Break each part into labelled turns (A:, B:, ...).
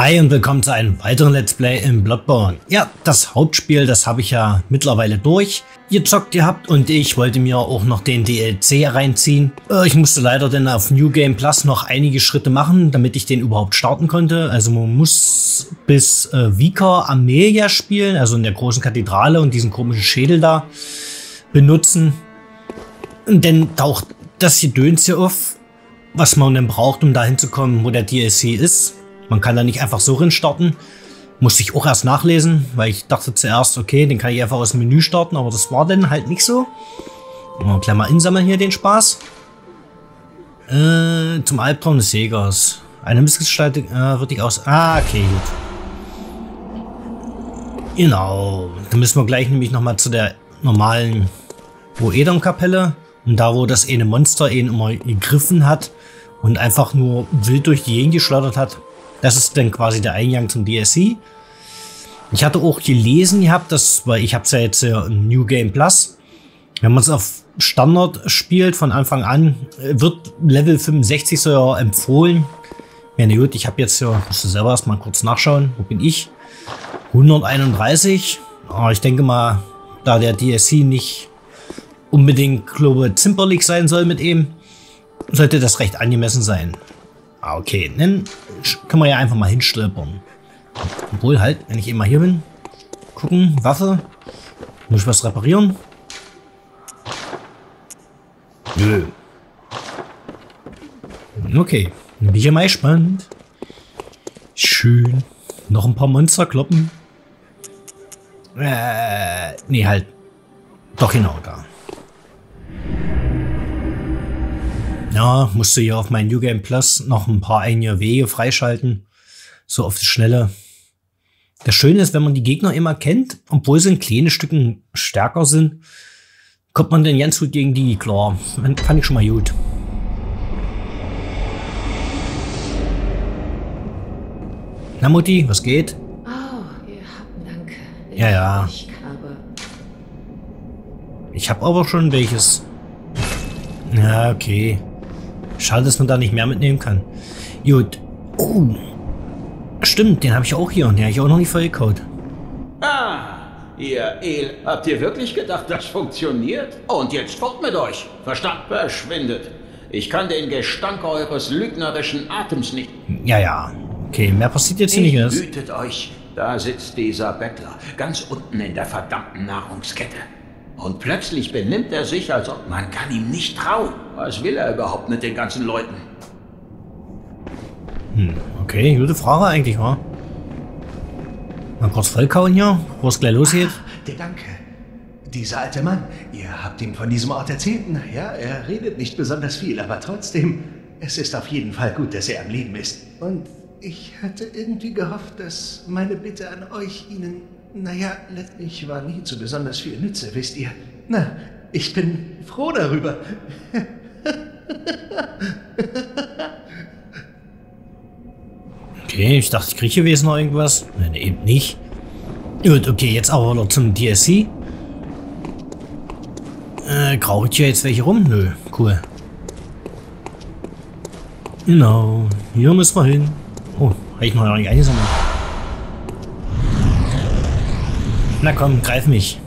A: Hi und willkommen zu einem weiteren Let's Play in Bloodborne. Ja, das Hauptspiel, das habe ich ja mittlerweile durch. Ihr zockt ihr habt und ich wollte mir auch noch den DLC reinziehen. Äh, ich musste leider dann auf New Game Plus noch einige Schritte machen, damit ich den überhaupt starten konnte. Also man muss bis äh, Vicar Amelia spielen, also in der großen Kathedrale und diesen komischen Schädel da benutzen. Und dann taucht das hier Döns hier auf, was man dann braucht, um dahin zu kommen, wo der DLC ist. Man kann da nicht einfach so rein starten. Musste ich auch erst nachlesen, weil ich dachte zuerst, okay, den kann ich einfach aus dem Menü starten, aber das war dann halt nicht so. Mal gleich mal insammeln hier den Spaß. Äh, zum Albtraum des Jägers. Eine Missgestaltung äh, wird ich aus... Ah, okay, gut. Genau. Dann müssen wir gleich nämlich nochmal zu der normalen Boedon-Kapelle. Und da, wo das eine Monster ihn immer gegriffen hat und einfach nur wild durch die Gegend geschleudert hat, das ist dann quasi der Eingang zum DSC. Ich hatte auch gelesen gehabt, dass, weil ich habe es ja jetzt ja in New Game Plus, wenn man es auf Standard spielt von Anfang an, wird Level 65 so ja empfohlen. Ja, na gut, ich habe jetzt ja, musst du selber erstmal kurz nachschauen, wo bin ich? 131. Aber ich denke mal, da der DSC nicht unbedingt, glaube zimperlich sein soll mit ihm, sollte das recht angemessen sein. Ah, okay, dann können wir ja einfach mal hinstolpern. Obwohl halt, wenn ich immer hier bin, gucken, Waffe, muss ich was reparieren? Nö. Okay, bin ich ja mal gespannt. Schön. Noch ein paar Monster kloppen. Äh, nee, halt. Doch genau da. Ja, musste hier auf mein New Game Plus noch ein paar eigene Wege freischalten. So auf die Schnelle. Das Schöne ist, wenn man die Gegner immer kennt, obwohl sie in kleinen Stücken stärker sind, kommt man dann ganz gut gegen die klar. Fand ich schon mal gut. Na Mutti, was geht?
B: Oh, ihr habt danke.
A: Ja, ja.
B: Ich habe
A: aber schon welches. Ja, okay. Schade, dass man da nicht mehr mitnehmen kann. Gut. Oh. Stimmt, den habe ich auch hier und den habe ich auch noch nicht vollgekaut.
C: Ah, ihr El, habt ihr wirklich gedacht, das funktioniert? Und jetzt fort mit euch. Verstanden? Verschwindet. Ich kann den Gestank eures lügnerischen Atems nicht.
A: Ja, ja. Okay, mehr passiert jetzt hier nicht. Was?
C: Hütet euch. Da sitzt dieser Bettler, ganz unten in der verdammten Nahrungskette. Und plötzlich benimmt er sich, als ob man kann ihm nicht trauen. Was will er überhaupt mit den ganzen Leuten?
A: Hm, okay, gute Frage eigentlich, wa? Mal kurz vollkauen hier, bevor es gleich losgeht.
D: Der Danke. Dieser alte Mann, ihr habt ihm von diesem Ort erzählt. Ja, er redet nicht besonders viel, aber trotzdem, es ist auf jeden Fall gut, dass er am Leben ist. Und ich hatte irgendwie gehofft, dass meine Bitte an euch ihnen naja, letztlich war nie zu besonders viel Nütze, wisst ihr. Na, ich bin froh darüber.
A: okay, ich dachte, ich kriege gewesen noch irgendwas. Nein, eben nicht. Gut, okay, jetzt aber noch zum DSC. Äh, graut hier jetzt welche rum? Nö, cool. Genau, hier müssen wir hin. Oh, habe ich noch nicht eingesammelt. Na komm, greif mich.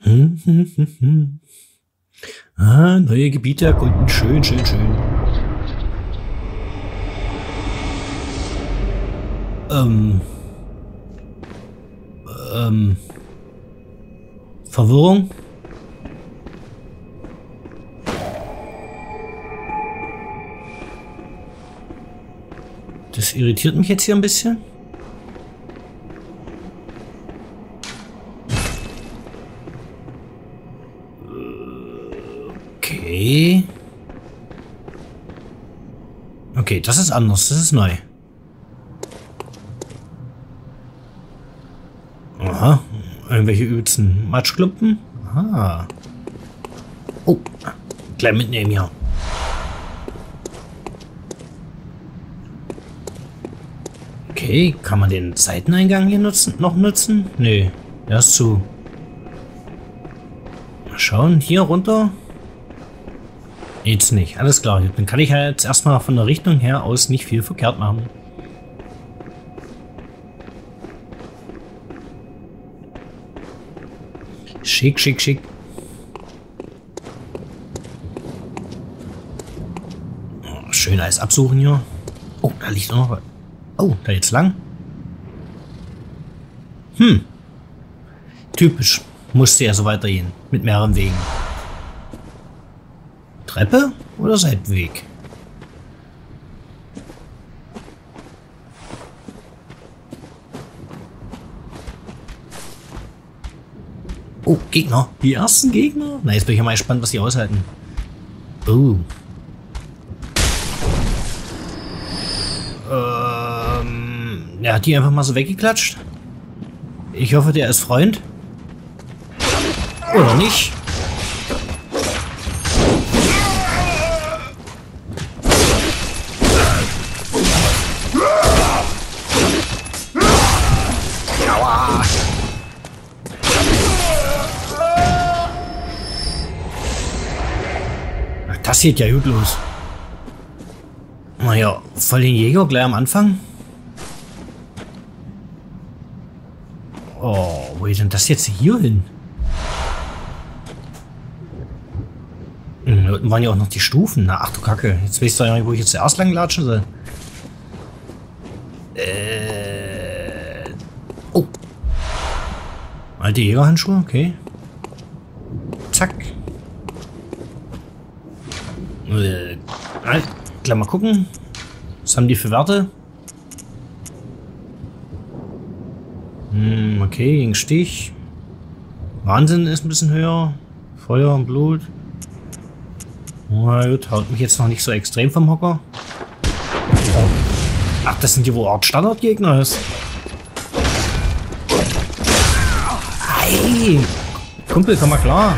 A: Hm. Ah, neue Gebiete erkunden. Schön, schön, schön. Ähm. Ähm. Verwirrung? Das irritiert mich jetzt hier ein bisschen. Okay, das ist anders. Das ist neu. Aha. Irgendwelche übelsten Matschklumpen? Aha. Oh. Gleich mitnehmen hier. Okay, kann man den Seiteneingang hier nutzen, noch nutzen? Nee, der ist zu. Mal schauen, hier runter. Jetzt nicht, alles klar. Dann kann ich ja jetzt erstmal von der Richtung her aus nicht viel verkehrt machen. Schick, schick, schick. Oh, schön alles absuchen hier. Oh, da liegt noch was. Oh, da jetzt lang? Hm. Typisch. Musste ja so weitergehen. Mit mehreren Wegen. Treppe oder Seitenweg? Oh, Gegner. Die ersten Gegner? Na, jetzt bin ich ja mal gespannt, was die aushalten. Oh. Ähm, er hat die einfach mal so weggeklatscht. Ich hoffe, der ist Freund. Oder nicht? Geht ja gut los. Naja, voll den Jäger gleich am Anfang. Oh, wo ist denn das jetzt hier hin? Hm, da waren ja auch noch die Stufen. Na, ach du Kacke. Jetzt weiß ich doch nicht, wo ich jetzt zuerst lang latschen soll. Äh. Oh. Alte Jägerhandschuhe, okay. Gleich mal gucken. Was haben die für Werte? Hm, okay, gegen Stich. Wahnsinn ist ein bisschen höher. Feuer und Blut. Na gut, haut mich jetzt noch nicht so extrem vom Hocker. Ach, das sind die, wo Art Standardgegner ist. Hey! Kumpel, komm mal klar.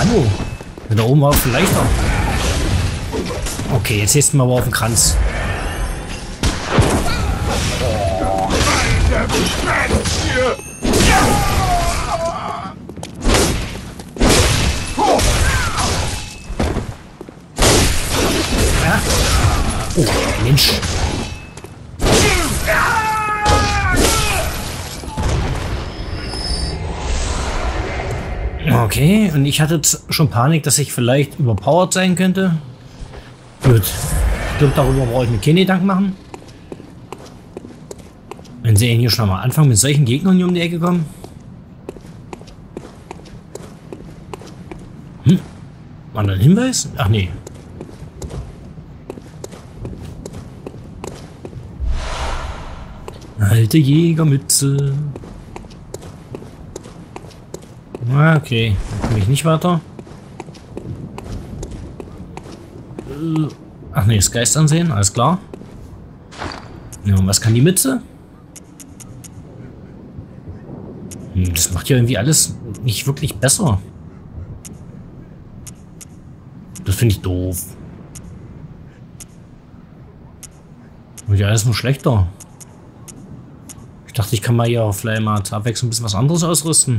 A: Manu. Da oben war es leichter. Okay, jetzt ist mal aber auf den Kranz. Oh, Mensch. Okay, und ich hatte jetzt schon Panik, dass ich vielleicht überpowered sein könnte. Gut. Ich glaube, darüber brauche ich mir keine Gedanken machen. Wenn sie hier schon mal anfangen mit solchen Gegnern hier um die Ecke kommen. Hm? War da ein Hinweis? Ach nee. Alte Jägermütze. Ah, Okay, dann komme ich nicht weiter. Ach nee, das Geist ansehen, alles klar. Ja, und was kann die Mütze? Hm, Das macht ja irgendwie alles nicht wirklich besser. Das finde ich doof. Wird ja alles nur schlechter. Ich dachte, ich kann mal hier mal zur Abwechslung ein bisschen was anderes ausrüsten.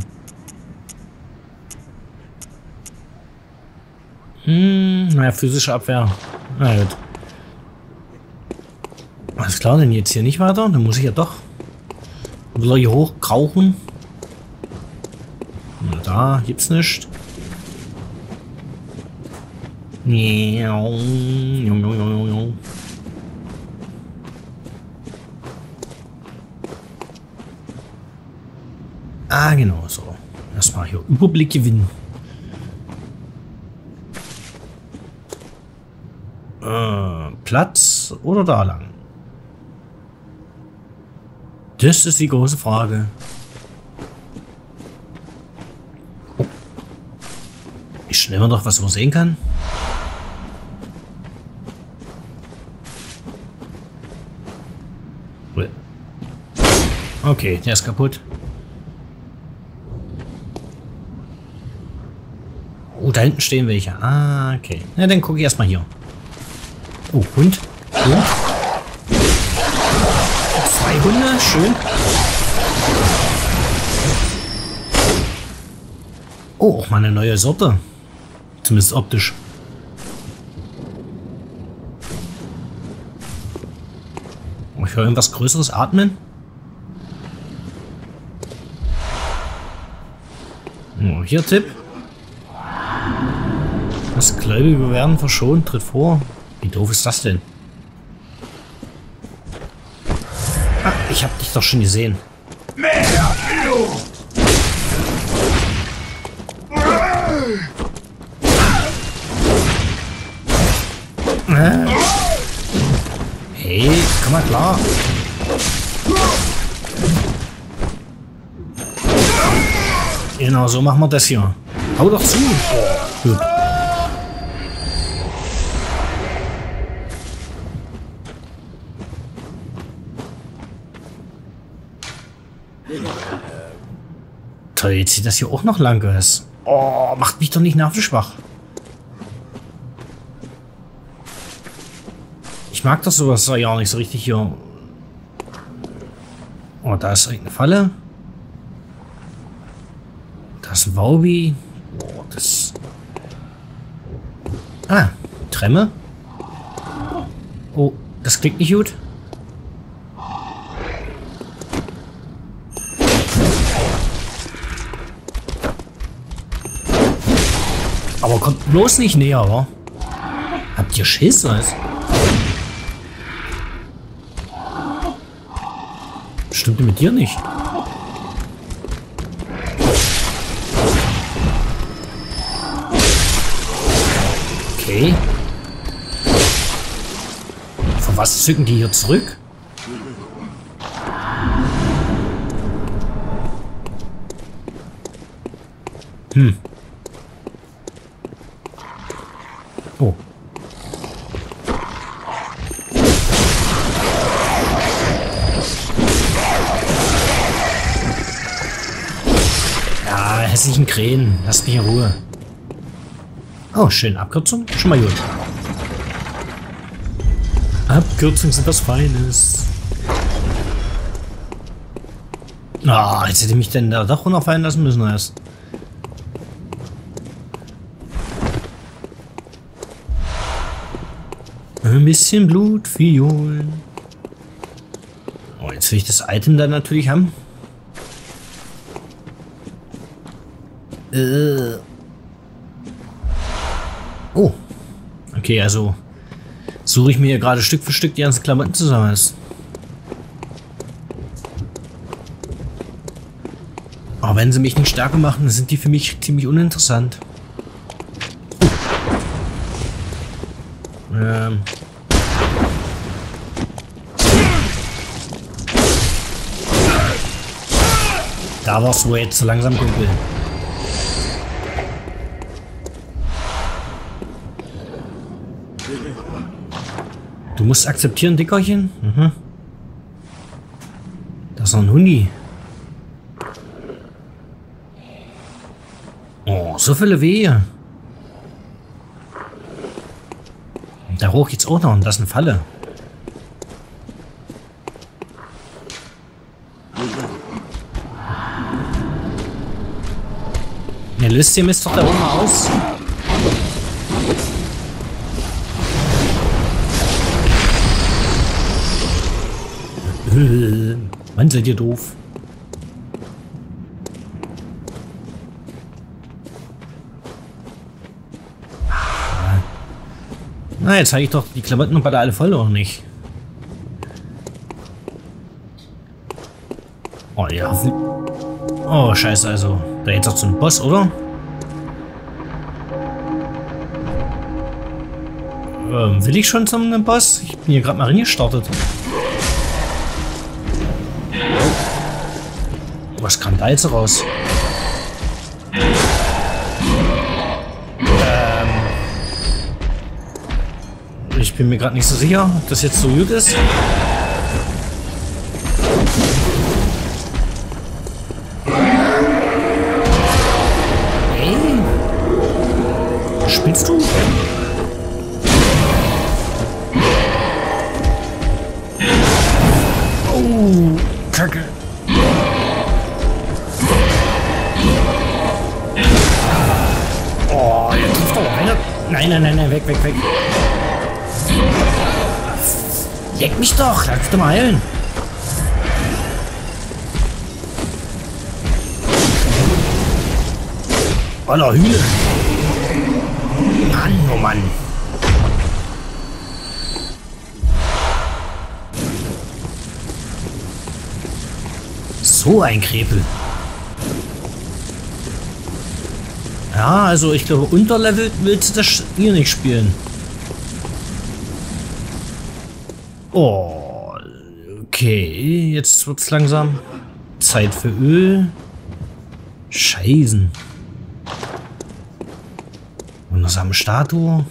A: Hm, naja, physische Abwehr. Na gut. Alles klar, denn jetzt hier nicht weiter. Dann muss ich ja doch wieder hier hoch krauchen. Na, Da gibt's nichts. Ah, genau so. Erstmal hier Überblick gewinnen. Äh, Platz oder da lang? Das ist die große Frage. Ich nehme doch, was man sehen kann. Okay, der ist kaputt. Oh, da hinten stehen welche. Ah, okay. Na, dann gucke ich erstmal hier. Oh, Hund. Hund. Zwei Hunde, schön. Oh, auch mal eine neue Sorte. Zumindest optisch. Oh, ich höre irgendwas Größeres atmen. Oh, hier Tipp. Das Gläubige werden verschont, tritt vor. Wie doof ist das denn? Ah, ich hab dich doch schon gesehen. Äh. Hey, komm mal klar. Genau, so machen wir das hier. Hau doch zu. Gut. Toll, jetzt sieht das hier auch noch lang aus. Oh, macht mich doch nicht nervenschwach. Ich mag das sowas ja nicht so richtig hier. Oh, da ist eine Falle. Da ist ein Waubi. Oh, das... Ah, Tremme. Oh, das klingt nicht gut. Bloß nicht näher, wa? Habt ihr Schiss, was? Stimmt mit dir nicht. Okay. Von was zücken die hier zurück? Oh, schön. Abkürzung. Schon mal gut. Abkürzungen sind was Feines. Ah, jetzt hätte ich mich denn da doch runterfallen lassen müssen erst. Ein bisschen Blutviolen. Oh, jetzt will ich das Item dann natürlich haben. Äh. Okay, also suche ich mir gerade Stück für Stück die ganzen Klamotten zusammen. Aber wenn sie mich nicht stärker machen, sind die für mich ziemlich uninteressant. Ähm. Da warst du jetzt zu langsam, Kumpel. Du musst akzeptieren, Dickerchen. Mhm. Das ist noch ein Hundi. Oh, so viele Wehe. Da hoch geht's auch noch und das ist eine Falle. Ne, löst ihr Mist doch da oben aus. Mann, seid ihr doof. Na, jetzt zeige ich doch die Klamotten der alle voll, oder nicht? Oh, ja. Oh, scheiße, also. Da jetzt auch zum Boss, oder? Ähm, will ich schon zum Boss? Ich bin hier gerade mal reingestartet. Was kam da jetzt raus? Ähm ich bin mir gerade nicht so sicher, ob das jetzt so gut ist. Lass doch mal heilen. Aller Hühne. Mann, oh Mann. So ein Krepel. Ja, also ich glaube, unterlevelt willst du das Spiel nicht spielen. Oh, okay, jetzt wird's langsam Zeit für Öl. Scheißen. Wundersame Statue.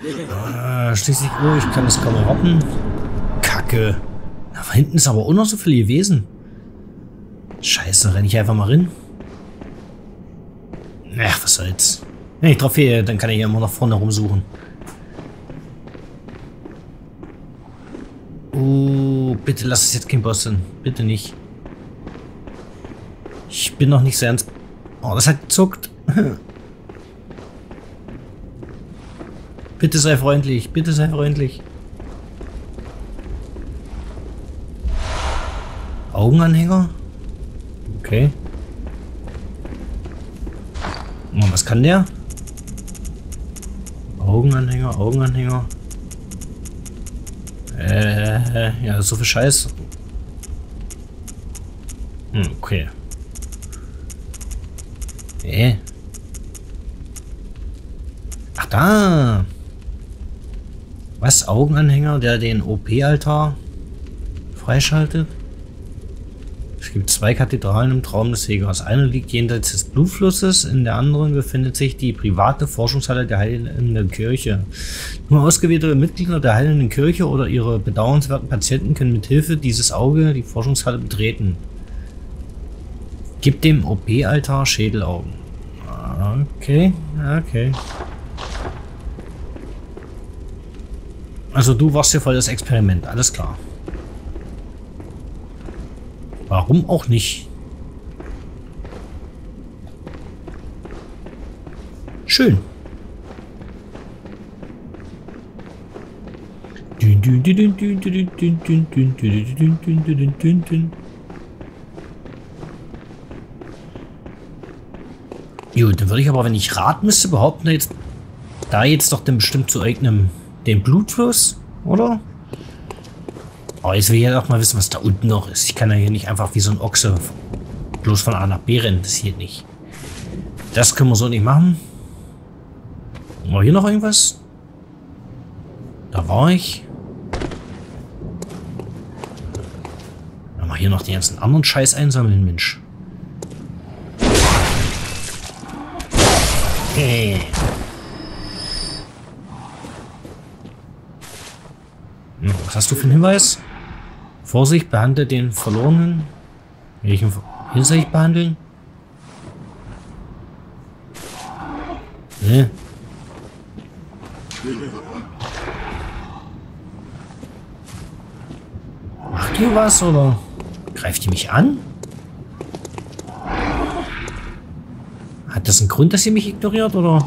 A: Äh, schließlich, oh, ich kann das kaum erwarten. Kacke. Da hinten ist aber auch noch so viel gewesen. Scheiße, renne ich einfach mal rein. Ach, was soll's. Wenn ich Trophäe, dann kann ich ja immer nach vorne rumsuchen. Bitte lass es jetzt kein Boss sein. Bitte nicht. Ich bin noch nicht sehr ernst. Oh, das hat gezuckt. bitte sei freundlich. Bitte sei freundlich. Augenanhänger? Okay. Und was kann der? Augenanhänger, Augenanhänger. Äh, ja, so viel Scheiß. Hm, okay. Äh. Ach da. Was? Augenanhänger, der den OP-Altar freischaltet? Es gibt zwei Kathedralen im Traum des Jägers. Eine liegt jenseits des Blutflusses, in der anderen befindet sich die private Forschungshalle der Heilenden Kirche. Nur ausgewählte Mitglieder der Heilenden Kirche oder ihre bedauernswerten Patienten können mit Hilfe dieses Auge die Forschungshalle betreten. Gib dem OP-Altar Schädelaugen. Okay, okay. Also du warst hier voll das Experiment, alles klar. Warum auch nicht? Schön. Gut, dann würde ich aber, wenn ich raten müsste, behaupten, da jetzt doch dann bestimmt zu irgendeinem den Blutfluss, oder? Aber jetzt will ich ja auch mal wissen, was da unten noch ist. Ich kann ja hier nicht einfach wie so ein Ochse bloß von A nach B rennen. Das hier nicht. Das können wir so nicht machen. War hier noch irgendwas? Da war ich. Dann mal hier noch den ganzen anderen Scheiß einsammeln, Mensch. Hey. Hm, was hast du für einen Hinweis? Vorsicht, behandle den Verlorenen. Welchen ich behandeln? Ne? Macht ihr was oder greift ihr mich an? Hat das einen Grund, dass ihr mich ignoriert oder?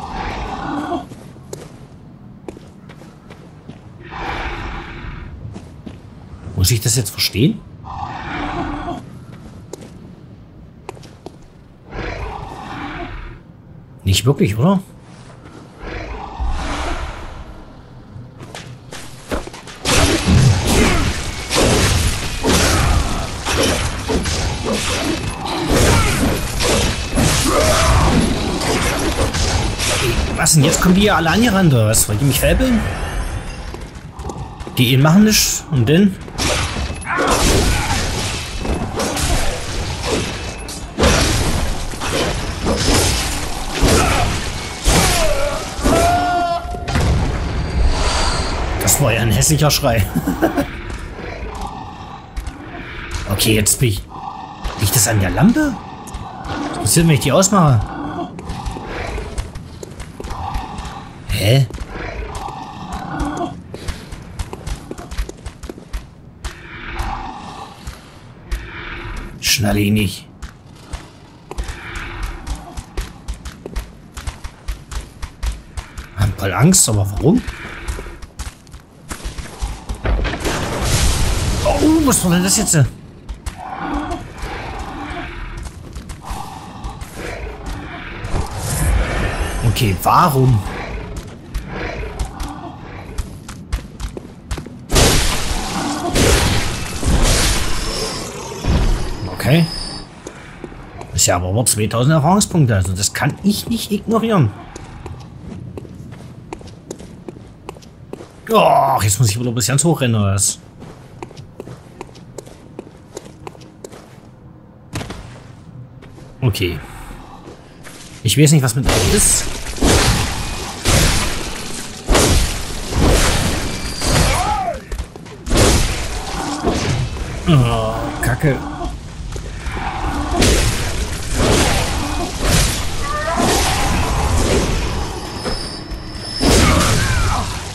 A: Muss ich das jetzt verstehen? Nicht wirklich, oder? Was denn? Jetzt kommen die ja alle angerannt, oder was? Wollt ihr mich veräppeln? Die ihn machen nicht und dann? Hässlicher Schrei. okay, jetzt bin ich... Liegt das an der Lampe? Was passiert, wenn ich die ausmache? Hä? Schnalle ihn nicht. Hab voll Angst, aber warum? Was war denn das jetzt? Okay, warum? Okay. Ist ja aber über 2000 Erfahrungspunkte, also das kann ich nicht ignorieren. Oh, jetzt muss ich wohl ein bisschen ganz hochrennen oder was? Okay. Ich weiß nicht, was mit euch ist. Oh, Kacke.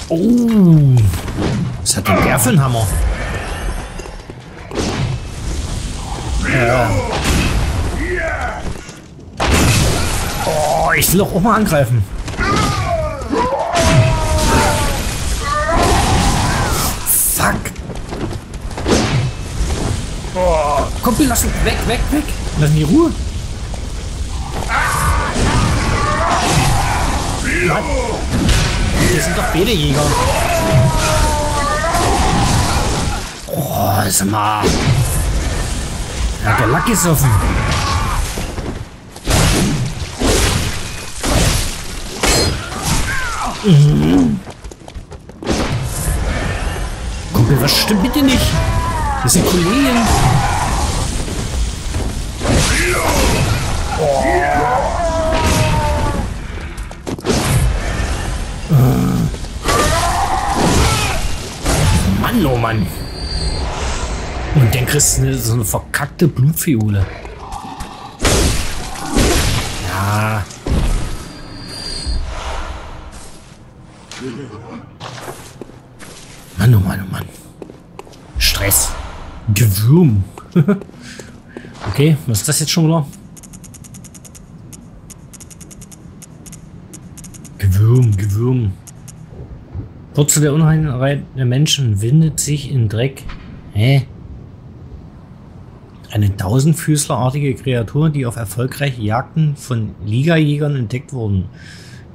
A: Oh. Was hat denn der für ein Hammer? Ja. Will doch auch mal angreifen. Oh, komm, lass mich weg, weg, weg. Lass mich in Ruhe. Mann. Wir sind doch beide Jäger. Oh, sag mal. Hat der Lack gesoffen. Mhm. Kumpel, was stimmt mit dir nicht? Wir sind Kollegen. Oh. Mann, oh Mann. Und dann kriegst du so eine verkackte Blutfiole. okay, was ist das jetzt schon wieder? Gewürm, Gewürm. Wurzel der Unreinheit der Menschen windet sich in Dreck. Hä? Eine tausendfüßlerartige Kreatur, die auf erfolgreiche Jagden von Liga-Jägern entdeckt wurden.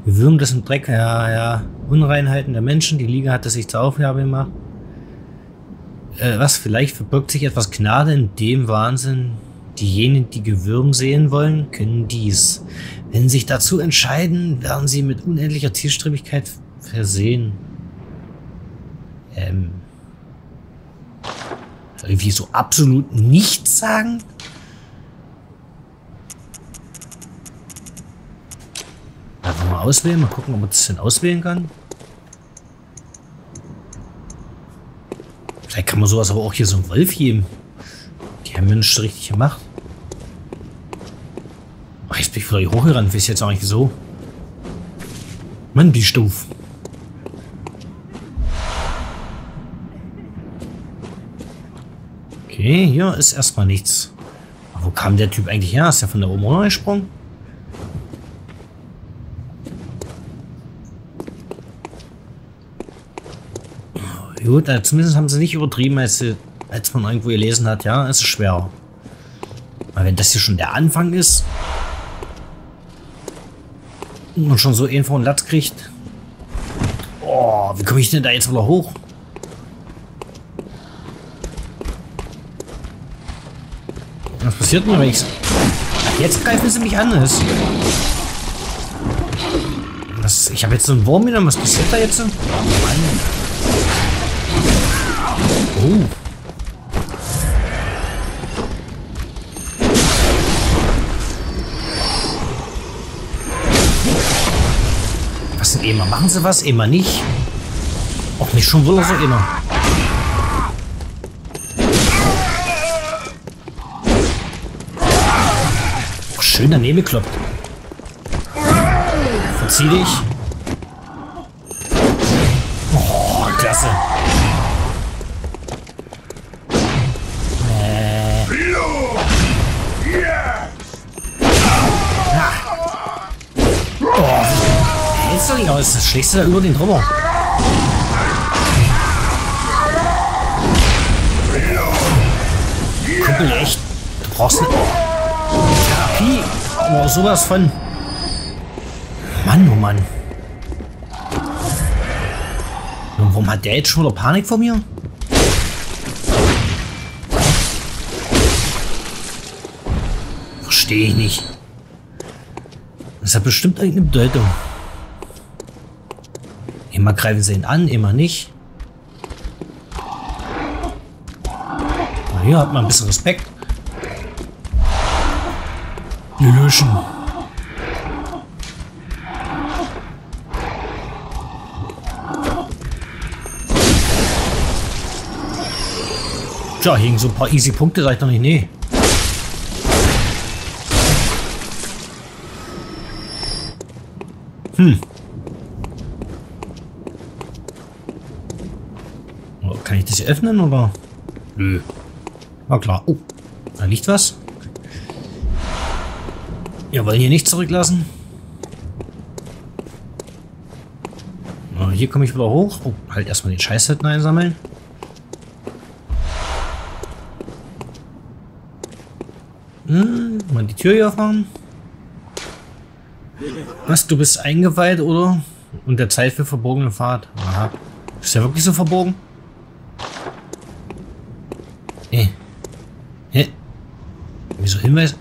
A: Gewürm das im Dreck, ja, ja. Unreinheiten der Menschen, die Liga hat es sich zur Aufgabe gemacht. Äh, was, vielleicht verbirgt sich etwas Gnade in dem Wahnsinn. Diejenigen, die Gewürm sehen wollen, können dies. Wenn sie sich dazu entscheiden, werden sie mit unendlicher Zielstrebigkeit versehen. Ähm. Irgendwie so absolut nichts sagen? Einfach mal auswählen, mal gucken, ob man das denn auswählen kann. Kann man sowas aber auch hier so einem Wolf geben. Die haben wir nicht richtig gemacht. Ach, jetzt bin ich wieder hochgerannt, weiß jetzt nicht so. Mann, die Stufe. Okay, hier ist erstmal nichts. Aber wo kam der Typ eigentlich her? Ist der von da oben runtergesprungen? Gut, äh, zumindest haben sie nicht übertrieben, als, sie, als man irgendwo gelesen hat. Ja, es ist schwer. Aber wenn das hier schon der Anfang ist und man schon so irgendwo einen Latz kriegt. Oh, wie komme ich denn da jetzt wieder hoch? Was passiert denn, wenn ich... Jetzt greifen sie mich an. Das was, ich habe jetzt so einen Wurm wieder. Was passiert da jetzt? Oh, Mann. Oh. Was denn immer? Machen sie was? Immer nicht? Och Nicht schon wohl so einer. Schön daneben gekloppt. Verzieh dich. Schlägst du da über den drüber. Kumpel, echt. Du brauchst eine Therapie. Aber sowas von. Mann, oh Mann. Und warum hat der jetzt schon wieder Panik vor mir? Verstehe ich nicht. Das hat bestimmt irgendeine Bedeutung. Immer greifen sie ihn an, immer nicht. Na, hier hat man ein bisschen Respekt. Löschen. Tja, hier so ein paar easy Punkte, sag ich doch nicht, nee. Hm. Oh, Kann ich öffnen, oder? Nö. War klar. Oh, da liegt was. Wir wollen hier nicht zurücklassen. Oh, hier komme ich wieder hoch. Oh, halt erstmal den Scheiß hinten einsammeln. Hm, mal die Tür hier aufmachen. Was, du bist eingeweiht, oder? Und der Zeit für verbogene Fahrt. Aha. Ist der wirklich so verbogen? Hä? Hä? Wieso Hinweis?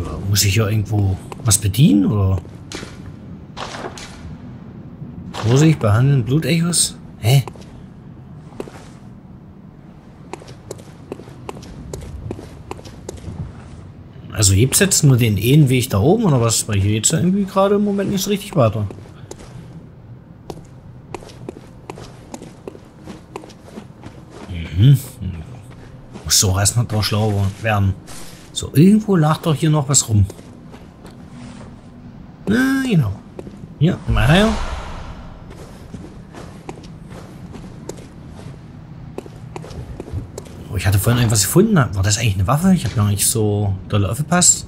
A: Oder muss ich hier irgendwo was bedienen, oder? Vorsicht, behandeln Blutechos? Hä? Also gibt's jetzt nur den einen Weg da oben oder was? Weil hier ja irgendwie gerade im Moment nicht so richtig weiter. Mhm. Doch erstmal doch schlau werden. So, irgendwo lag doch hier noch was rum. Na, genau. Hier, mal her. Oh, ich hatte vorhin irgendwas gefunden. War das eigentlich eine Waffe? Ich habe gar nicht so doll aufgepasst.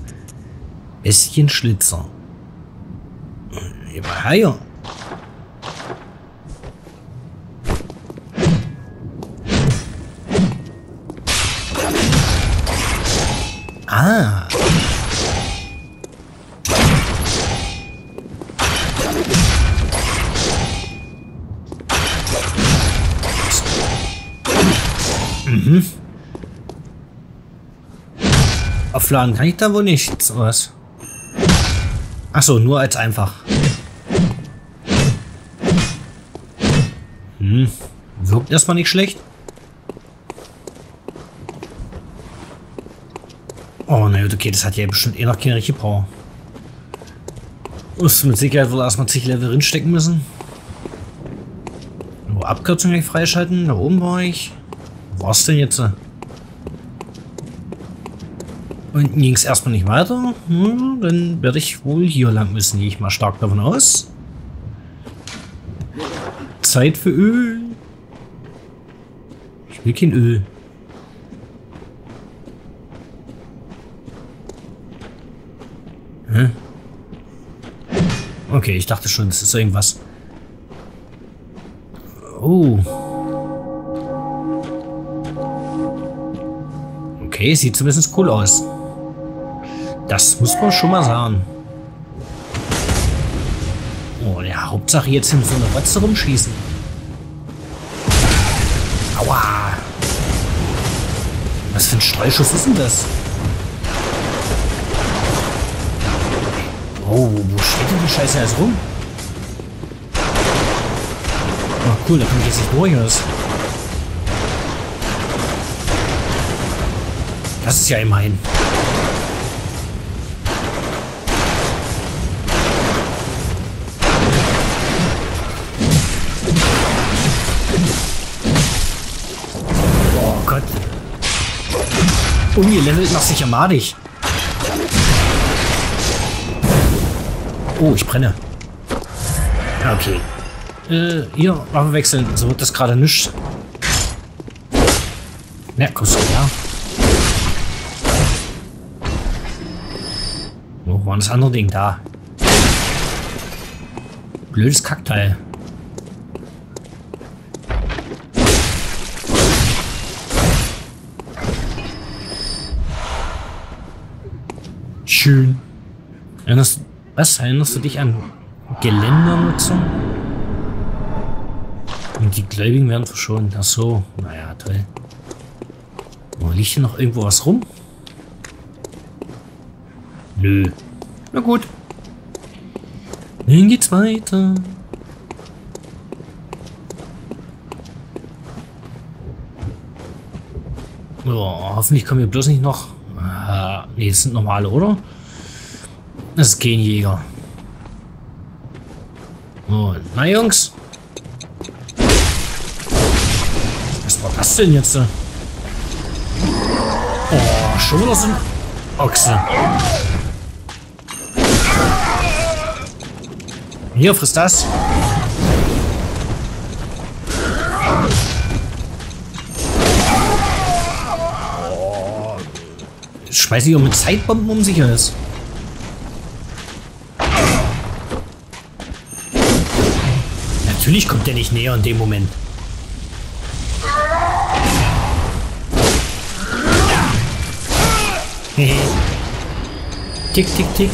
A: Bisschen Schlitzer. Hier mal her. Ah. Mhm. Aufladen kann ich da wohl nichts, oder was? Achso, nur als einfach. Hm. Wirkt erstmal nicht schlecht. Gut, okay, das hat ja bestimmt eh noch keine richtige Power. Muss mit Sicherheit wohl erstmal zig Level drinstecken müssen. Nur Abkürzung gleich freischalten. Da oben war ich. Wo war's denn jetzt? Unten ging es erstmal nicht weiter. Hm, dann werde ich wohl hier lang müssen, gehe ich mal stark davon aus. Zeit für Öl. Ich will kein Öl. Okay, ich dachte schon, das ist irgendwas. Oh. Okay, sieht zumindest cool aus. Das muss man schon mal sagen. Oh, ja, Hauptsache jetzt in so eine Rotze rumschießen. Aua. Was für ein Streuschuss ist denn das? Oh, wo steht denn die Scheiße erst rum? Oh cool, da komme ich jetzt nicht durch oder was? Das ist ja immerhin. Oh Gott. Ungelevelt macht sich ja madig. Oh, ich brenne. Okay. Äh, hier, Waffe wechseln. So wird das gerade nichts. Na, ja, kommst du her. Wo war das andere Ding? Da. Blödes Kackteil. Schön. Erinnerst, was? Erinnerst du dich an Geländernutzung? Und die Gläubigen werden verschont. Ach so. Naja, toll. Oh, liegt hier noch irgendwo was rum? Nö. Na gut. Dann geht's weiter. Oh, hoffentlich kommen wir bloß nicht noch... Ah, nee, das sind normale, oder? Das ist kein Jäger. Oh, na Jungs. Was war das denn jetzt? Oh, schon wieder so ein Ochse. Hier, frisst das. Oh. Ich auch mit Zeitbomben um sich alles. Natürlich kommt der nicht näher in dem Moment. tick, tick, tick.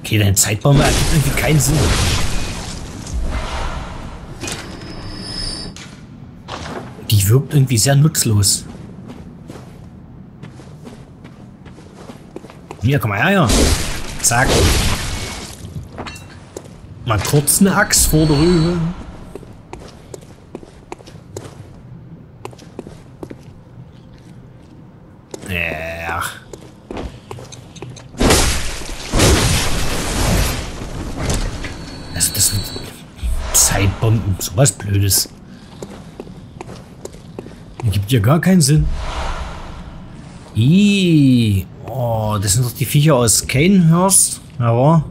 A: Okay, dein Zeitbombe ergibt irgendwie keinen Sinn. Die wirkt irgendwie sehr nutzlos. Hier, komm mal her, ja. Zack. Mal kurz eine Axt vor der Rübe. Also das sind Zeitbomben, sowas Blödes. Das gibt ja gar keinen Sinn. Ih, oh, das sind doch die Viecher aus Canehurst. Ja,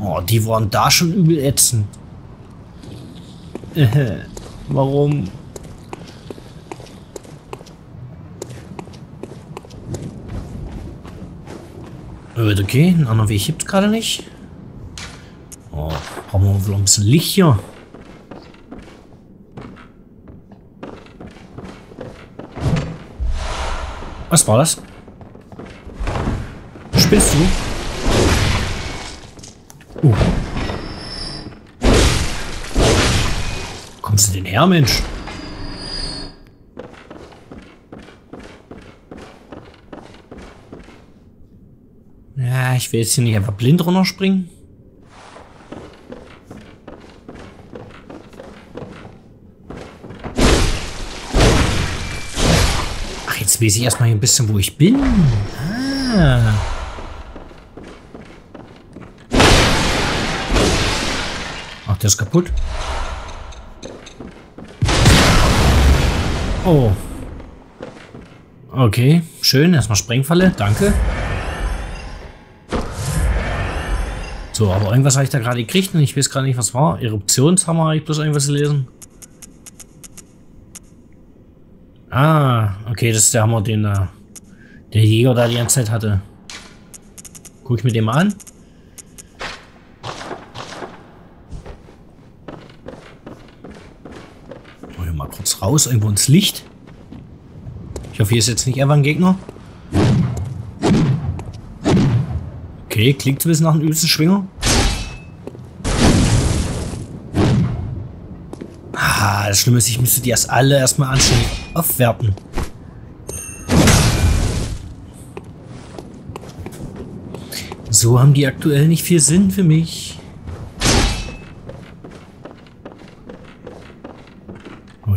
A: Oh, die waren da schon übel ätzend. Äh, warum? Okay, einen anderen Weg gibt es gerade nicht. Oh, brauchen wir wohl ein bisschen Licht hier. Was war das? Spielst du? Uh. Kommst du denn her, Mensch? Ja, ich will jetzt hier nicht einfach blind runterspringen. Ach, jetzt weiß ich erstmal ein bisschen, wo ich bin. Ah. der ist kaputt. Oh. Okay, schön. Erstmal Sprengfalle. Danke. So, aber irgendwas habe ich da gerade gekriegt und ich weiß gerade nicht, was war. Eruptionshammer habe ich bloß irgendwas gelesen. Ah, okay, das ist der Hammer, den da der Jäger da die ganze Zeit hatte. Guck ich mir den mal an. kurz raus, irgendwo ins Licht. Ich hoffe, hier ist jetzt nicht einfach ein Gegner. Okay, klingt ein bisschen nach einem übelsten Schwinger. Ah, das Schlimme ist, ich müsste die erst alle erstmal anständig aufwerten. So haben die aktuell nicht viel Sinn für mich.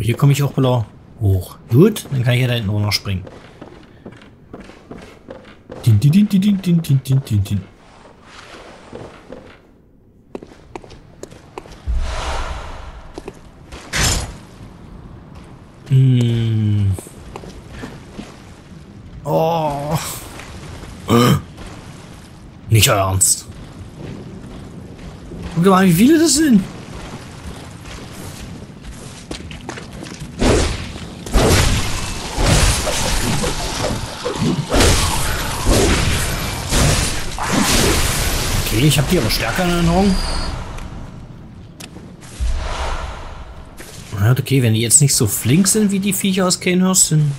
A: hier komme ich auch wieder hoch. Gut, dann kann ich ja da hinten auch noch springen. Din, din, din, Hm. Oh. Nicht euer Ernst. Guck mal, wie viele das sind. Ich habe die aber stärker in Erinnerung. Okay, wenn die jetzt nicht so flink sind wie die Viecher aus Kanehurst, dann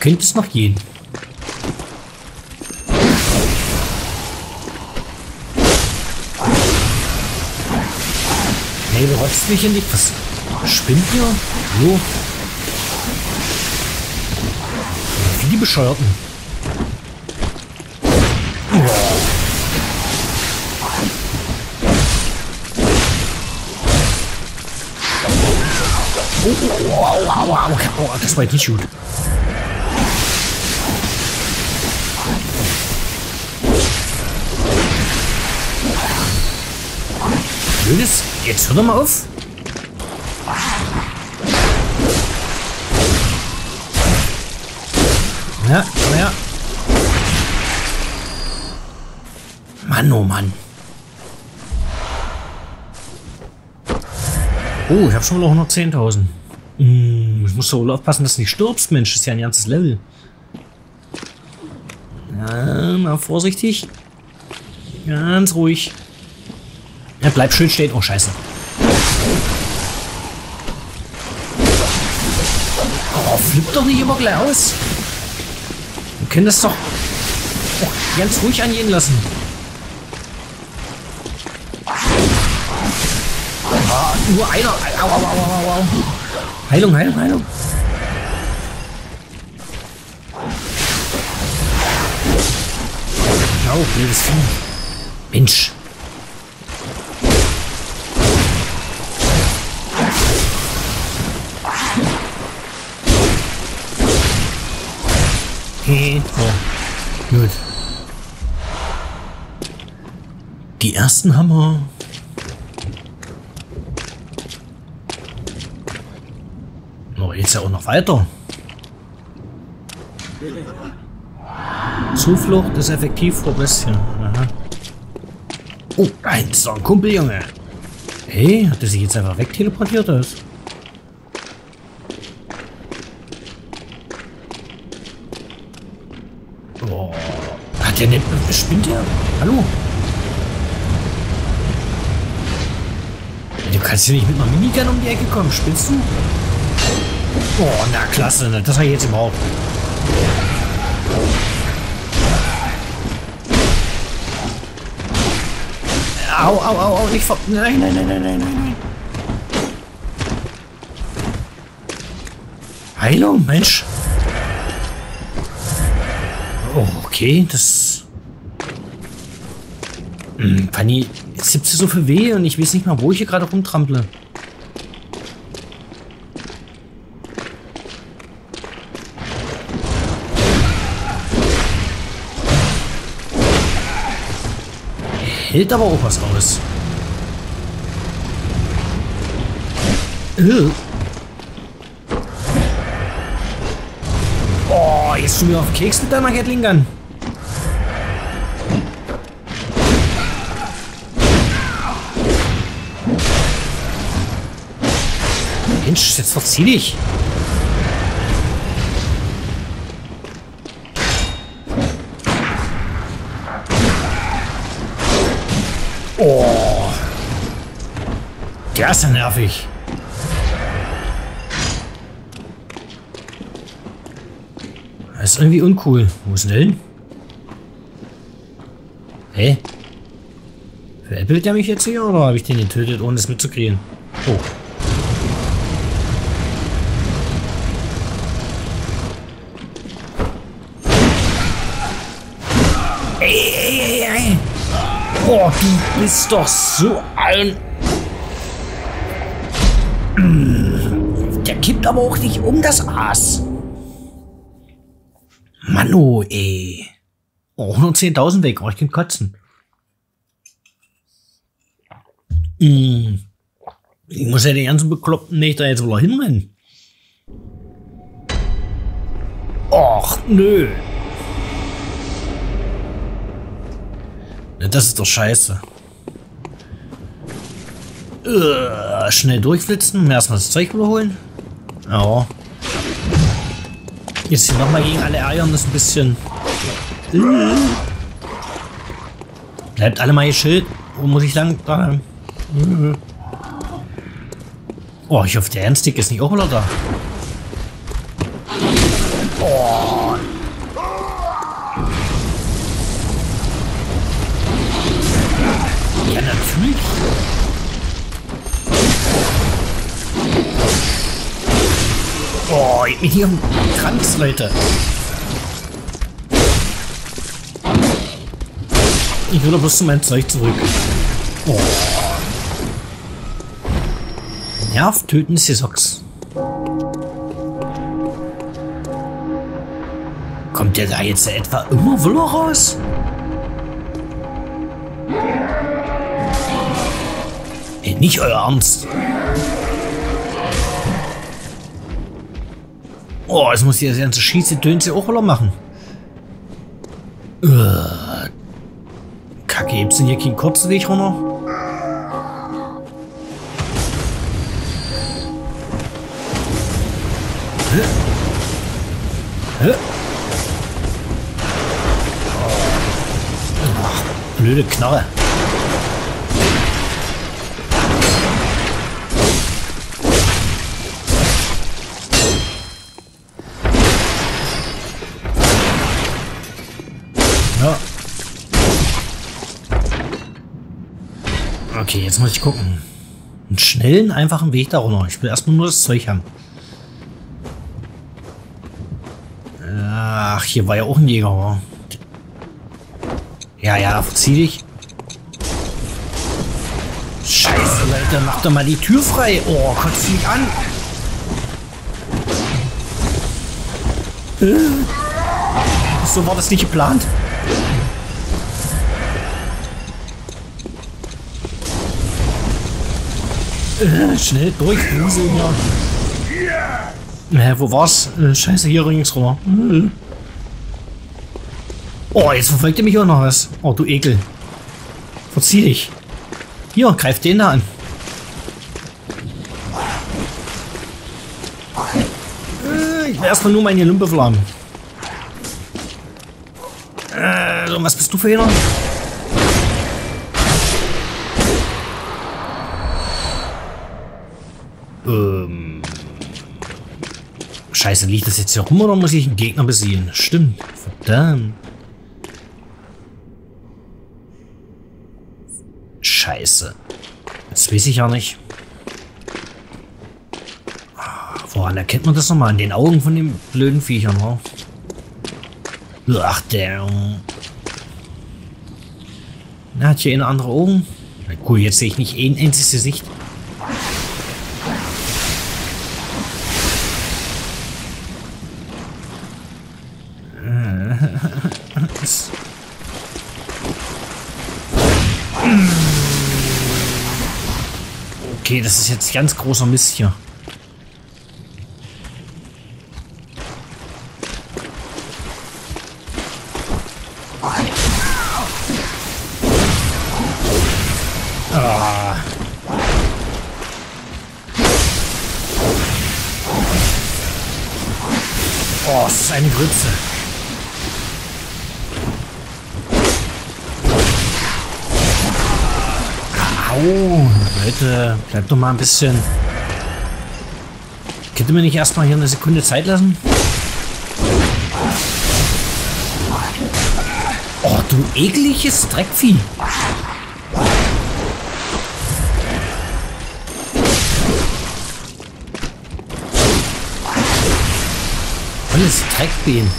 A: könnte es noch gehen. Hey, du rotzt mich in die... Was? Spinnt ihr? Jo. Wie die Bescheuerten. Oh, oh, oh, oh, das war nicht gut. Blödes. Jetzt hör doch mal auf. Ja, komm her. Mann, oh Mann. Oh, ich habe schon noch 110.000. Hm, ich muss so aufpassen, dass du nicht stirbst, Mensch. Das ist ja ein ganzes Level. Ja, mal vorsichtig. Ganz ruhig. Ja, bleib schön stehen. Oh, scheiße. Oh, flipp doch nicht immer gleich aus. Wir können das doch oh, ganz ruhig angehen lassen. Nur einer. Au, au, au, au, au. Heilung, Heilung, Heilung. Oh, blödes Vieh. Mensch. Gut. Die ersten Hammer. Oh, jetzt ja auch noch weiter. Zuflucht ist effektiv vor Bestien. Aha. Oh, ein so ein Kumpel, Junge. Hey, hat er sich jetzt einfach wegteleportiert? Ist? Oh, hat der nicht... Spinnt der? Hallo? Du kannst hier nicht mit einer Minigun um die Ecke kommen. Spinnst du? Oh, na klasse. ne? Das ich jetzt überhaupt. Au, au, au, au, nicht vor... Nein, nein, nein, nein, nein, nein. Heilung, Mensch. Oh, okay, das... Hm, Fanny, jetzt gibt sie so viel weh und ich weiß nicht mal, wo ich hier gerade rumtrample. Hält aber auch was aus. Äh. Oh, jetzt du mir auf Keks mit deiner Gatling Gun. Mensch, jetzt verzieh dich. Der ist ja nervig. Das ist irgendwie uncool. Wo ist denn hin? Hä? Veräppelt der mich jetzt hier oder habe ich den getötet, ohne es mitzukriegen? Oh. Ey, ey, ey, ey. Boah, du bist doch so ein... kippt aber auch nicht um das Aas. Mano, ey. Oh, 110.000 weg. Oh, ich kann kotzen. Hm. Ich muss ja den ganzen Bekloppten nicht da jetzt wohl hinrennen. Och, nö. Das ist doch scheiße. Uh, schnell durchflitzen. Erstmal das Zeug wiederholen. Ja. Jetzt hier nochmal gegen alle ärgern, das ist ein bisschen... Bleibt alle mal hier Schild. Wo muss ich lang? Da. Oh, ich hoffe, der Ernstick ist nicht auch da. Oh. Ja, natürlich. Oh, ich bin hier im Kranz, Leute. Ich will doch bloß zu meinem Zeug zurück. Oh. Nerv töten Socks. Kommt der da jetzt etwa immer wieder raus? Ey, nicht euer Ernst. Oh, jetzt muss ich das ganze Schieße Dönse auch wieder machen. Uh, Kacke, gibt's denn hier keinen kurzen Weg runter? Hä? Hä? Ach, blöde Knarre. Okay, jetzt muss ich gucken. Einen schnellen, einfachen Weg da runter. Ich will erstmal nur das Zeug haben. Ach, hier war ja auch ein Jäger. Ja, ja, verzieh dich. Scheiße, Leute, mach doch mal die Tür frei. Oh, kotzt mich an. Äh. So war das nicht geplant. Äh, schnell durch, Wuseln ja. Hä, wo war's? Äh, scheiße, hier ringsrum. Äh. Oh, jetzt verfolgt er mich auch noch was. Oh, du Ekel. Verzieh dich. Hier, greif den da an. Äh, ich will erstmal nur meine Lumpe flammen. Äh, was bist du für einer? Scheiße, liegt das jetzt hier rum oder muss ich einen Gegner besiegen? Stimmt. Verdammt. Scheiße. Jetzt weiß ich ja nicht. Woran erkennt man das nochmal? An den Augen von den blöden Viechern, wa? Ach, der. Na, hat hier eine andere Augen? Na cool, jetzt sehe ich nicht ein einziges Gesicht. Okay, das ist jetzt ganz großer Mist hier. Bleibt doch mal ein bisschen. Könnt ihr mir nicht erstmal hier eine Sekunde Zeit lassen? Oh, du ekliges Dreckvieh. Alles Dreckbienen.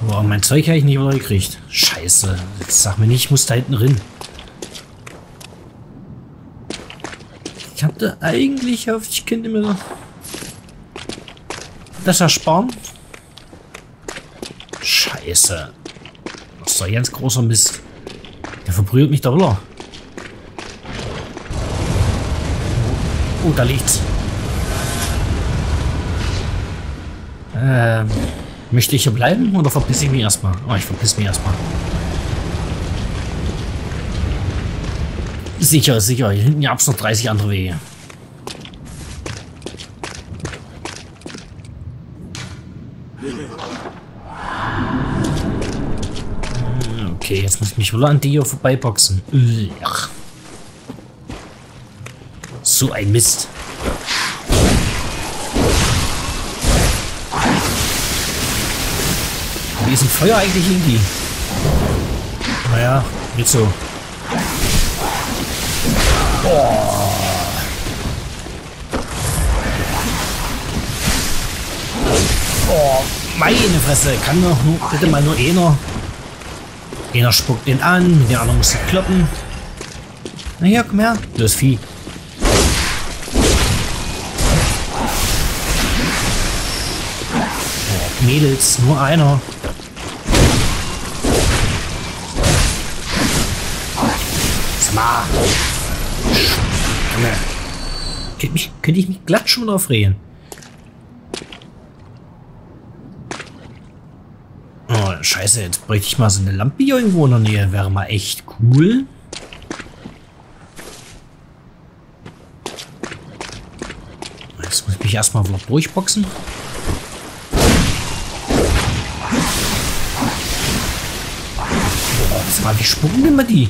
A: Boah, mein Zeug habe ich nicht wieder gekriegt. Scheiße. Jetzt sag mir nicht, ich muss da hinten rein. Ich hatte eigentlich gehofft, ich könnte mir das ersparen. Scheiße. Ist doch ganz großer Mist. Der verbrüht mich da wieder. Oh, da liegt's. Ähm, möchte ich hier bleiben oder verpiss ich mich erstmal? Oh, ich verpiss mich erstmal. Sicher, sicher. Hier hinten gab es noch 30 andere Wege. Okay, jetzt muss ich mich wohl an die hier vorbeiboxen. Ach. So ein Mist. Wie ist ein Feuer eigentlich in die? Naja, nicht so. Oh, meine Fresse. Kann doch nur, bitte mal nur einer. Einer spuckt den an, der andere muss kloppen. Na hier, komm her. Das Vieh. Oh, Mädels, nur einer. Sag. Könnte, mich, könnte ich mich glatt schon aufregen. Oh, scheiße, jetzt bräuchte ich mal so eine Lampe hier irgendwo in der Nähe. Wäre mal echt cool. Jetzt muss ich mich erstmal durchboxen. Boah, sag mal, wie spucken denn mal die?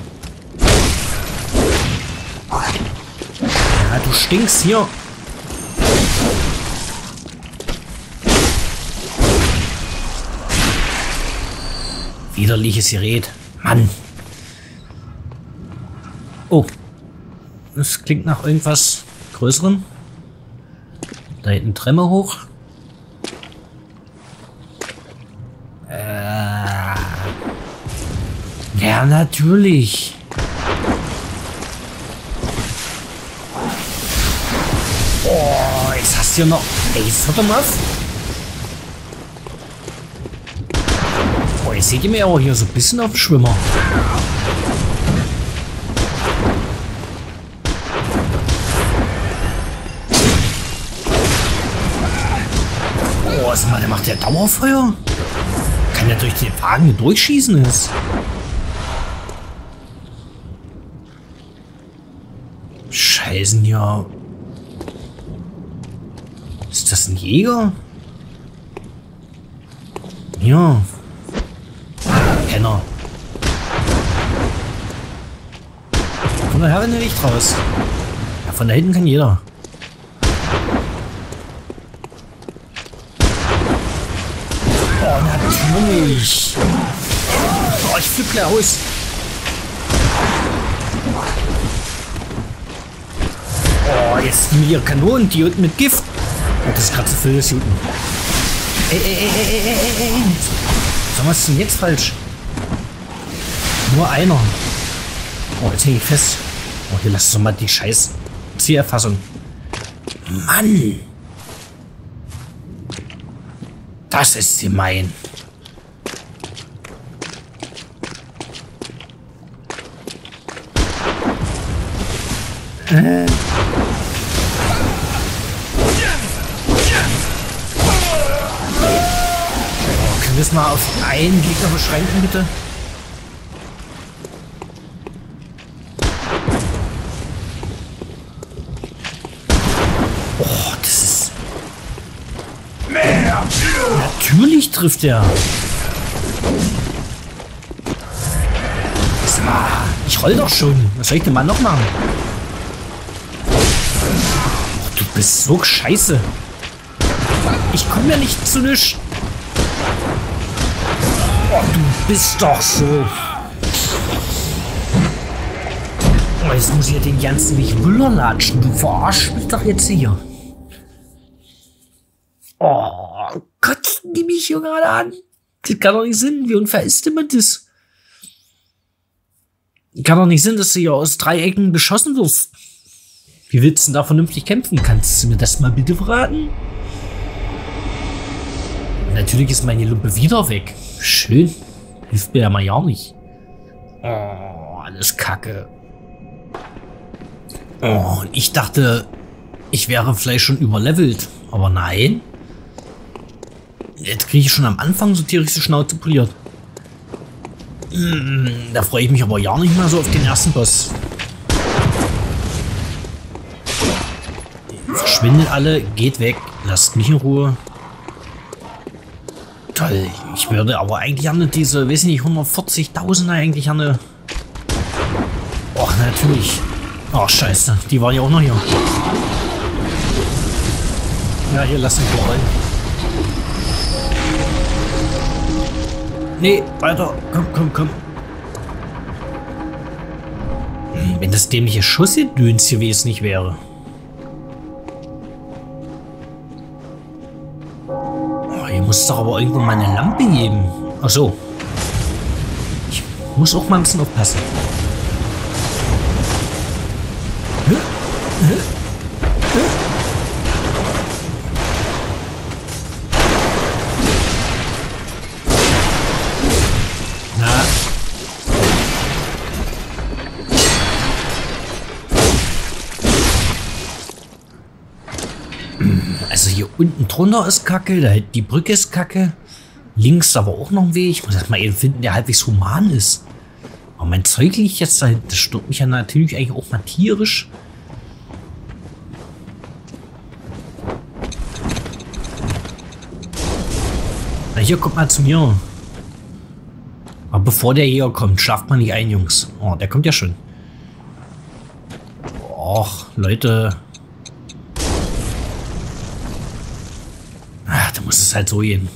A: Ja, du stinkst hier. Widerliches Gerät. Mann. Oh. Das klingt nach irgendwas Größerem. Da hinten Treppe hoch. Äh. Ja, natürlich. Oh, ja noch... Doch mal auf. Oh, jetzt seht ihr mir aber hier so ein bisschen auf dem Schwimmer. Oh, sag mal, der macht ja Dauerfeuer. Kann der durch den Wagen durchschießen ist. Scheißen ja. Ist das ein Jäger? Ja. Penner. Von der Herren nicht raus. Ja, von da hinten kann jeder. Oh, natürlich. Oh, ich flippe gleich aus. Oh, jetzt sind hier Kanonen, die unten mit Gift. Das ist gerade zu viel, das hier unten. Ey, ey, ey, ey, ey, ey, ey. Mal, was ist denn jetzt falsch? Nur einer. Oh, jetzt hänge ich fest. Oh, hier lass doch mal die scheiß Zielerfassung. Mann. Das ist gemein. Äh. Es mal auf einen Gegner beschränken, bitte? Oh, das ist... Natürlich trifft er. Ich roll doch schon. Was soll ich denn mal noch machen? Du bist so scheiße. Ich komme ja nicht zu nisch. Bist doch so. Oh, jetzt muss ich ja den ganzen Weg latschen. Du verarschst mich doch jetzt hier. Oh Gott, die mich hier gerade an. Das kann doch nicht Sinn. Wie unfair ist immer das? Kann doch nicht Sinn, dass du hier aus drei Ecken beschossen wirst. Wie willst du denn da vernünftig kämpfen? Kannst du mir das mal bitte verraten? Natürlich ist meine Lumpe wieder weg. Schön. Hilft mir ja mal ja auch nicht. Oh, alles Kacke. Oh, ich dachte, ich wäre vielleicht schon überlevelt. Aber nein. Jetzt kriege ich schon am Anfang so tierisch die Schnauze poliert. Hm, da freue ich mich aber ja nicht mehr so auf den ersten Boss. Verschwindet alle, geht weg, lasst mich in Ruhe. Toll, ich würde aber eigentlich gerne diese, weiß nicht, 140.000er eigentlich gerne... Och, natürlich. Ach, scheiße, die waren ja auch noch hier. Ja, hier, lass mich rollen. Nee, weiter. Komm, komm, komm. Hm, Wenn das dämliche Schussgedöns gewesen nicht wäre. Muss doch aber irgendwo mal eine Lampe geben. Ach so. Ich muss auch mal ein bisschen aufpassen. Hä? Hä? Unten drunter ist Kacke, da die Brücke ist Kacke. Links aber auch noch ein Weg. Ich muss erst mal einen finden, der halbwegs human ist. Aber mein Zeug liegt jetzt da. Das stört mich ja natürlich eigentlich auch mal tierisch. Na, hier, kommt mal zu mir. Aber bevor der hier kommt, schlaft man nicht ein, Jungs. Oh, der kommt ja schon. Och, Leute. Es halt so gehen.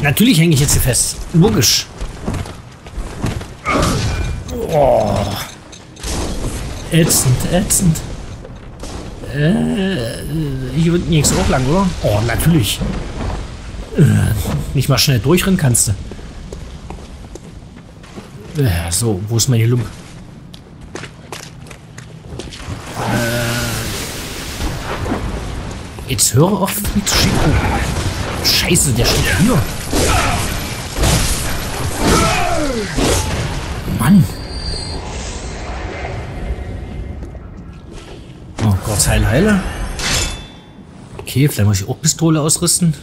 A: Natürlich hänge ich jetzt hier fest. Logisch. Oh. Ätzend, ätzend. Äh, hier unten ging's auch lang, oder? Oh, natürlich. Äh, nicht mal schnell durchrennen kannst du. Äh, so, wo ist meine Lumpe? Jetzt höre auf mich zu schicken. Scheiße, der steht hier. Mann. Oh Gott, heil, heile. Okay, vielleicht muss ich auch Pistole ausrüsten.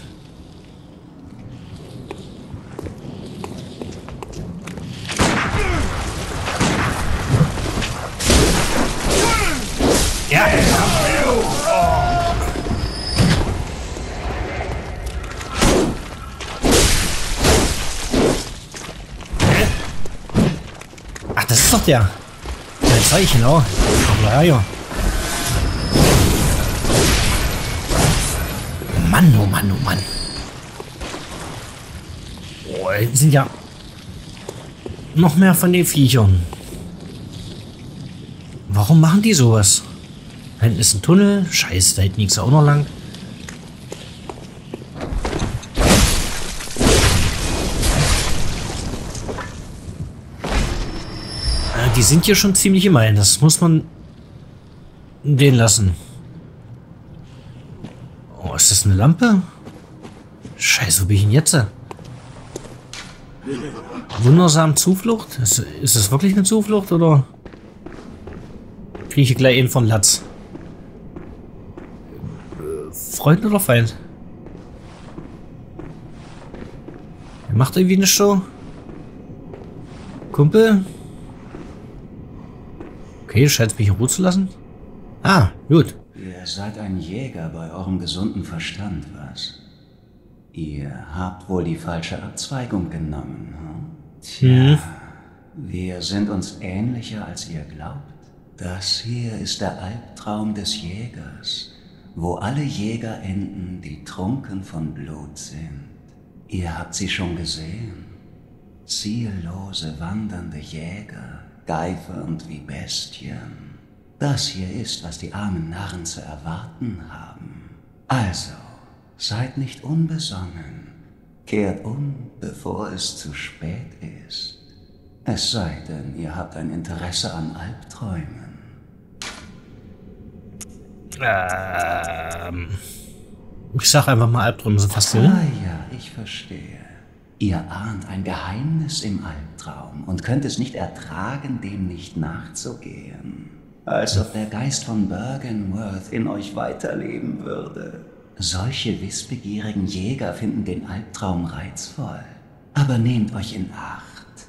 A: Doch der. Der Zeichen, genau. Ja, ja. Mann, oh Mann, oh Mann. Oh, hinten sind ja noch mehr von den Viechern. Warum machen die sowas? Da hinten ist ein Tunnel. Scheiße, da hinten liegt auch noch lang. Sind hier schon ziemlich gemein. Das muss man den lassen. Oh, ist das eine Lampe? Scheiße, wo bin ich denn jetzt? Wundersam Zuflucht? Ist, ist das wirklich eine Zuflucht oder kriege ich gleich einen von Latz? Freund oder Feind? Er macht irgendwie eine Show. Kumpel? Okay, du scheinst mich in Ruhe zu lassen. Ah, gut.
E: Ihr seid ein Jäger bei eurem gesunden Verstand, was? Ihr habt wohl die falsche Abzweigung genommen, hm? Tja, wir sind uns ähnlicher, als ihr glaubt. Das hier ist der Albtraum des Jägers, wo alle Jäger enden, die trunken von Blut sind. Ihr habt sie schon gesehen. Ziellose wandernde Jäger, geifernd wie Bestien. Das hier ist, was die armen Narren zu erwarten haben. Also, seid nicht unbesonnen. Kehrt um, bevor es zu spät ist. Es sei denn, ihr habt ein Interesse an Albträumen.
A: Ähm, ich sag einfach mal Albträume sind fast so.
E: Ah ja, ich verstehe. Ihr ahnt ein Geheimnis im Albtraum und könnt es nicht ertragen, dem nicht nachzugehen. Als ob der Geist von Bergenworth in euch weiterleben würde. Solche wissbegierigen Jäger finden den Albtraum reizvoll. Aber nehmt euch in Acht.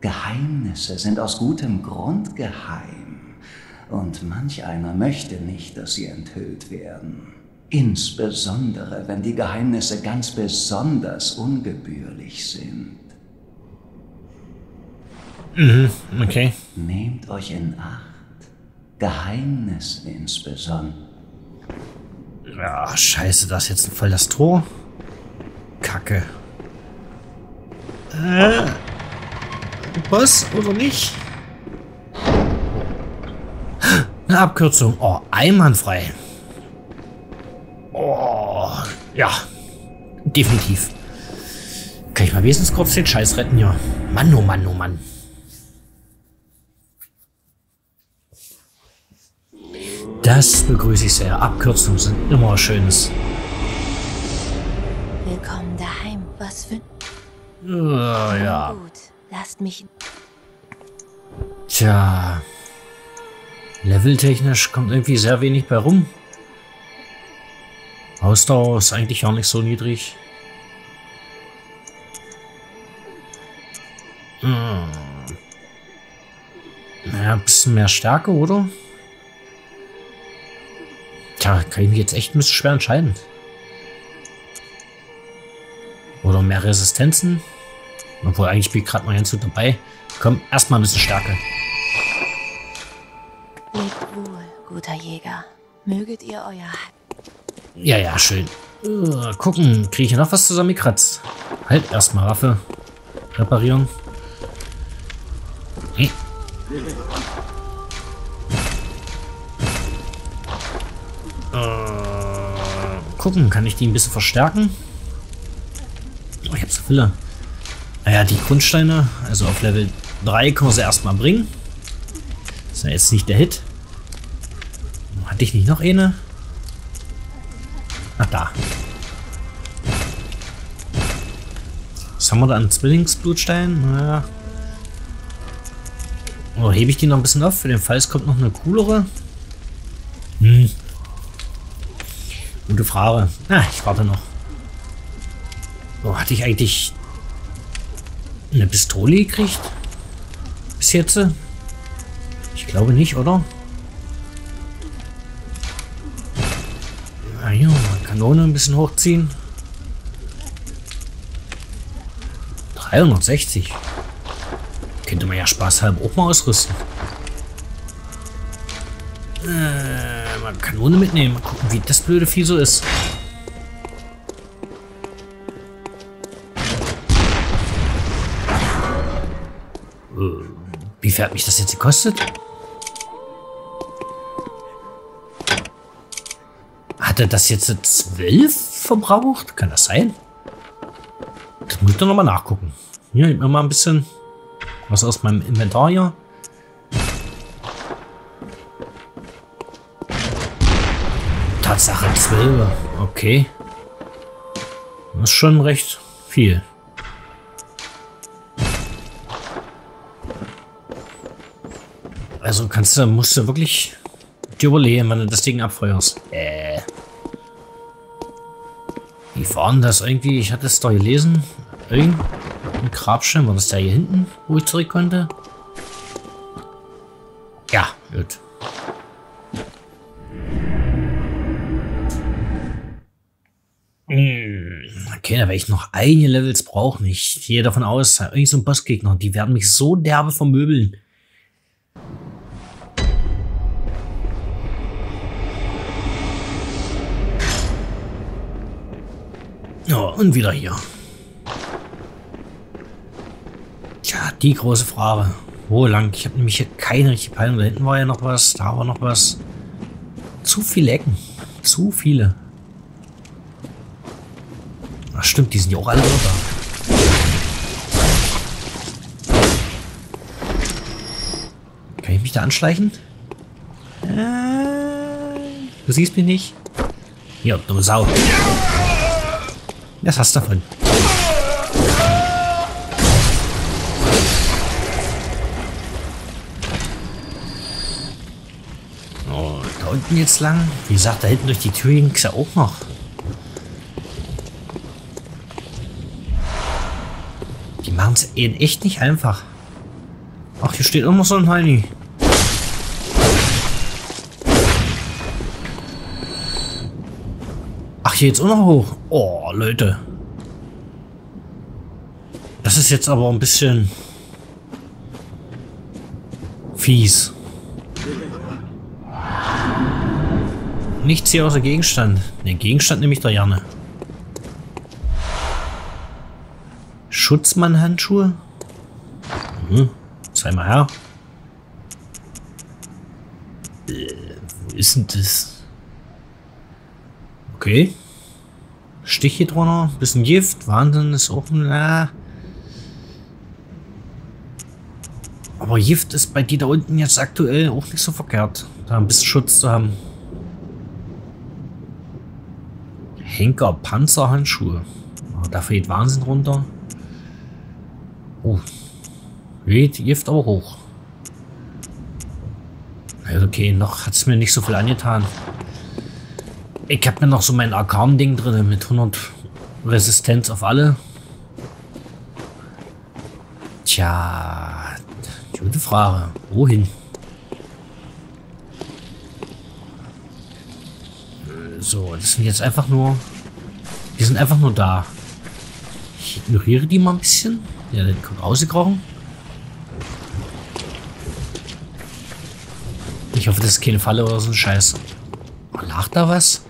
E: Geheimnisse sind aus gutem Grund geheim. Und manch einer möchte nicht, dass sie enthüllt werden. Insbesondere, wenn die Geheimnisse ganz besonders ungebührlich sind.
A: Mhm, okay.
E: Nehmt euch in Acht. Geheimnisse insbesondere.
A: Ja, scheiße, das ist jetzt voll das Tor. Kacke. Äh. Was oder nicht? Eine Abkürzung. Oh, einwandfrei. Oh, ja. Definitiv. Kann ich mal wenigstens kurz den Scheiß retten hier. Mann, oh Mann, oh Mann. Das begrüße ich sehr. Abkürzungen sind immer was Schönes.
B: Willkommen daheim. Was für...
A: Äh, ja.
B: Gut, lasst mich...
A: Tja. Leveltechnisch kommt irgendwie sehr wenig bei rum. Ausdauer ist eigentlich auch nicht so niedrig. Hm. Naja, ein bisschen mehr Stärke, oder? Tja, kann ich mich jetzt echt ein bisschen schwer entscheiden. Oder mehr Resistenzen. Obwohl, eigentlich bin ich gerade mal ganz gut dabei. Komm, erstmal ein bisschen Stärke.
B: Lebt wohl, guter Jäger. Möget ihr euer...
A: Ja, ja, schön. Uh, gucken, kriege ich hier noch was zusammengekratzt? Halt, erstmal Waffe. Reparieren. Hey. Gucken, kann ich die ein bisschen verstärken? Oh, ich habe so viele. Naja, die Grundsteine, also auf Level 3 können wir sie erstmal bringen. Ist ja jetzt nicht der Hit. Hatte ich nicht noch eine? Ach, da. Was haben wir da an Zwillingsblutstein? Naja. Oder hebe ich die noch ein bisschen auf? Für den Fall, es kommt noch eine coolere. Hm. Gute Frage. Ah, ich warte noch. So, hatte ich eigentlich eine Pistole gekriegt? Bis jetzt? Ich glaube nicht, oder? Ah, ja, Kanone ein bisschen hochziehen. 360. Könnte man ja spaßhalber auch mal ausrüsten. Äh, Kanone mitnehmen. Mal gucken, wie das blöde Vieh so ist. Äh, wie viel hat mich das jetzt gekostet? Hat er das jetzt zwölf verbraucht? Kann das sein? Das muss ich doch nochmal nachgucken. Hier, gib mir mal ein bisschen was aus meinem Inventar hier. 12. Okay. Das ist schon recht viel. Also kannst du, musst du wirklich dir überlegen, wenn du das Ding abfeuerst. Äh. Wie war das irgendwie? Ich hatte es doch gelesen. Irgendein Grabstein. War das der hier hinten, wo ich zurück konnte? Da werde ich noch einige Levels brauchen. Ich gehe davon aus, irgendwie so ein Bossgegner, die werden mich so derbe vermöbeln. Ja, und wieder hier. Tja, die große Frage. Wo lang? Ich habe nämlich hier keine richtige Peilung. Da hinten war ja noch was, da war noch was. Zu viele Ecken. Zu viele. Stimmt, die sind ja auch alle da. Kann ich mich da anschleichen? Äh, du siehst mich nicht. Hier, dumme Sau. Was hast du davon? Oh, da unten jetzt lang. Wie gesagt, da hinten durch die Tür ging es ja auch noch. es eh echt nicht einfach. Ach, hier steht immer so ein Heini. Ach, hier jetzt auch noch hoch. Oh, Leute. Das ist jetzt aber ein bisschen... fies. Nichts hier außer Gegenstand. Den Gegenstand nehme ich da gerne. Schutzmann-Handschuhe? Mhm. Zweimal her. Äh, wo ist denn das? Okay. Stich hier drunter. Bisschen Gift. Wahnsinn ist auch... Na. Aber Gift ist bei dir da unten jetzt aktuell auch nicht so verkehrt. Da ein bisschen Schutz zu haben. Henker Panzerhandschuhe. Oh, da fällt Wahnsinn runter. Oh. Geht Gift auch hoch. Ja, okay, noch hat es mir nicht so viel angetan. Ich habe mir noch so mein Arkan-Ding drin mit 100 Resistenz auf alle. Tja, gute Frage. Wohin? So, das sind jetzt einfach nur... Die sind einfach nur da. Ich ignoriere die mal ein bisschen. Ja, dann kommt rausgekrochen. Ich hoffe, das ist keine Falle oder so ein Scheiß. Lacht da was?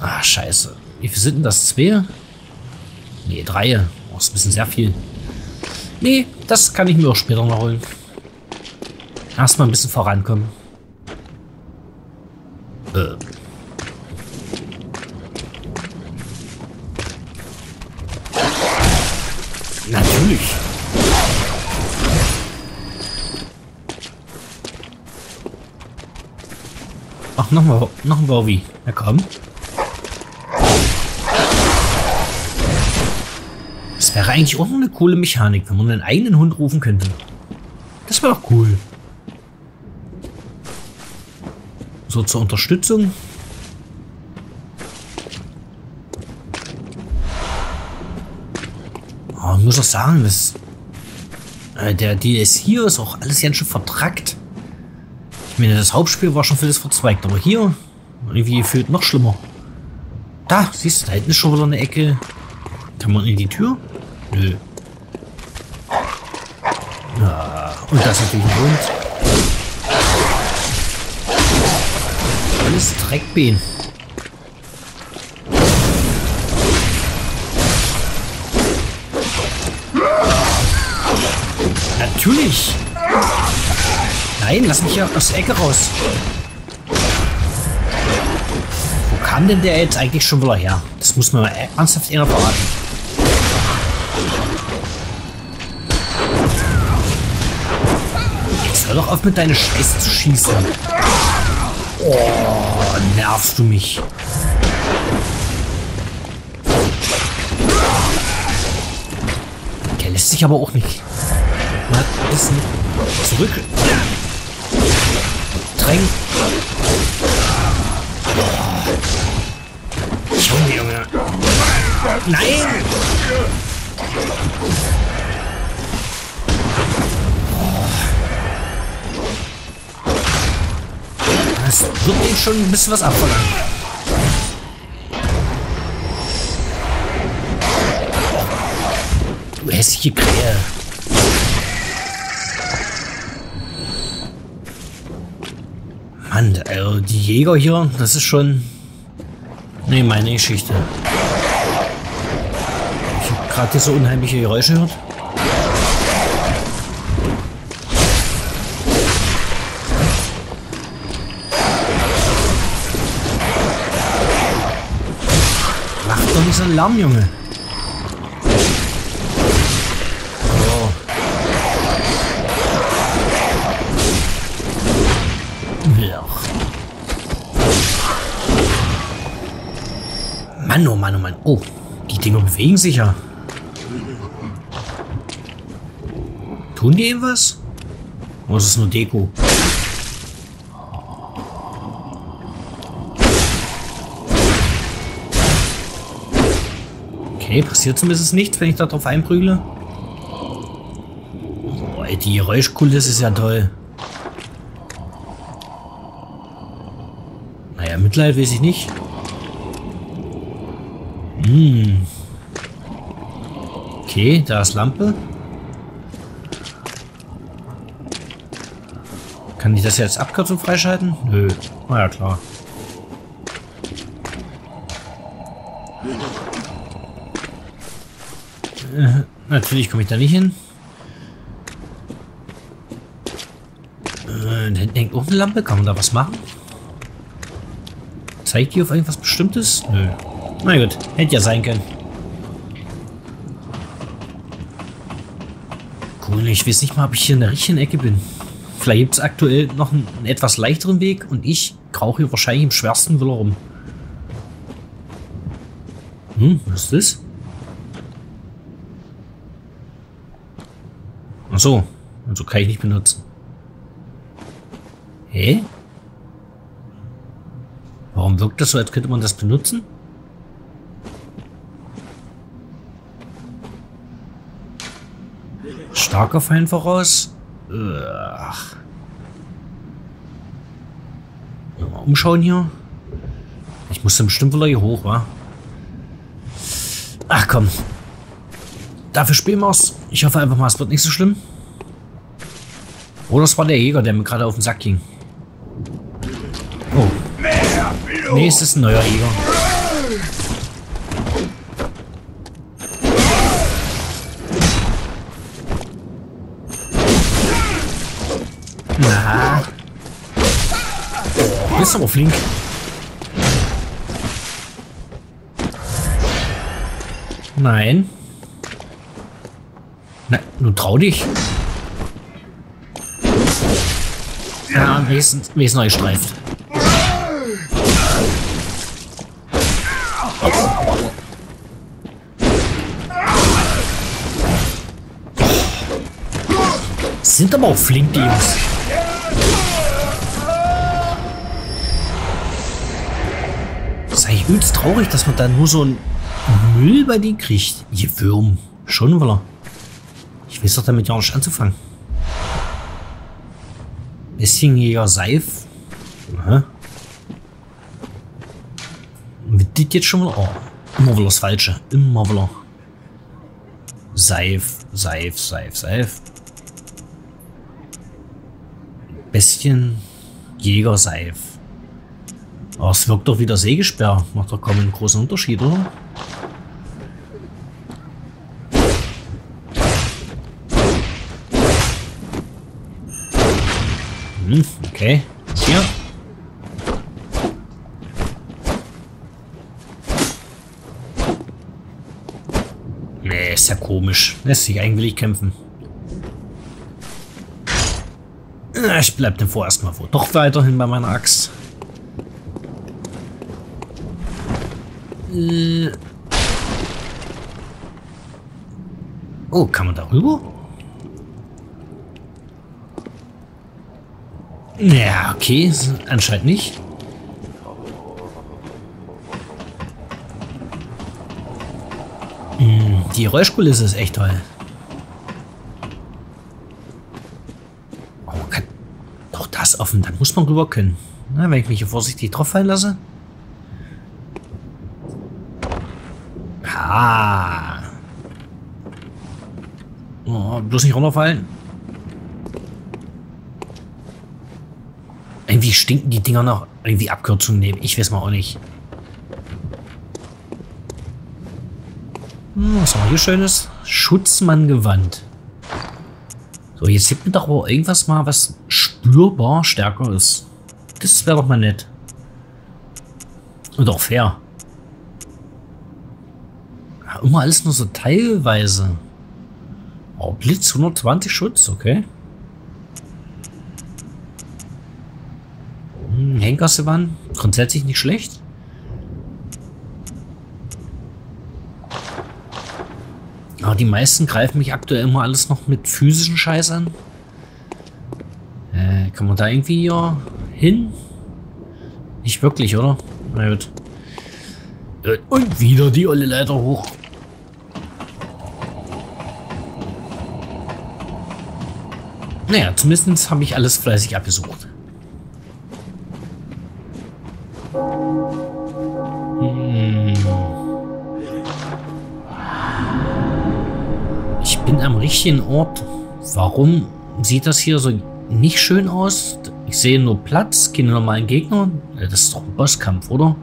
A: Ah, scheiße. Wie viel sind denn das? Zwei? Nee, drei. Oh, ist ein bisschen sehr viel. Nee, das kann ich mir auch später noch holen. Erstmal ein bisschen vorankommen. Äh. Natürlich. Ach, nochmal, noch ein Bowie. Ja, komm. Das wäre eigentlich auch eine coole Mechanik, wenn man einen eigenen Hund rufen könnte. Das wäre doch cool. So zur Unterstützung. Oh, ich muss auch sagen, das, äh, der DLC hier ist auch alles ganz schön vertrackt. Ich meine, das Hauptspiel war schon für das verzweigt, aber hier irgendwie gefühlt noch schlimmer. Da, siehst du, da hinten ist schon wieder eine Ecke. Kann man in die Tür? Nö. Ja, und das ist natürlich ein Hund. Alles Dreckbein. Natürlich. Nein, lass mich ja aus der Ecke raus. Wo kam denn der jetzt eigentlich schon wieder her? Das muss man mal ernsthaft eher verraten. Jetzt hör doch auf mit deiner Scheiße zu schießen. Oh, nervst du mich. Der lässt sich aber auch nicht. Mal ein bisschen zurück. Oh. Junge, Junge. Nein! Das wird ihm schon ein bisschen was abverlangen. Du hässliche Krähe. Jäger hier, das ist schon... Nee, meine Geschichte. Ich habe gerade hier so unheimliche Geräusche gehört. Mach doch nicht so einen Lärm, Junge. Mann, oh Mann, oh Mann. Oh, die Dinger bewegen sich ja. Tun die irgendwas? Oder ist es nur Deko? Okay, passiert zumindest nichts, wenn ich da drauf einprügle. Oh, die Geräuschkulisse ist ja toll. Naja, Mitleid weiß ich nicht. Hm. Okay, da ist Lampe. Kann ich das jetzt Abkürzung freischalten? Nö. Na ja, klar. Äh, natürlich komme ich da nicht hin. Äh, hinten hängt auch eine Lampe. Kann man da was machen? Zeigt die auf irgendwas Bestimmtes? Nö. Na gut, hätte ja sein können. Cool, ich weiß nicht mal, ob ich hier in der richtigen Ecke bin. Vielleicht gibt es aktuell noch einen, einen, etwas leichteren Weg und ich krauche hier wahrscheinlich im schwersten Willer rum. Hm, was ist das? Achso, also kann ich nicht benutzen. Hä? Warum wirkt das so, als könnte man das benutzen? Starker Feind voraus. Ach. Mal umschauen hier. Ich muss dann bestimmt wieder hier hoch, wa? Ach komm. Dafür spielen wir es. Ich hoffe einfach mal, es wird nicht so schlimm. Oder es war der Jäger, der mir gerade auf den Sack ging. Oh. Nee, es ist ein neuer Jäger. Aber flink. Nein. Na, nun trau dich. Ja, wenigstens, wenigstens neu streift. Sind aber auch flink, die Jungs. Übelst traurig, dass man da nur so ein Müll bei denen kriegt. Ihr Würm. Schon wieder. Ich weiß doch damit ja nicht anzufangen. Bisschen Jäger Seif. Aha. Wird das jetzt schon wieder? Oh, immer wieder das Falsche. Immer wieder. Seif, Seif, Seif, Seif. Bisschen Jägerseif. Aber es wirkt doch wieder Sägesperr. Macht doch kaum einen großen Unterschied, oder? Hm, okay. Hier. Nee, ist ja komisch. Lässt sich eigentlich kämpfen. Ich bleib denn vorerst mal wo. Doch weiterhin bei meiner Axt. Oh, kann man da rüber? Ja, okay. Anscheinend nicht. Hm, die Geräuschkulisse ist echt toll. Oh, man kann doch das offen. Dann muss man rüber können. Na, wenn ich mich hier vorsichtig drauf fallen lasse. Ah. Oh, bloß nicht runterfallen. Irgendwie stinken die Dinger noch irgendwie Abkürzungen nehmen. Ich weiß mal auch nicht. Hm, was haben wir hier Schönes? Schutzmanngewand. So, jetzt gibt mir doch aber irgendwas mal, was spürbar stärker ist. Das wäre doch mal nett. Und auch fair. Immer alles nur so teilweise. Oh, Blitz 120 Schutz, okay. Hm, Henkersewand, grundsätzlich nicht schlecht. Aber die meisten greifen mich aktuell immer alles noch mit physischen Scheiß an. Äh, kann man da irgendwie ja hin? Nicht wirklich, oder? Na gut. Äh, und wieder die olle Leiter hoch. Naja, zumindest habe ich alles fleißig abgesucht. Hm. Ich bin am richtigen Ort. Warum sieht das hier so nicht schön aus? Ich sehe nur Platz, keine normalen Gegner. Das ist doch ein Bosskampf, oder?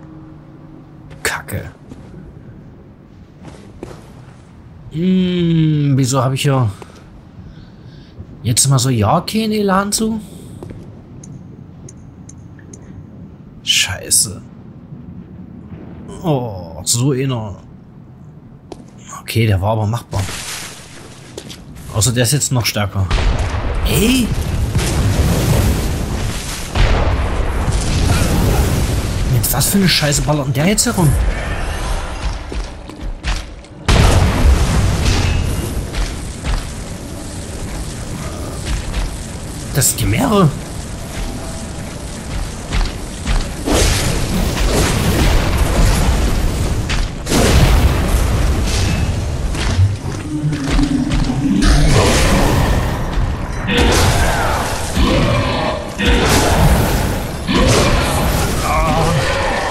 A: Kacke. Hm, wieso habe ich ja jetzt mal so ja keinen Elan zu? Scheiße. Oh, so einer. Okay, der war aber machbar. Außer der ist jetzt noch stärker. Ey! Mit was für eine Scheiße ballert der jetzt herum? Das die mehrere.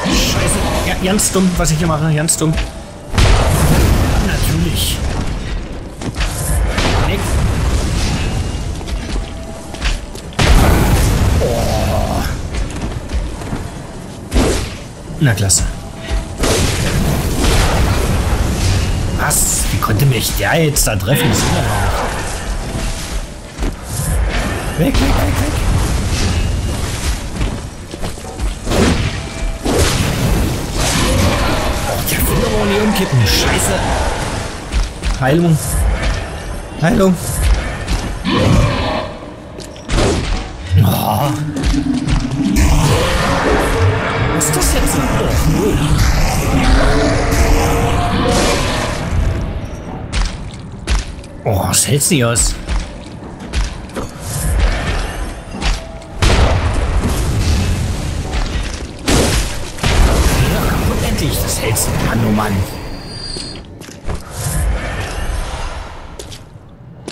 A: Scheiße. Ja, ganz dumm, was ich hier mache. Ganz dumm. Na klasse. Was? Wie konnte mich der jetzt da treffen? Das ist. Weg, weg, weg, weg. Der will aber nicht umkippen. Scheiße. Heilung. Heilung. Oh. Ist das jetzt? Oh, null. Oh, aus? Ja, endlich. Das hält's nicht. Mann, oh Mann.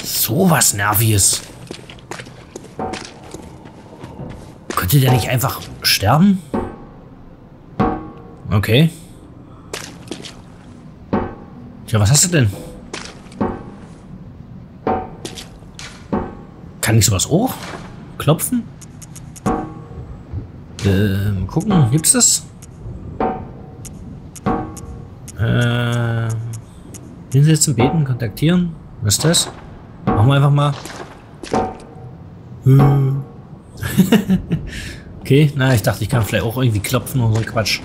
A: So was Nerviges. Könnte der nicht einfach sterben? Okay. Tja, was hast du denn? Kann ich sowas auch? Klopfen? Ähm, gucken, gibt's das? Äh, hinsetzen, beten, kontaktieren. Was ist das? Machen wir einfach mal. Hm. okay, na, ich dachte, ich kann vielleicht auch irgendwie klopfen oder so Quatsch.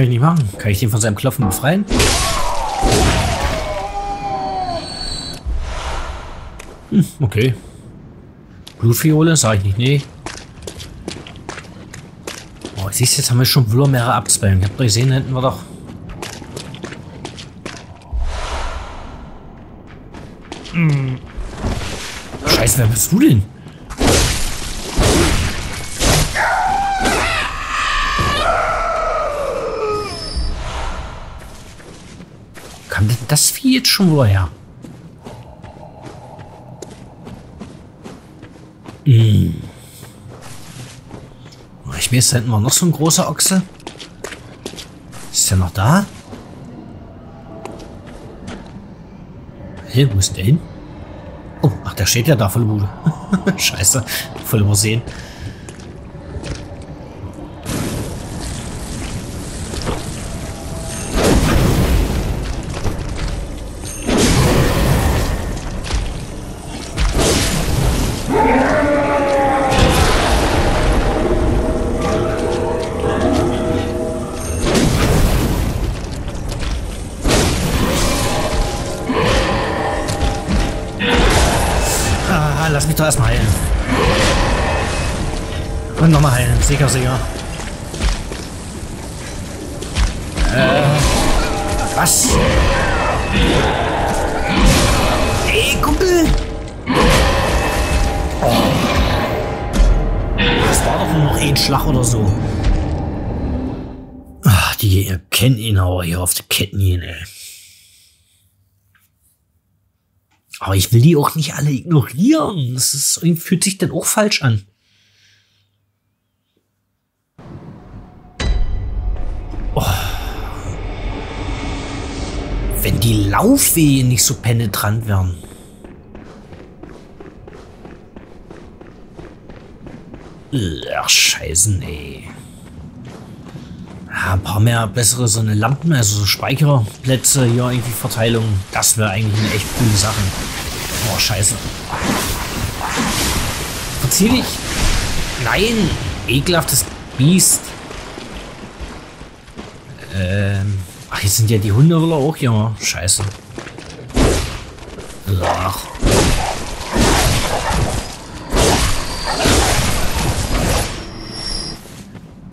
A: Kann ich nicht machen. Kann ich den von seinem Klopfen befreien? Hm, okay. Blutfiole, sage ich nicht, nee. Oh, siehst du, jetzt haben wir schon wohl mehrere Abspellen. Ich hab doch gesehen, da hinten war doch... Hm. Scheiße, wer bist du denn? Jetzt schon woher? Hm. Ich weiß, da hinten war noch so ein großer Ochse. Ist der noch da? Hey, wo ist der hin? Oh, ach, der steht ja da voll Bude. Scheiße, voll übersehen. Lass mich doch erstmal heilen. Und nochmal heilen. Sicher, sicher. Äh, was? Ey, Kumpel! Oh. Das war doch nur noch ein Schlag oder so. die erkennen ihn aber hier auf der Ketten ey. Aber ich will die auch nicht alle ignorieren. Das ist, fühlt sich dann auch falsch an. Oh. Wenn die Laufwege nicht so penetrant wären. Ach, scheißen, ey. Ja, ein paar mehr bessere so eine Lampen, also so Speicherplätze hier irgendwie Verteilung. Das wäre eigentlich eine echt coole Sache. Boah, scheiße. Verzieh dich. Nein, ekelhaftes Biest. Ähm, ach, jetzt sind ja die Hunde auch hier. Scheiße. Ach.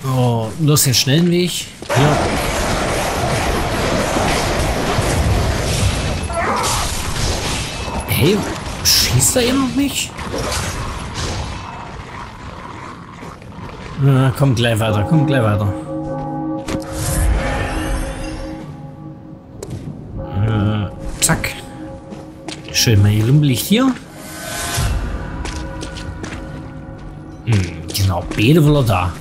A: Oh, los den schnellen Weg. Hier. Hey, schießt er eben noch nicht? Na, komm gleich weiter, komm gleich weiter. Äh, zack. Schön mal Lumpenlicht hier. Hm, genau, beide will er da.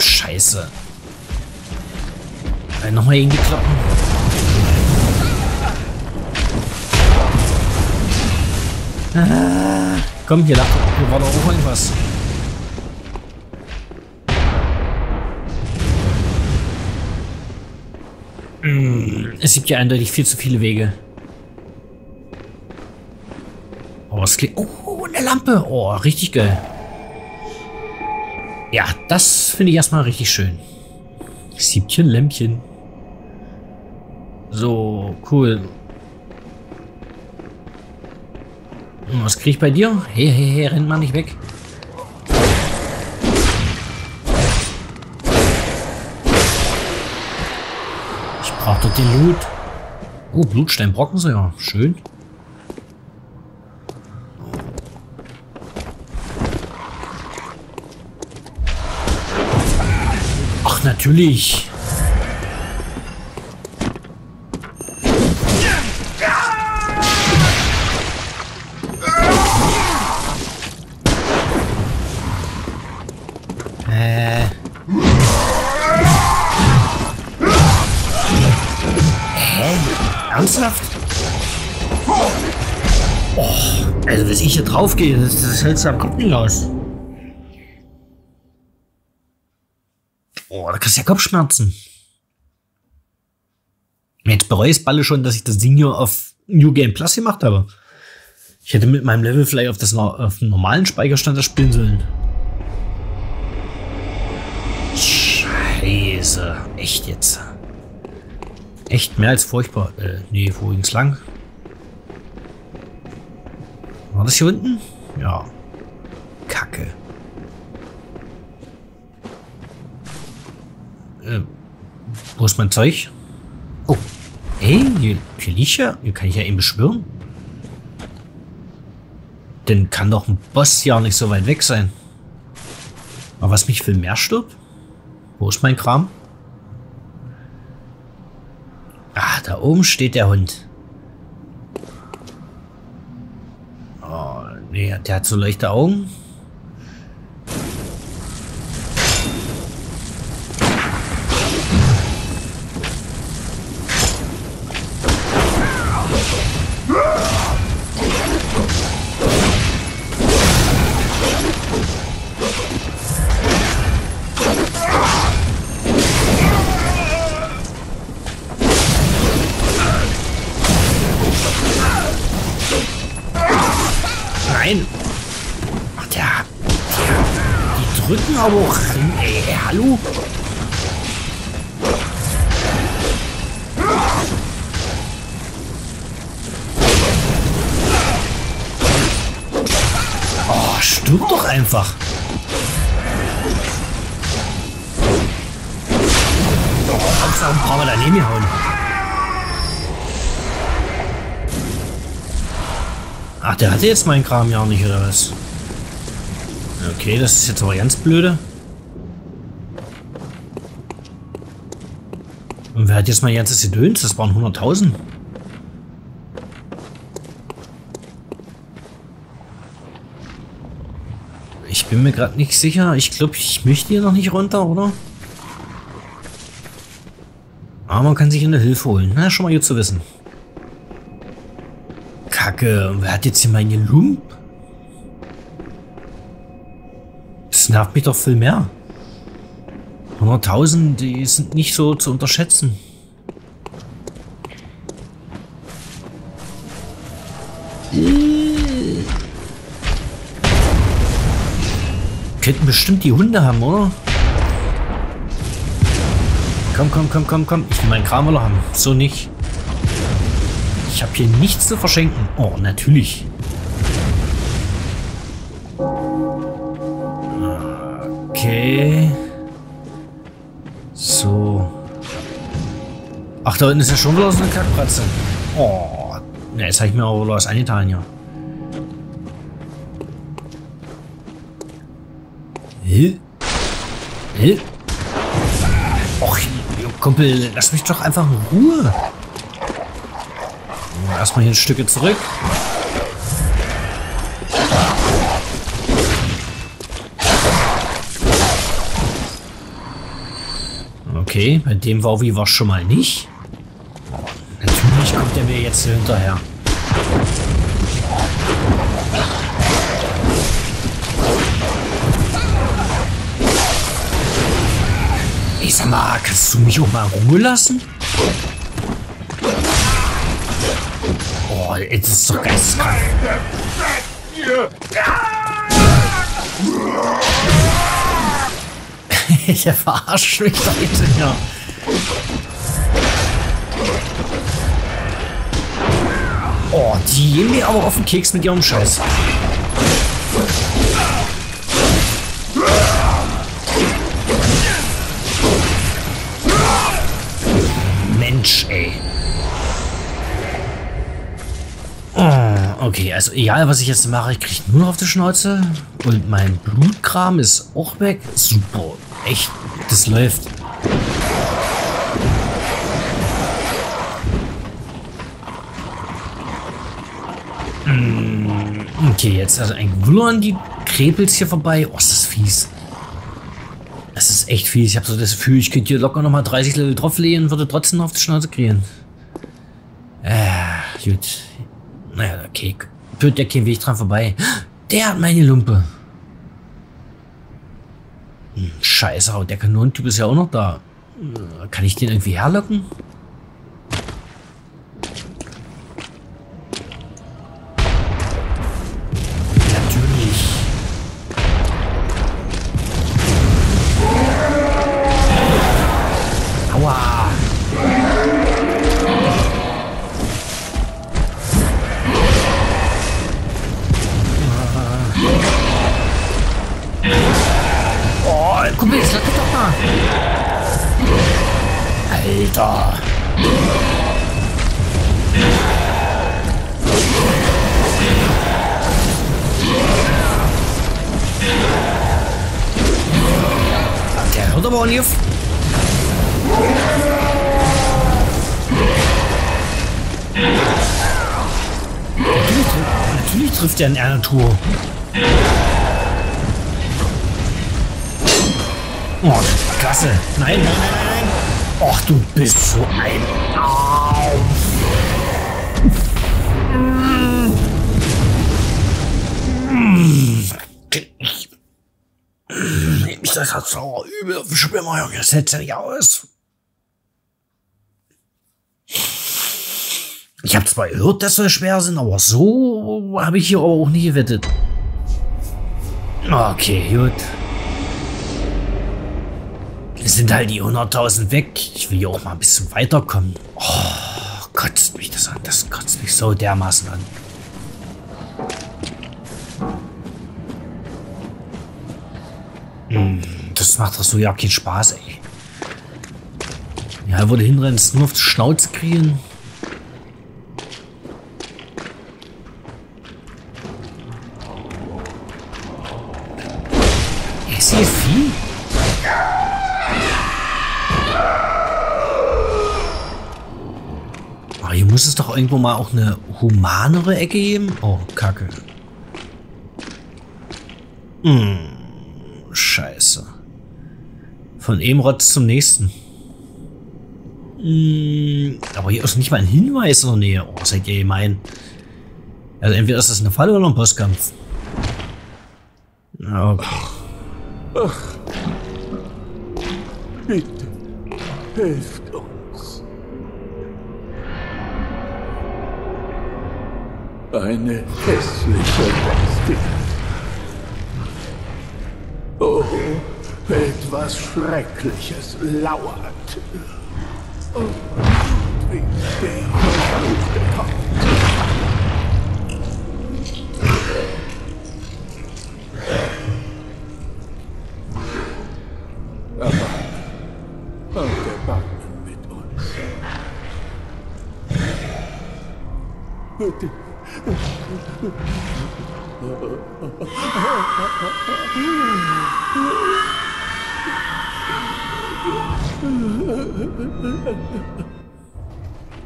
A: Scheiße. Äh, Nochmal irgendwie kloppen. Ah, komm, hier, da, hier war doch auch irgendwas. Hm, es gibt ja eindeutig viel zu viele Wege. Oh, es klingt... Oh, eine Lampe. Oh, richtig geil. Ja, das finde ich erstmal richtig schön. Siebchen Lämpchen. So, cool. Was krieg ich bei dir? Hey, hey, hey, renn mal nicht weg. Ich brauch doch den Loot. Oh, Blutsteinbrocken so ja. Schön. Ach, natürlich. Ich hier drauf gehe, das, das hältst du am Kopf nicht aus. Oh, da kriegst du ja Kopfschmerzen. Jetzt bereue ich Balle schon, dass ich das Ding hier auf New Game Plus gemacht habe. Ich hätte mit meinem Level vielleicht auf, das, auf den normalen Speicherstand das spielen sollen. Scheiße. Echt jetzt. Echt mehr als furchtbar. Äh, nee, wo ging's lang? War das hier unten? Ja. Kacke. Äh, wo ist mein Zeug? Oh. Ey, hier, hier liegt ja. Hier kann ich ja eben beschwören. Denn kann doch ein Boss ja nicht so weit weg sein. Aber was mich viel mehr stirbt? Wo ist mein Kram? Ah, da oben steht der Hund. Nee, der hat so leichte Augen. Auch rein, ey, hallo? Oh, stimmt doch einfach. Hauptsache ein paar Mal daneben gehauen. Ach, der hatte jetzt meinen Kram ja nicht, oder was? Okay, das ist jetzt aber ganz blöde. Und wer hat jetzt mal ganzes Gedöns? Das waren 100.000. Ich bin mir gerade nicht sicher. Ich glaube, ich möchte hier noch nicht runter, oder? Aber man kann sich eine Hilfe holen. Na, schon mal gut zu wissen. Kacke. Wer hat jetzt hier meine Lump? Nervt mich doch viel mehr. 100.000, die sind nicht so zu unterschätzen. Könnten bestimmt die Hunde haben, oder? Komm, komm, komm, komm, komm. Ich will meinen Kram haben. So nicht. Ich habe hier nichts zu verschenken. Oh, natürlich. Okay. So. Ach, da unten ist ja schon wieder so eine Kackpratze. Oh. Ne, jetzt habe ich mir aber was angetan hier. Hä? Hä? Och, Kumpel, lass mich doch einfach in Ruhe. Erstmal hier ein Stücke zurück. Okay, bei dem Wauwi war schon mal nicht. Natürlich kommt er mir jetzt hinterher. Ich sag mal, kannst du mich auch mal Ruhe lassen? Oh, das ist doch geisteskrank. Der verarscht mich doch jetzt ja. Oh, die gehen mir aber auf den Keks mit ihrem Scheiß. Mensch, ey. Oh, okay, also egal was ich jetzt mache, ich kriege nur noch auf die Schnauze. Und mein Blutkram ist auch weg. Super. Echt, das läuft. Mm, okay, jetzt also ein Gluon, die Krepels hier vorbei. Oh, ist das fies. Das ist echt fies. Ich habe so das Gefühl, ich könnte hier locker nochmal 30 Level drauflegen und würde trotzdem auf die Schnauze kriegen. Äh, gut. Naja, okay. Führt ja kein Weg dran vorbei. Der hat meine Lumpe. Hm, scheiße, der Kanonentyp ist ja auch noch da. Kann ich den irgendwie herlocken? Er in einer Tour. Oh, klasse. Nein, nein, nein, nein. Och, du bist so ein... Ich... Ich das hat so übel Schwimmer, Junge. Das hält ja nicht aus. Ich habe zwar gehört, dass sie schwer sind, aber so habe ich hier auch nie gewettet. Okay, gut. Es sind halt die 100.000 weg. Ich will hier auch mal ein bisschen weiterkommen. Oh, kotzt mich das an. Das kotzt mich so dermaßen an. Hm, das macht doch so ja keinen Spaß, ey. Ja, wo du hinrennst, nur auf die Schnauze kriegen. Riesiges Vieh. Aber hier muss es doch irgendwo mal auch eine humanere Ecke geben. Oh, Kacke. Hm, scheiße. Von einem Rotz zum nächsten. Hm, aber hier ist nicht mal ein Hinweis in der Nähe. Oh, seid ihr gemein. Also entweder ist das eine Falle oder ein Bosskampf. Okay.
F: Ach, bitte, helft uns. Eine hässliche Bestie. Oh, etwas Schreckliches lauert. Oh. Hab Erbarmen mit uns. Bitte.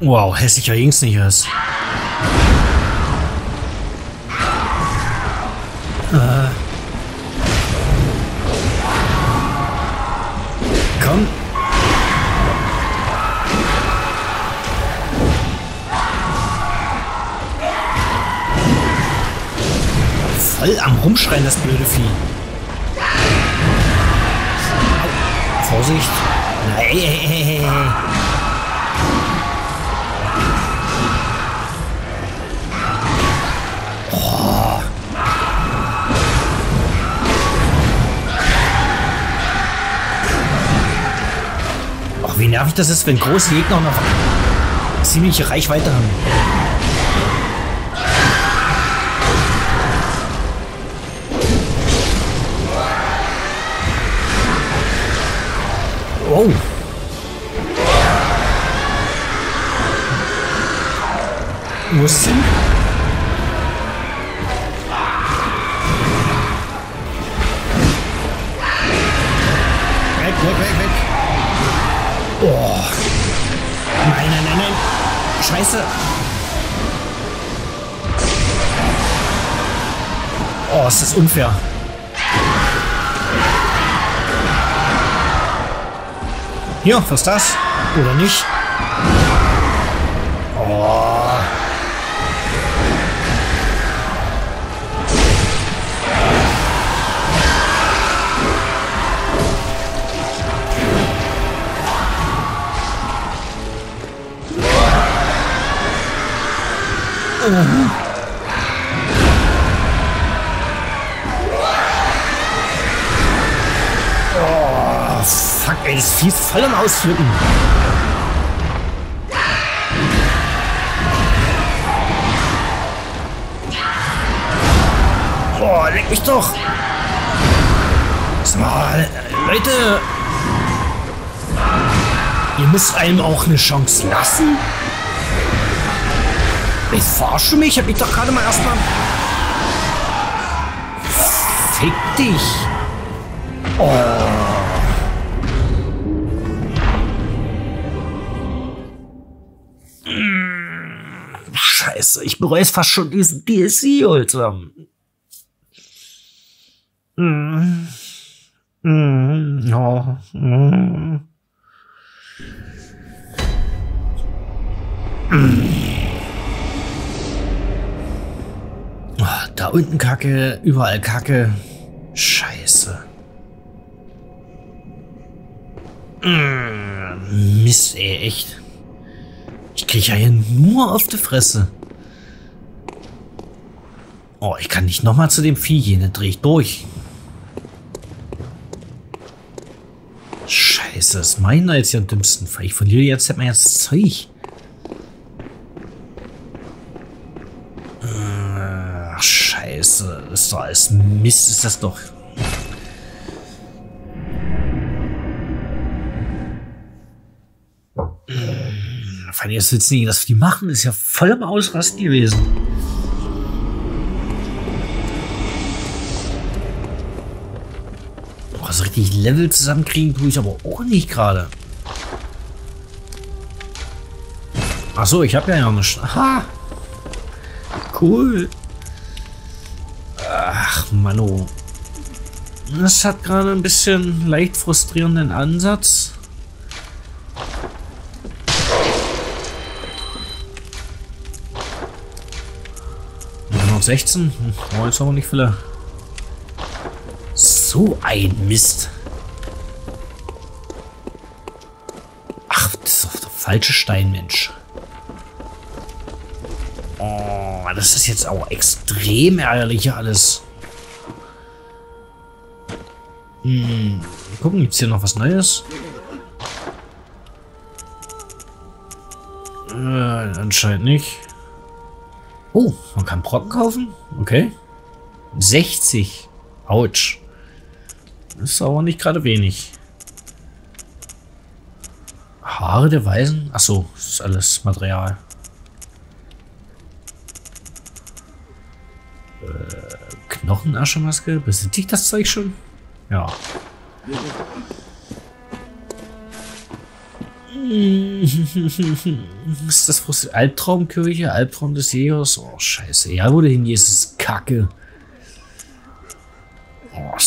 A: Wow, hässlicher ging's nicht erst. Äh. Komm. Voll am Rumschreien, das blöde Vieh. Vorsicht. Ey, ey, ey, ey. Nervig das ist, wenn große Gegner noch ziemliche Reichweite haben. Wow. Wo ist sie? Scheiße. Oh, ist das unfair. Hier, was das? Oder nicht? Voll am Ausflippen. Oh, leck mich doch. Mal, Leute. Ihr müsst einem auch eine Chance lassen. Ich verarsche mich, ich hab mich doch gerade mal erstmal. Fick dich. Oh. Scheiße, ich bereue es fast schon diesen DLC, Alter. Mm. Mm. Ja. Mm. Da unten Kacke, überall Kacke. Scheiße. Mist, ey, echt. Ich krieg ja hier nur auf die Fresse. Oh, ich kann nicht nochmal zu dem Vieh gehen, dann dreh ich durch. Scheiße, das ist meiner jetzt hier am dümmsten. Ich verliere jetzt mein ganzes Zeug. Ach, scheiße. Das ist doch alles Mist, ist das doch. Hm, Vor allem, jetzt willst du nicht, dass die machen, ist ja voll am Ausrasten gewesen. Richtig Level zusammenkriegen tue ich aber auch nicht gerade. Ach so, ich habe ja noch eine... Sch Aha! Cool. Ach, Mano. Das hat gerade ein bisschen leicht frustrierenden Ansatz. noch 16. Hm, oh, jetzt aber nicht viele. So ein Mist. Ach, das ist doch der falsche Stein, Mensch. Oh, das ist jetzt auch extrem ärgerlich alles. Hm, gucken, gibt es hier noch was Neues? Äh, anscheinend nicht. Oh, man kann Brocken kaufen? Okay. 60. Autsch. Das ist aber nicht gerade wenig. Haare der Weisen? Achso, das ist alles Material. Äh, Knochenaschemaske? Besittigt das Zeug schon? Ja. ist das frustrierend? Albtraumkirche? Albtraum des Jägers? Oh, scheiße. Ja, wo denn Jesus Kacke? Oh,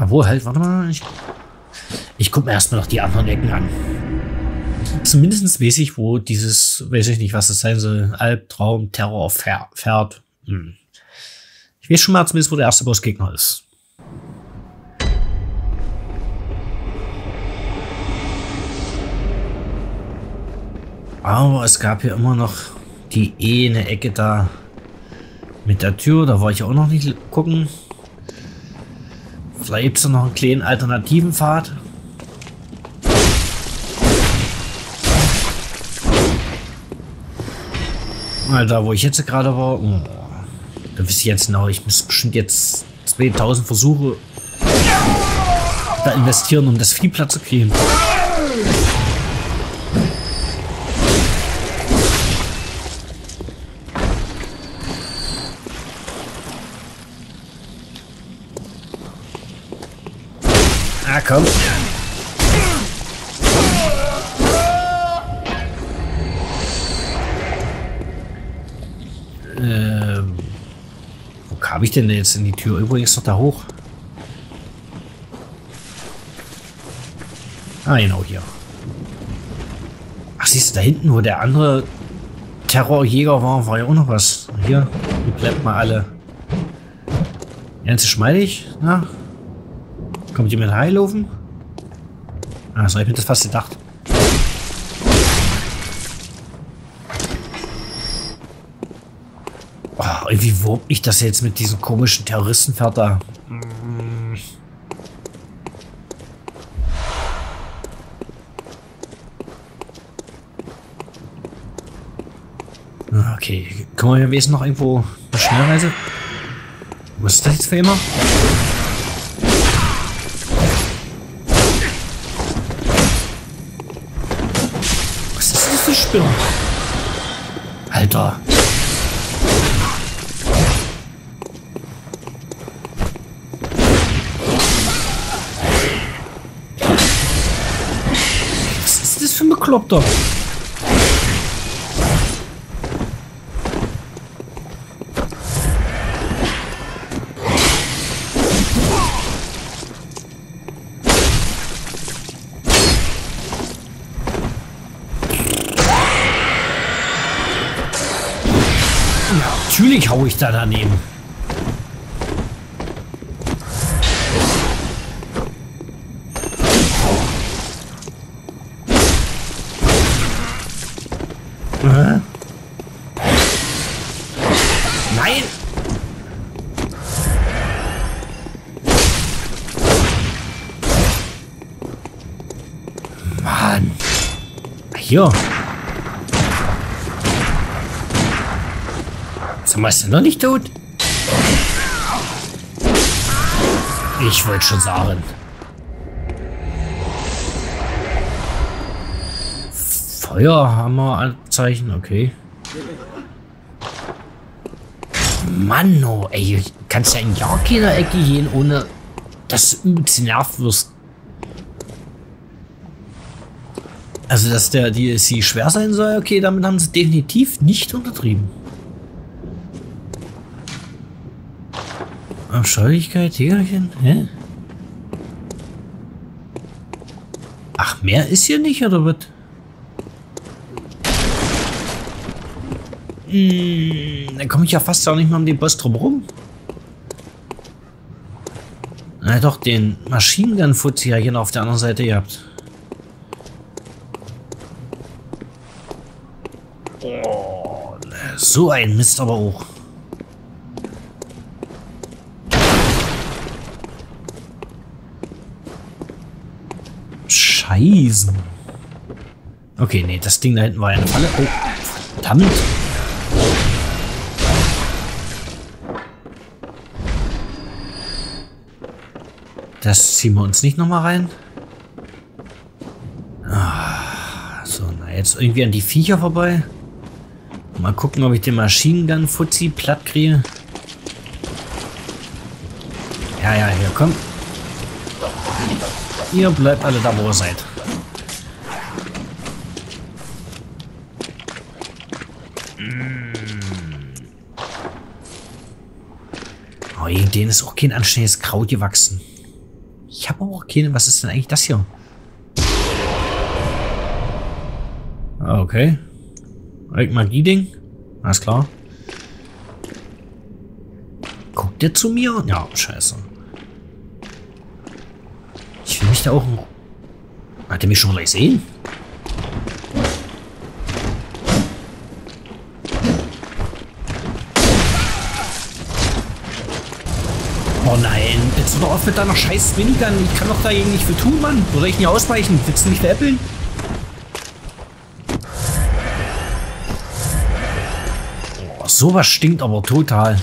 A: Obwohl, halt, warte mal. Ich, ich gucke mir erstmal noch die anderen Ecken an. Zumindest weiß ich, wo dieses, weiß ich nicht, was das sein soll, Albtraum, Terror fährt. Hm. Ich weiß schon mal zumindest, wo der erste Bossgegner ist. Aber es gab hier immer noch die eine Ecke da mit der Tür. Da war ich auch noch nicht gucken. Vielleicht gibt es noch einen kleinen alternativen Pfad. Da, wo ich jetzt gerade war, oh, da wisst ihr jetzt genau, ich muss bestimmt jetzt 2000 Versuche da investieren, um das Vieh Platz zu kriegen. Komm. Ähm, wo kam ich denn jetzt in die Tür? Übrigens noch da hoch. Ah, genau hier. Ach, siehst du, da hinten, wo der andere Terrorjäger war, war ja auch noch was. Hier, die bleibt mal alle. Ganz schmeidig, na? Kommt jemand heilaufen? Ah, so hab ich mir das fast gedacht. Oh, irgendwie wurmt mich das jetzt mit diesem komischen Terroristenpferd da. Ah, okay, können wir hier noch irgendwo eine Schnellreise? Was ist das jetzt für immer? Spinner. Alter. Was ist das für ein Bekloppter? Da daneben. Nein! Mann! Hier! Mal, ist er noch nicht tot? Ich wollte schon sagen. Feuerhammer-Anzeichen, okay. Mann, oh, ey, kannst ja in gar keiner Ecke gehen, ohne dass du übelst genervt wirst. Also, dass der DLC schwer sein soll, okay, damit haben sie definitiv nicht untertrieben. Abscheulichkeit, Jägerchen, hä? Ach, mehr ist hier nicht, oder was? Hm, dann komme ich ja fast auch nicht mal um den Boss drum rum. Na doch, den Maschinengun-Fuzzi ja hier noch auf der anderen Seite gehabt. Oh, so ein Mist aber auch. Scheißen. Okay, nee, das Ding da hinten war ja eine Falle. Oh, verdammt. Das ziehen wir uns nicht nochmal rein. Ah, so, na jetzt irgendwie an die Viecher vorbei. Mal gucken, ob ich den Maschinengun-Fuzzi platt kriege. Ja, ja, hier, komm. Ihr bleibt alle da, wo ihr seid. Denen ist auch kein anständiges Kraut gewachsen. Ich habe auch keine. Was ist denn eigentlich das hier? Okay. Magie-Ding. Alles klar. Guckt der zu mir? Ja, scheiße. Ich will mich da auch... Hat er mich schon gleich sehen? Oh nein, jetzt hör doch auf mit deiner scheiß Minigun. Ich kann doch dagegen nicht viel tun, Mann. Oder ich nicht ausweichen? Willst du mich veräppeln? Oh, sowas stinkt aber total.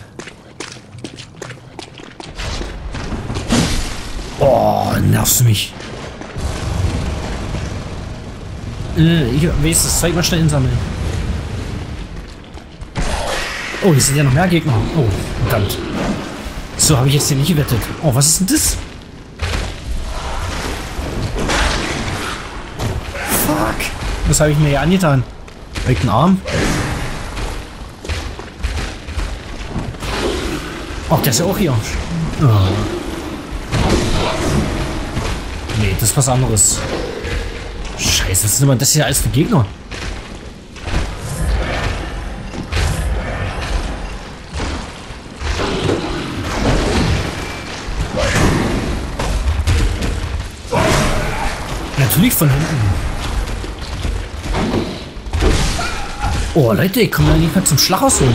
A: Oh, nervst du mich. Äh, ich weiß das Zeug mal schnell insammeln. Oh, hier sind ja noch mehr Gegner. Oh, verdammt. So, habe ich jetzt hier nicht gewettet. Oh, was ist denn das? Fuck. Was habe ich mir hier angetan? Welchen Arm? Oh, der ist ja auch hier. Oh. Nee, das ist was anderes. Scheiße, was ist denn das hier alles für Gegner? Natürlich von hinten. Oh, Leute, ich komme ja nicht mehr zum Schlag ausholen.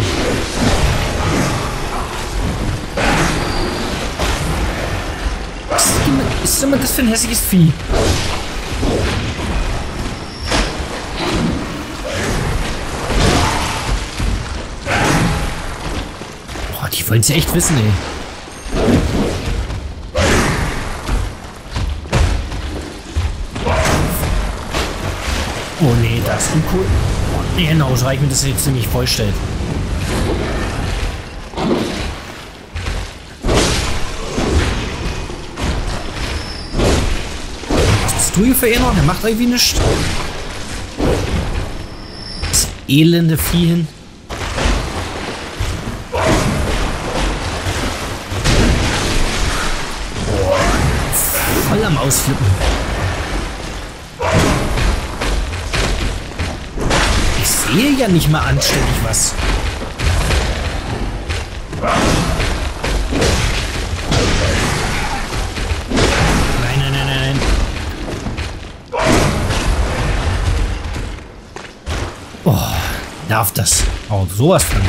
A: Was ist, denn, ist denn das für ein hässliches Vieh? Boah, die wollen es ja echt wissen, ey. Oh nee, das ist cool. Genau, so reicht mir das jetzt ziemlich vollstellt. Was bist du hier für einer? Der macht irgendwie nichts. Das elende Vieh hin. Voll am Ausflippen. Sehe ja nicht mal anständig was. Nein, nein, nein, nein. Oh, darf das. Oh, sowas von.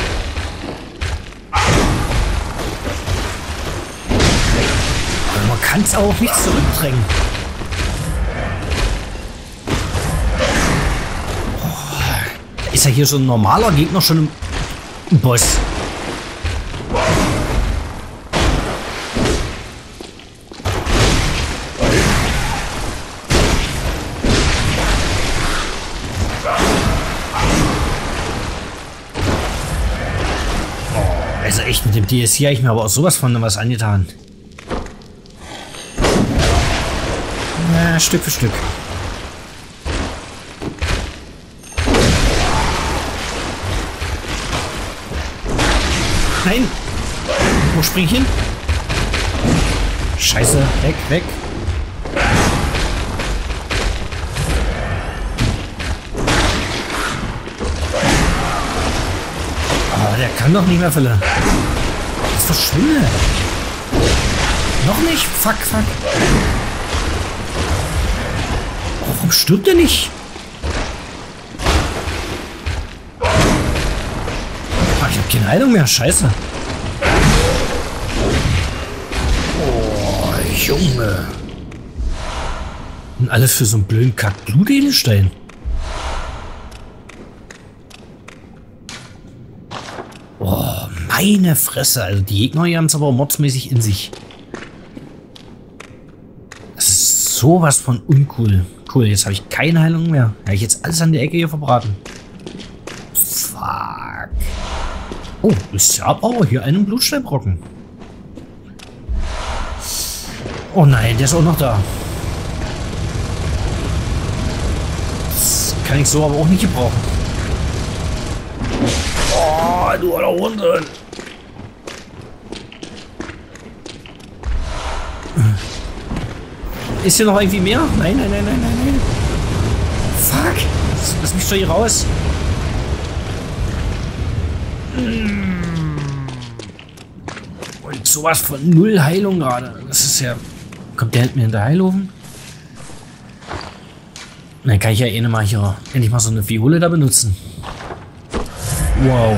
A: Man kann es auch nicht zurückdrängen. Ist ja hier so ein normaler Gegner schon im Boss. Ist echt Mit dem DSC habe ich mir aber auch sowas von was angetan. Ja, Stück für Stück. Nein! Wo spring ich hin? Scheiße, weg, weg. Aber der kann doch nicht mehr verlieren. Jetzt verschwinde. Noch nicht? Fuck, fuck. Warum stirbt er nicht? Keine Heilung mehr. Scheiße. Oh, Junge. Und alles für so einen blöden Kack Blutedelstein. Oh, meine Fresse. Also die Gegner hier haben es aber mordsmäßig in sich. Das ist sowas von uncool. Cool, jetzt habe ich keine Heilung mehr. Habe ich jetzt alles an der Ecke hier verbraten. Oh, ich habe aber hier einen Blutsteinbrocken. Oh nein, der ist auch noch da. Das kann ich so aber auch nicht gebrauchen. Oh, du da unten. Ist hier noch irgendwie mehr? Nein, nein, nein, nein, nein, nein. Fuck. Lass mich doch hier raus. Und sowas von null Heilung gerade. Das ist ja... Kommt der mir in der Heilofen? Dann kann ich ja eh nicht mal hier endlich mal so eine Fiole da benutzen. Wow.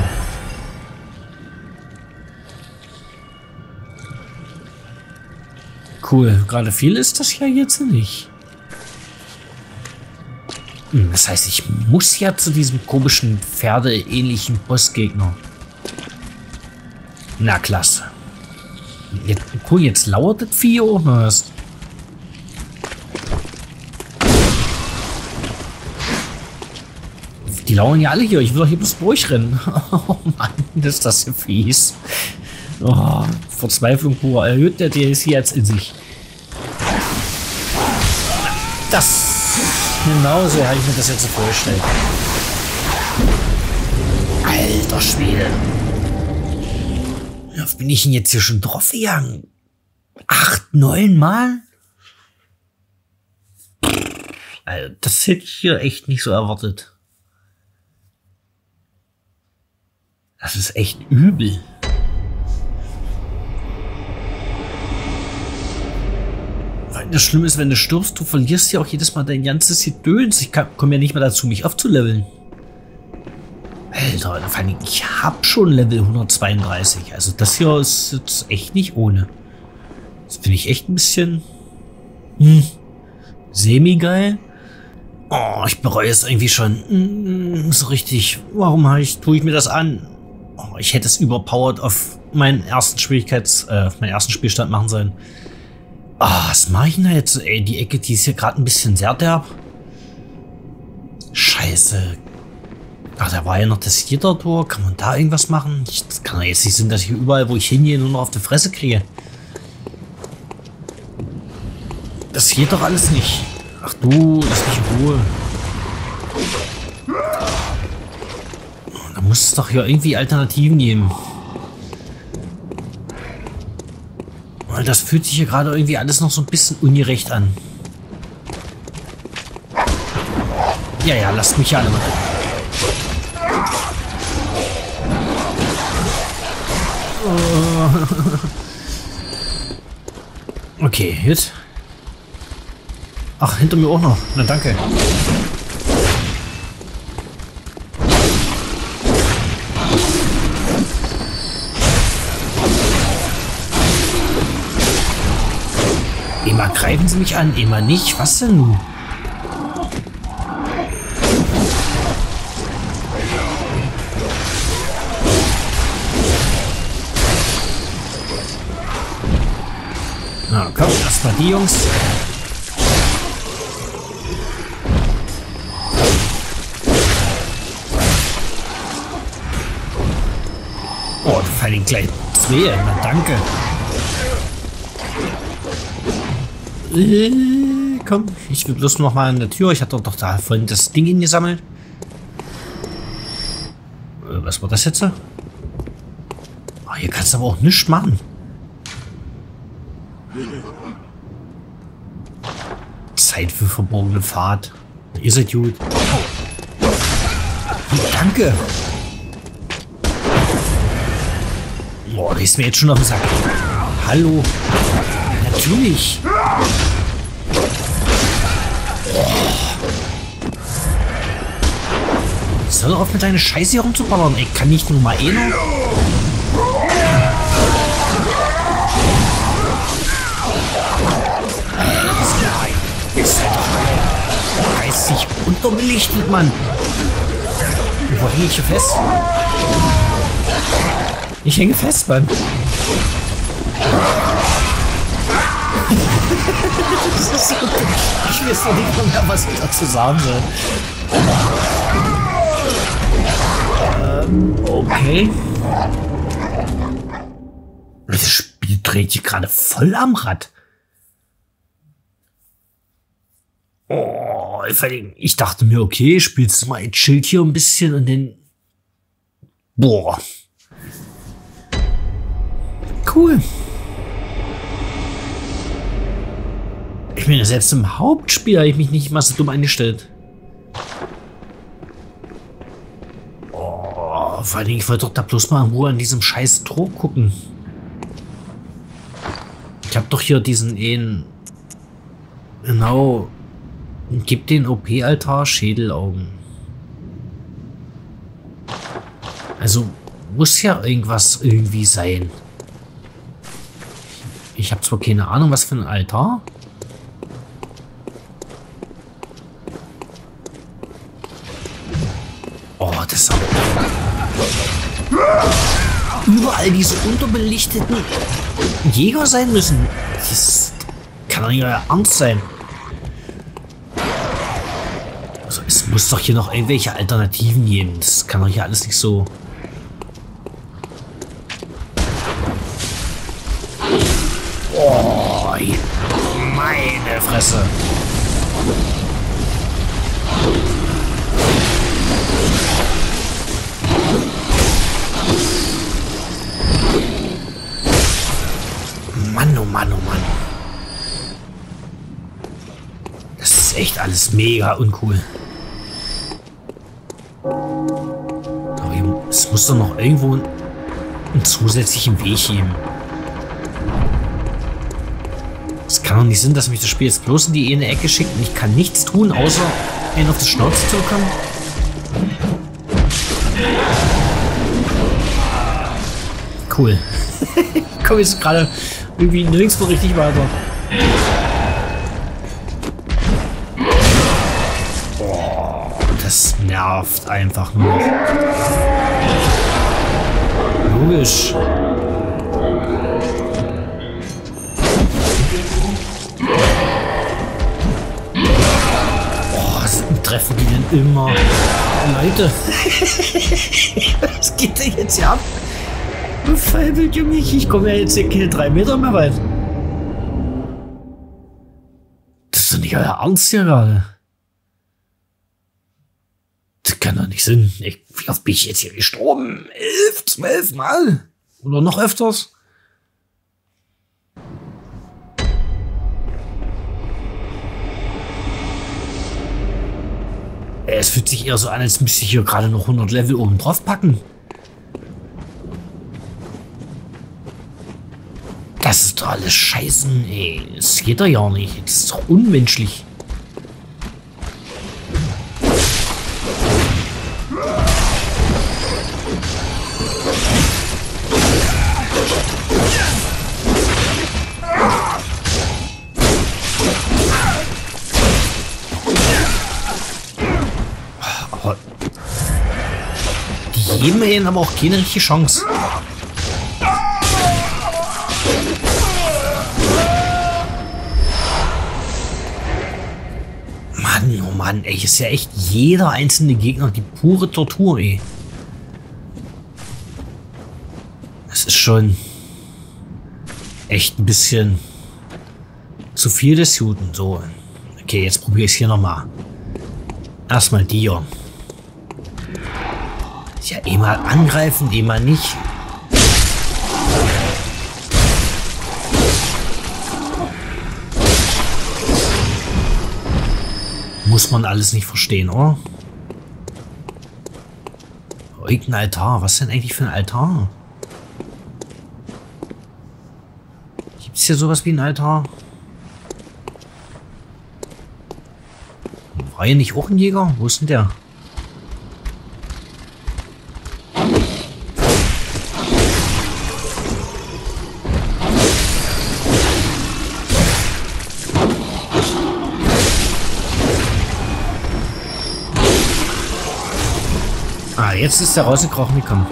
A: Cool. Gerade viel ist das ja jetzt nicht. Hm, Das heißt, ich muss ja zu diesem komischen Pferdeähnlichen Bossgegner. Na klasse. Jetzt, cool, jetzt lauert das Vieh auch noch erst. Die lauern ja alle hier. Ich will doch hier bloß durchrennen. Oh Mann, ist das hier fies. Oh, Verzweiflung pur. Erhöht der DSC jetzt in sich. Das. Genau so habe ich mir das jetzt so vorgestellt. Alter Schwede. Wie oft bin ich denn jetzt hier schon drauf gegangen? Acht, neun Mal? Also, das hätte ich hier echt nicht so erwartet. Das ist echt übel. Das Schlimme ist, wenn du stirbst, du verlierst ja auch jedes Mal dein ganzes Gedöns. Ich komme ja nicht mehr dazu, mich aufzuleveln. Alter, vor allem, ich hab schon Level 132. Also das hier ist jetzt echt nicht ohne. Das finde ich echt ein bisschen hm, semi-geil. Oh, ich bereue es irgendwie schon. Hm, so richtig. Warum habe ich, tue ich mir das an? Oh, ich hätte es überpowered auf meinen ersten Schwierigkeits, äh, auf meinen ersten Spielstand machen sollen. Ah, was mache ich denn da jetzt? Ey, die Ecke, die ist hier gerade ein bisschen sehr derb. Scheiße. Ach, da war ja noch das Gitter-Tor. Kann man da irgendwas machen? Ich, das kann ja jetzt nicht sein, dass ich überall, wo ich hingehe, nur noch auf die Fresse kriege. Das geht doch alles nicht. Ach du, lass mich in Ruhe. Da muss es doch hier irgendwie Alternativen geben. Das fühlt sich hier gerade irgendwie alles noch so ein bisschen ungerecht an. Ja, ja, lasst mich ja alle mal. Okay, jetzt. Ach, hinter mir auch noch. Na danke. Immer greifen sie mich an, immer nicht. Was denn nun? Na komm, erstmal die Jungs. Oh, vor allem gleich weh. Na, danke. Äh, komm, ich will bloß noch mal an der Tür. Ich hatte doch da vorhin das Ding hingesammelt. Äh, was war das jetzt? Oh, hier kannst du aber auch nichts machen. Zeit für verborgene Fahrt. Ihr seid gut. Oh. Danke. Boah, du ist mir jetzt schon auf den Sack. Hallo. Natürlich. Soll auf mit deiner Scheiße hier rumzuballern. Ey, kann ich nur mal eh noch? Ist doch geistig unterbelichtet, Mann. Wo hänge ich hier fest? Ich hänge fest, Mann. Ich weiß noch nicht mehr, was ich dazu sagen soll. Ähm, okay. Das Spiel dreht sich gerade voll am Rad. Oh, ich dachte mir, okay, spielst du mal ein Schild hier ein bisschen und dann. Boah. Cool. Ich meine, selbst im Hauptspiel habe ich mich nicht mal so dumm eingestellt. Oh, vor allen Dingen, ich wollte doch da bloß mal in Ruhe an diesem scheiß Tor gucken. Ich habe doch hier diesen einen... Genau. Gib den OP-Altar Schädelaugen. Also muss ja irgendwas irgendwie sein. Ich habe zwar keine Ahnung, was für ein Altar. Aber... Überall diese unterbelichteten Jäger sein müssen. Das kann doch nicht euer Ernst sein. Also es muss doch hier noch irgendwelche Alternativen geben. Das kann doch hier alles nicht so... Oh, meine Fresse. Mann, oh Mann. Das ist echt alles mega uncool. Aber es muss doch noch irgendwo einen zusätzlichen Weg geben. Es kann doch nicht sein, dass mich das Spiel jetzt bloß in die eine Ecke schickt und ich kann nichts tun, außer ihn auf die Schnauze zu bekommen. Cool. ich komme jetzt gerade irgendwie nirgendwo richtig weiter. Oh, das nervt einfach nur. Logisch. Treffen die denn immer? Leute. Was geht denn jetzt hier ab? Befeibelt ihr mich? Ich komme ja jetzt hier keine drei Meter mehr weit. Das ist doch nicht euer Ernst hier gerade. Das kann doch nicht sein. Ich, wie oft bin ich jetzt hier gestorben? Elf, zwölf Mal? Oder noch öfters? Es fühlt sich eher so an, als müsste ich hier gerade noch 100 Level oben drauf packen. Das ist doch alles Scheißen, ey. Das geht doch ja nicht. Das ist doch unmenschlich. Aber die geben mir aber auch keine richtige Chance. Mann, ey, ist ja echt jeder einzelne Gegner die pure Tortur, ey. Das ist schon... echt ein bisschen zu viel des Juden. So. Okay, jetzt probiere ich es hier nochmal. Erstmal hier. Ja, eh mal angreifen, eh mal nicht. Muss man alles nicht verstehen, oder? Irgendein Altar. Was denn eigentlich für ein Altar? Gibt es hier sowas wie ein Altar? War hier nicht auch ein Jäger? Wo ist denn der? Jetzt ist er rausgekrochen gekommen.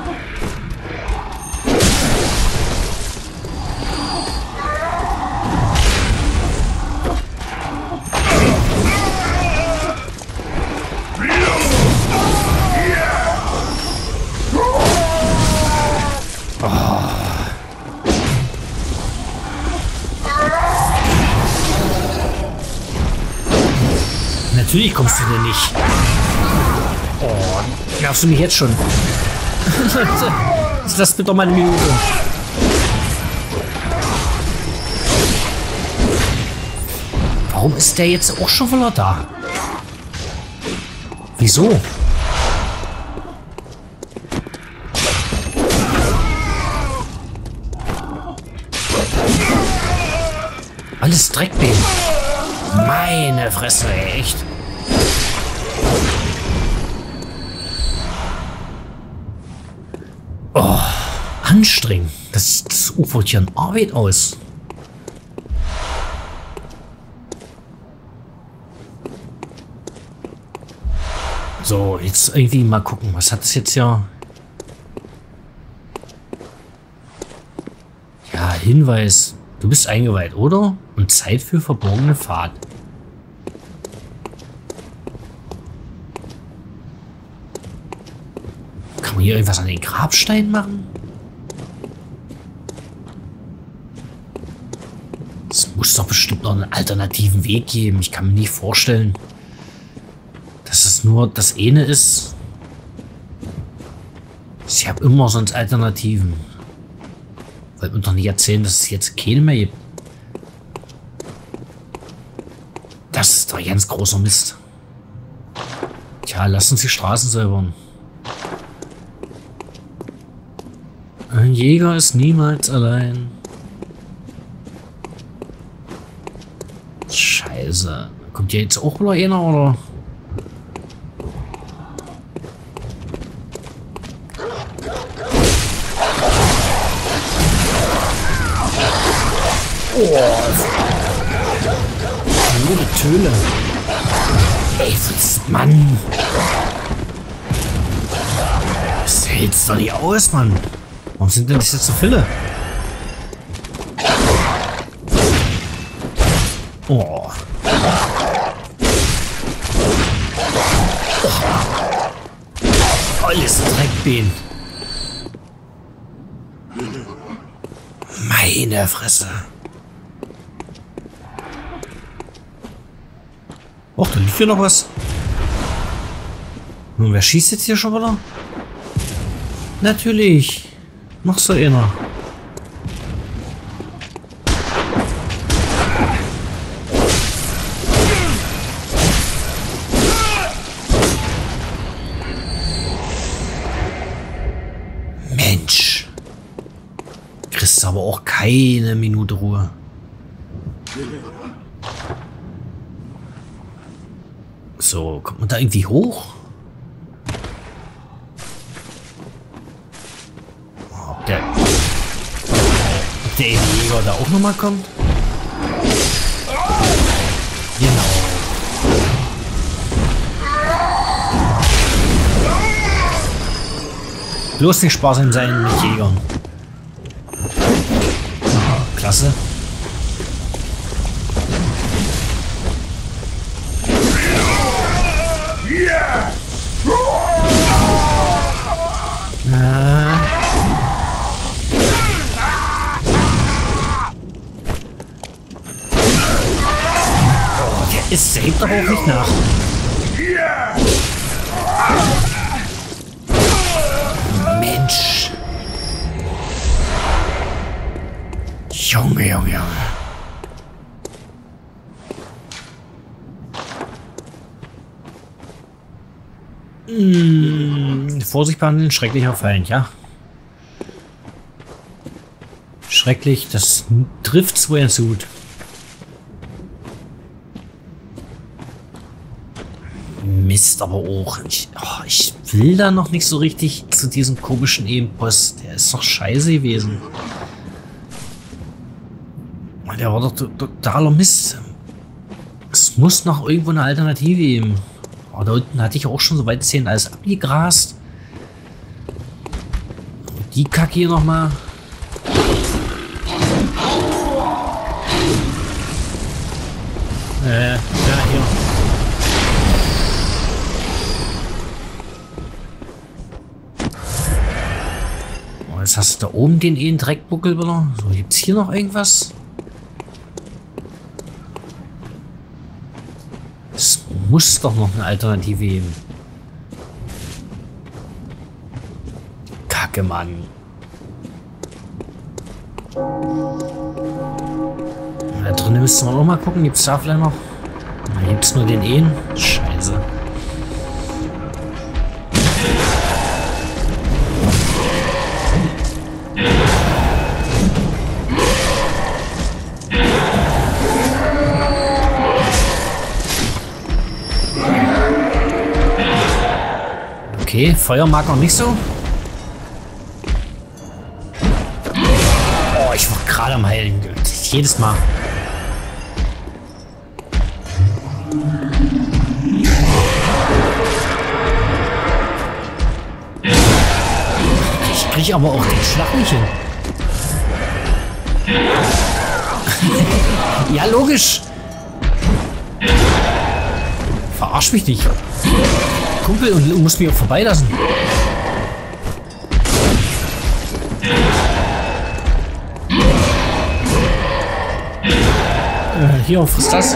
A: Nervst du mich jetzt schon? Lass mir doch mal eine Minute. Warum ist der jetzt auch schon wieder da? Wieso? Alles Dreckbein. Meine Fresse, echt. Anstrengend. Das, ufert hier ein Arbeit aus. So, jetzt irgendwie mal gucken, was hat es jetzt ja? Ja, Hinweis. Du bist eingeweiht, oder? Und Zeit für verborgene Fahrt. Kann man hier irgendwas an den Grabstein machen? Es doch bestimmt noch einen alternativen Weg geben. Ich kann mir nicht vorstellen, dass es nur das eine ist. Ich habe immer sonst Alternativen. Wollt mir doch nicht erzählen, dass es jetzt keine mehr gibt. Das ist doch ganz großer Mist. Tja, lass uns die Straßen säubern. Ein Jäger ist niemals allein. Scheiße. Kommt hier jetzt auch wieder einer, oder? Blöde Töne. Ey, was, Mann. Das hält's doch nicht aus, Mann. Warum sind denn das jetzt so viele? Oh. Dreckbein. Meine Fresse. Och, da liegt hier noch was. Nun, wer schießt jetzt hier schon wieder? Natürlich. Noch so einer. Keine Minute Ruhe. So, kommt man da irgendwie hoch? Ob der, ob der Jäger da auch nochmal kommt? Genau. Bloß nicht sparsam sein mit Jägern. casa. Ah. Oh, der ist selber hoch nicht nach. Junge, Junge, Junge. Hm, Vorsicht behandeln, schrecklicher Feind, ja. Schrecklich, das trifft Swear Suit. Mist, aber auch. Ich, oh, ich will da noch nicht so richtig zu diesem komischen Ebenpost. Der ist doch scheiße gewesen. Der war doch totaler Mist. Es muss noch irgendwo eine Alternative geben. Oh, da unten hatte ich auch schon so weit sehen alles abgegrast. Die Kacke hier nochmal. Äh, ja, hier. Oh, jetzt hast du da oben den einen Dreckbuckel wieder. So, gibt's hier noch irgendwas? Es muss doch noch eine Alternative geben. Kacke, Mann. Da drinnen müssen wir auch mal gucken. Gibt es da vielleicht noch? Gibt es nur den Ehen. Scheiße. Okay, Feuer mag noch nicht so. Oh, ich war gerade am Heilen. Jedes Mal. Ich krieg aber auch den Schlag nicht hin. ja, logisch. Verarsch mich nicht. Kumpel und muss mich auch vorbeilassen. Äh, hier, frisst das.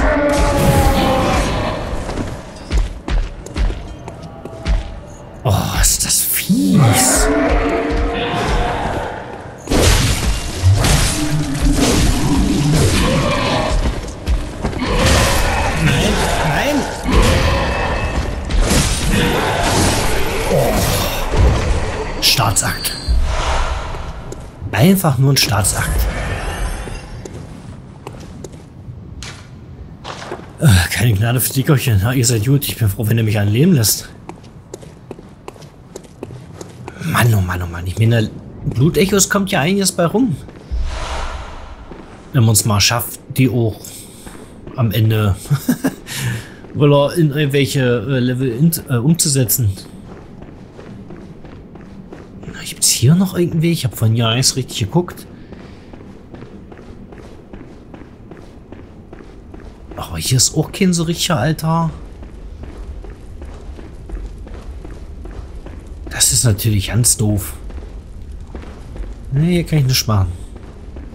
A: Staatsakt. Einfach nur ein Staatsakt. Äh, keine Gnade für Dickerchen. Na, ihr seid gut. Ich bin froh, wenn ihr mich ein Leben lässt. Mann, oh Mann, oh Mann. Ich meine, Blutechos kommt ja einiges bei rum. Wenn man es mal schafft, die auch am Ende in irgendwelche äh, Level äh, umzusetzen. Gibt es hier noch irgendwie? Ich habe von hier eins richtig geguckt. Aber hier ist auch kein so richtiger Altar. Das ist natürlich ganz doof. Nee, hier kann ich nicht machen.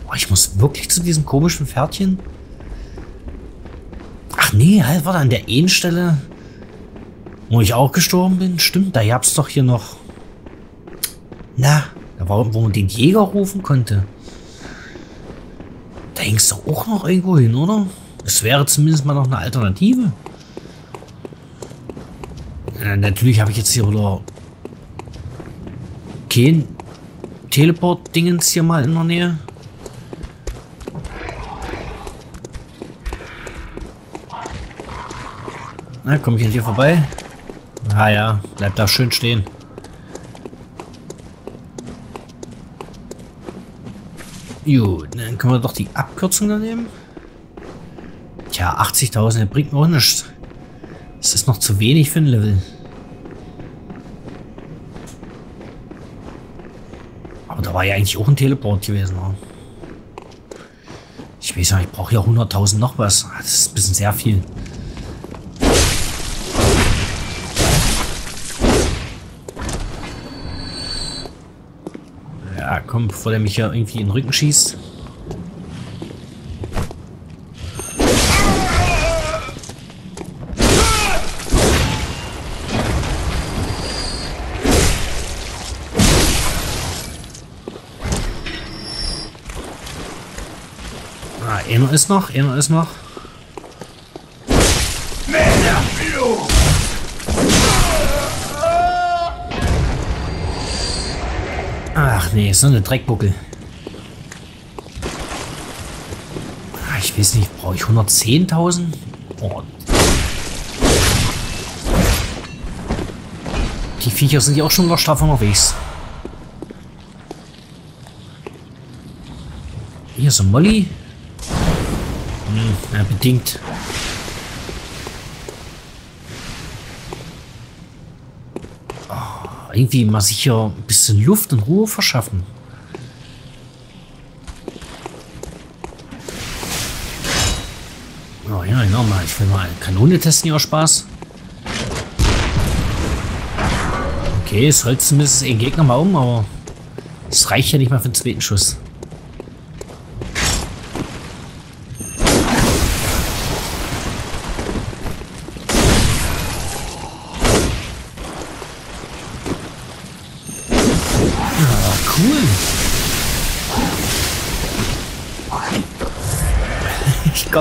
A: Oh, ich muss wirklich zu diesem komischen Pferdchen. Ach nee, halt, warte, an der einen Stelle, wo ich auch gestorben bin. Stimmt, da gab es doch hier noch... Na, da war, wo man den Jäger rufen konnte. Da es doch auch noch irgendwo hin, oder? Es wäre zumindest mal noch eine Alternative. Äh, natürlich habe ich jetzt hier wieder kein Teleport-Dingens hier mal in der Nähe. Na, komme ich an dir vorbei? Ah ja, bleib da schön stehen. Gut, dann können wir doch die Abkürzung da nehmen. Tja, 80.000, bringt mir auch nichts. Das ist noch zu wenig für ein Level. Aber da war ja eigentlich auch ein Teleport gewesen. Oder? Ich weiß ja, ich brauche ja 100.000 noch was. Das ist ein bisschen sehr viel. Ja, komm, bevor der mich ja irgendwie in den Rücken schießt. Ah, einer ist noch, einer ist noch. Nee, so eine Dreckbuckel. Ah, Ich weiß nicht, brauche ich 110.000? Oh. Die Viecher sind ja auch schon noch straff unterwegs. Hier ist ein Molly. Hm, ja, bedingt. Irgendwie mal sicher ein bisschen Luft und Ruhe verschaffen. Oh ja, genau. Ich will mal Kanone testen aus Spaß. Okay, es rollt zumindest einen Gegner mal um, aber es reicht ja nicht mal für den zweiten Schuss.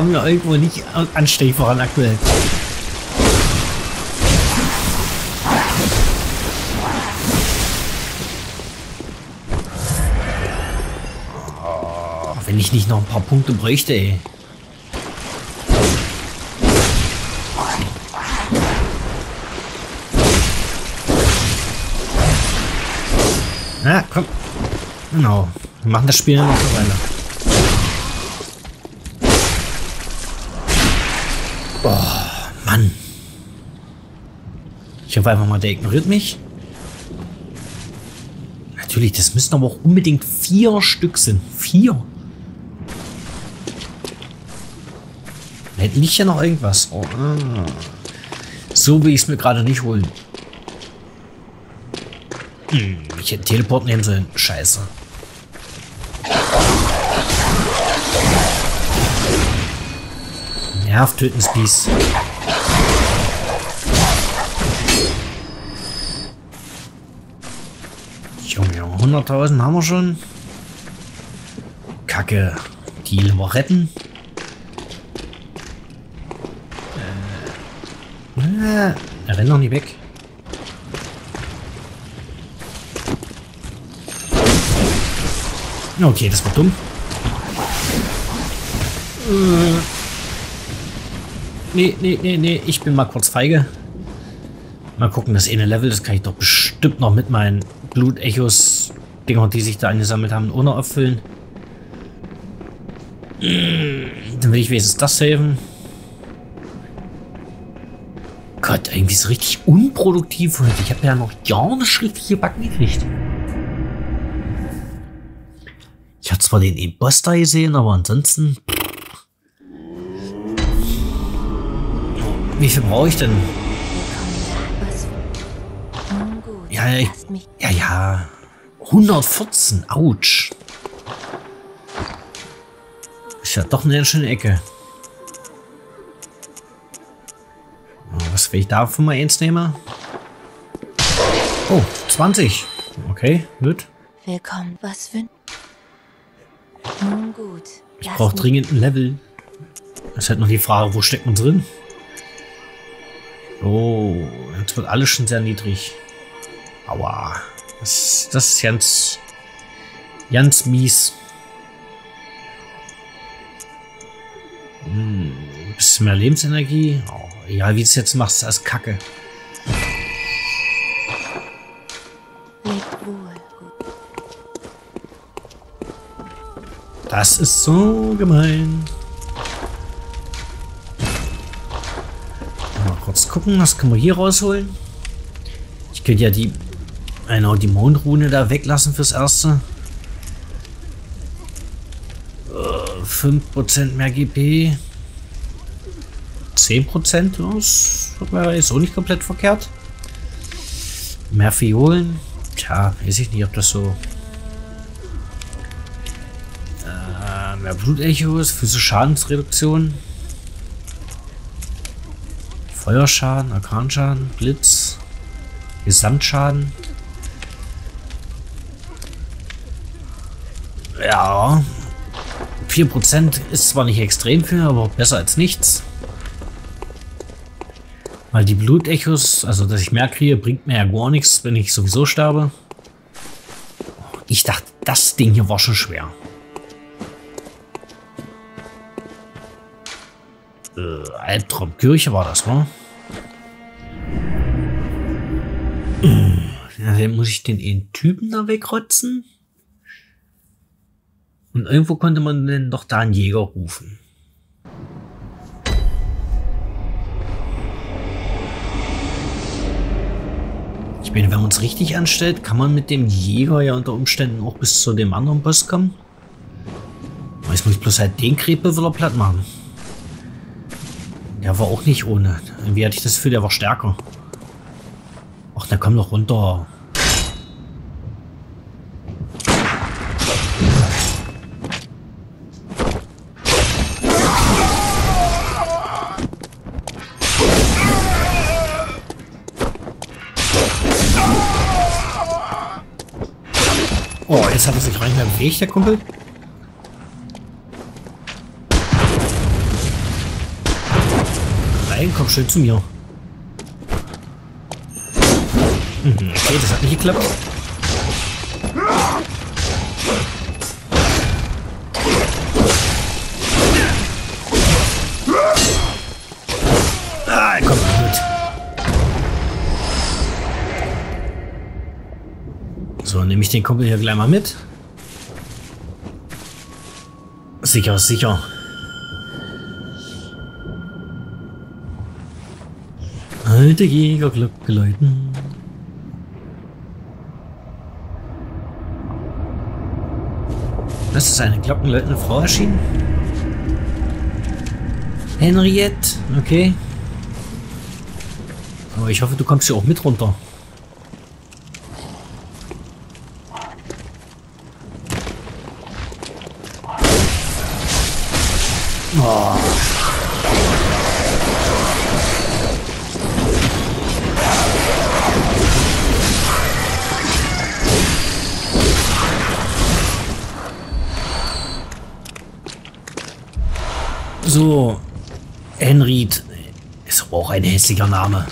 A: Ich komme mir irgendwo nicht anständig voran aktuell. Oh, Wenn ich nicht noch ein paar Punkte bräuchte, ey. Na, komm. Genau. Wir machen das Spiel noch eine Oh, Mann. Ich hoffe einfach mal, der ignoriert mich. Natürlich, das müssen aber auch unbedingt vier Stück sind. Vier. Da liegt ja noch irgendwas. Oh, ah. So will ich es mir gerade nicht holen. Hm, ich hätte Teleport nehmen sollen. Scheiße. Nerv Spieß. Junge, Junge, 100.000 haben wir schon. Kacke. Die wir retten. Äh, er rennt noch nicht weg. Okay, das war dumm. Äh. Nee, nee, nee, nee, ich bin mal kurz feige. Mal gucken, das eine Level, das kann ich doch bestimmt noch mit meinen Blutechos-Dinger, die sich da eingesammelt haben, ohne auffüllen. Dann will ich wenigstens das saven. Gott, irgendwie ist es richtig unproduktiv heute. Ich habe ja noch gar nicht richtig gebacken gekriegt. Ich habe zwar den da gesehen, aber ansonsten... Wie viel brauche ich denn? Ja, ja, ja, ja. 114, ouch. Ist ja doch eine ganz schöne Ecke. Oh, Was will ich davon mal eins nehmen? Oh, 20. Okay, gut.
B: willkommen. Was wün... Nun gut.
A: Ich brauche dringend ein Level. Das ist halt noch die Frage, wo steckt man drin? Oh, jetzt wird alles schon sehr niedrig. Aua. Das, das ist ganz, ganz mies. Hm, ein bisschen mehr Lebensenergie. Oh, egal wie du es jetzt machst, ist alles kacke. Das ist so gemein. Kurz gucken, was können wir hier rausholen? Ich könnte ja die, genau, die Mondrune da weglassen fürs Erste. Äh, 5% mehr GP. 10%, das jetzt auch nicht komplett verkehrt. Mehr Fiolen. Tja, weiß ich nicht, ob das so Äh, mehr Blutechos, physische Schadensreduktion. Feuerschaden, Arkanschaden, Blitz, Gesamtschaden. Ja. 4% ist zwar nicht extrem viel, aber besser als nichts. Weil die Blutechos, also dass ich mehr kriege, bringt mir ja gar nichts, wenn ich sowieso sterbe. Ich dachte, das Ding hier war schon schwer. Äh, Albtraumkirche war das? Ja, dann muss ich den Typen da wegrotzen. Und irgendwo konnte man denn doch da einen Jäger rufen. Ich meine, wenn man es richtig anstellt, kann man mit dem Jäger ja unter Umständen auch bis zu dem anderen Boss kommen. Aber jetzt muss ich bloß halt den Krepe wieder platt machen. Der war auch nicht ohne. Irgendwie hatte ich das Gefühl, der war stärker. Ach, der kommt noch runter. Oh, jetzt hat er sich rein mehr bewegt, der Kumpel. Komm schön zu mir. Mhm, okay, das hat nicht geklappt. Ah, komm gut. So, nehme ich den Kumpel hier gleich mal mit. Sicher, sicher. Alte Jägerglocke läuten. Das ist eine glockenläutende Frau erschienen. Henriette, okay. Aber ich hoffe, du kommst hier auch mit runter. Oh. So, Henried ist aber auch ein hässlicher Name.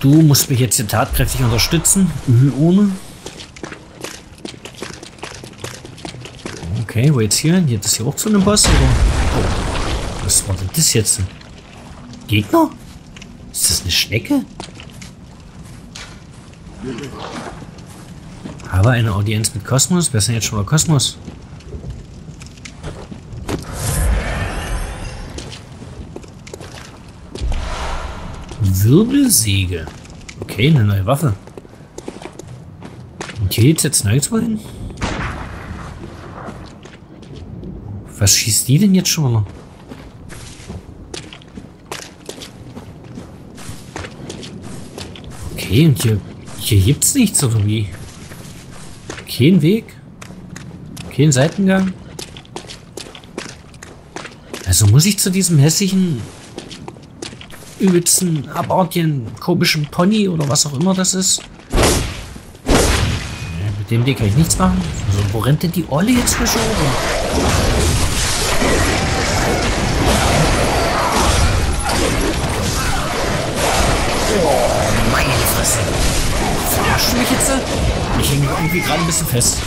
A: Du musst mich jetzt hier tatkräftig unterstützen. Öl ohne. Okay, wo jetzt hier? Geht das hier auch zu einem Boss? Oder? Oh, was war denn das jetzt? Gegner? Ist das eine Schnecke? Aber eine Audienz mit Kosmos? Wer ist denn jetzt schon mal Kosmos? Wirbelsäge. Okay, eine neue Waffe. Und hier geht's jetzt nirgendwo hin? Was schießt die denn jetzt schon mal? Okay, und hier, hier gibt's nichts, oder wie? Kein Weg? Kein Seitengang? Also muss ich zu diesem hässlichen, übelsten, abartigen, komischen Pony oder was auch immer das ist? Mit dem Ding kann ich nichts machen. Also, wo rennt denn die Olle jetzt schon? Oh, meine Fresse. Verarschst du mich jetzt? Ich hänge irgendwie gerade ein bisschen fest.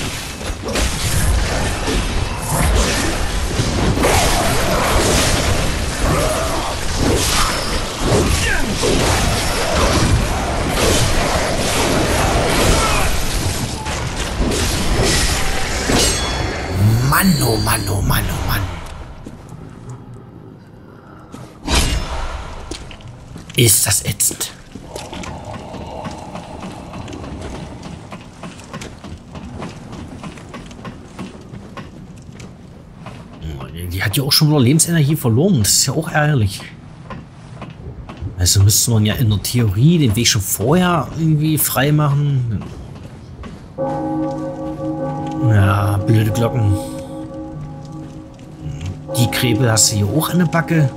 A: Ist das ätzend. Die hat ja auch schon wieder Lebensenergie verloren. Das ist ja auch ärgerlich. Also müsste man ja in der Theorie den Weg schon vorher irgendwie frei machen. Ja, blöde Glocken. Die Krebel hast du hier auch an der Backe.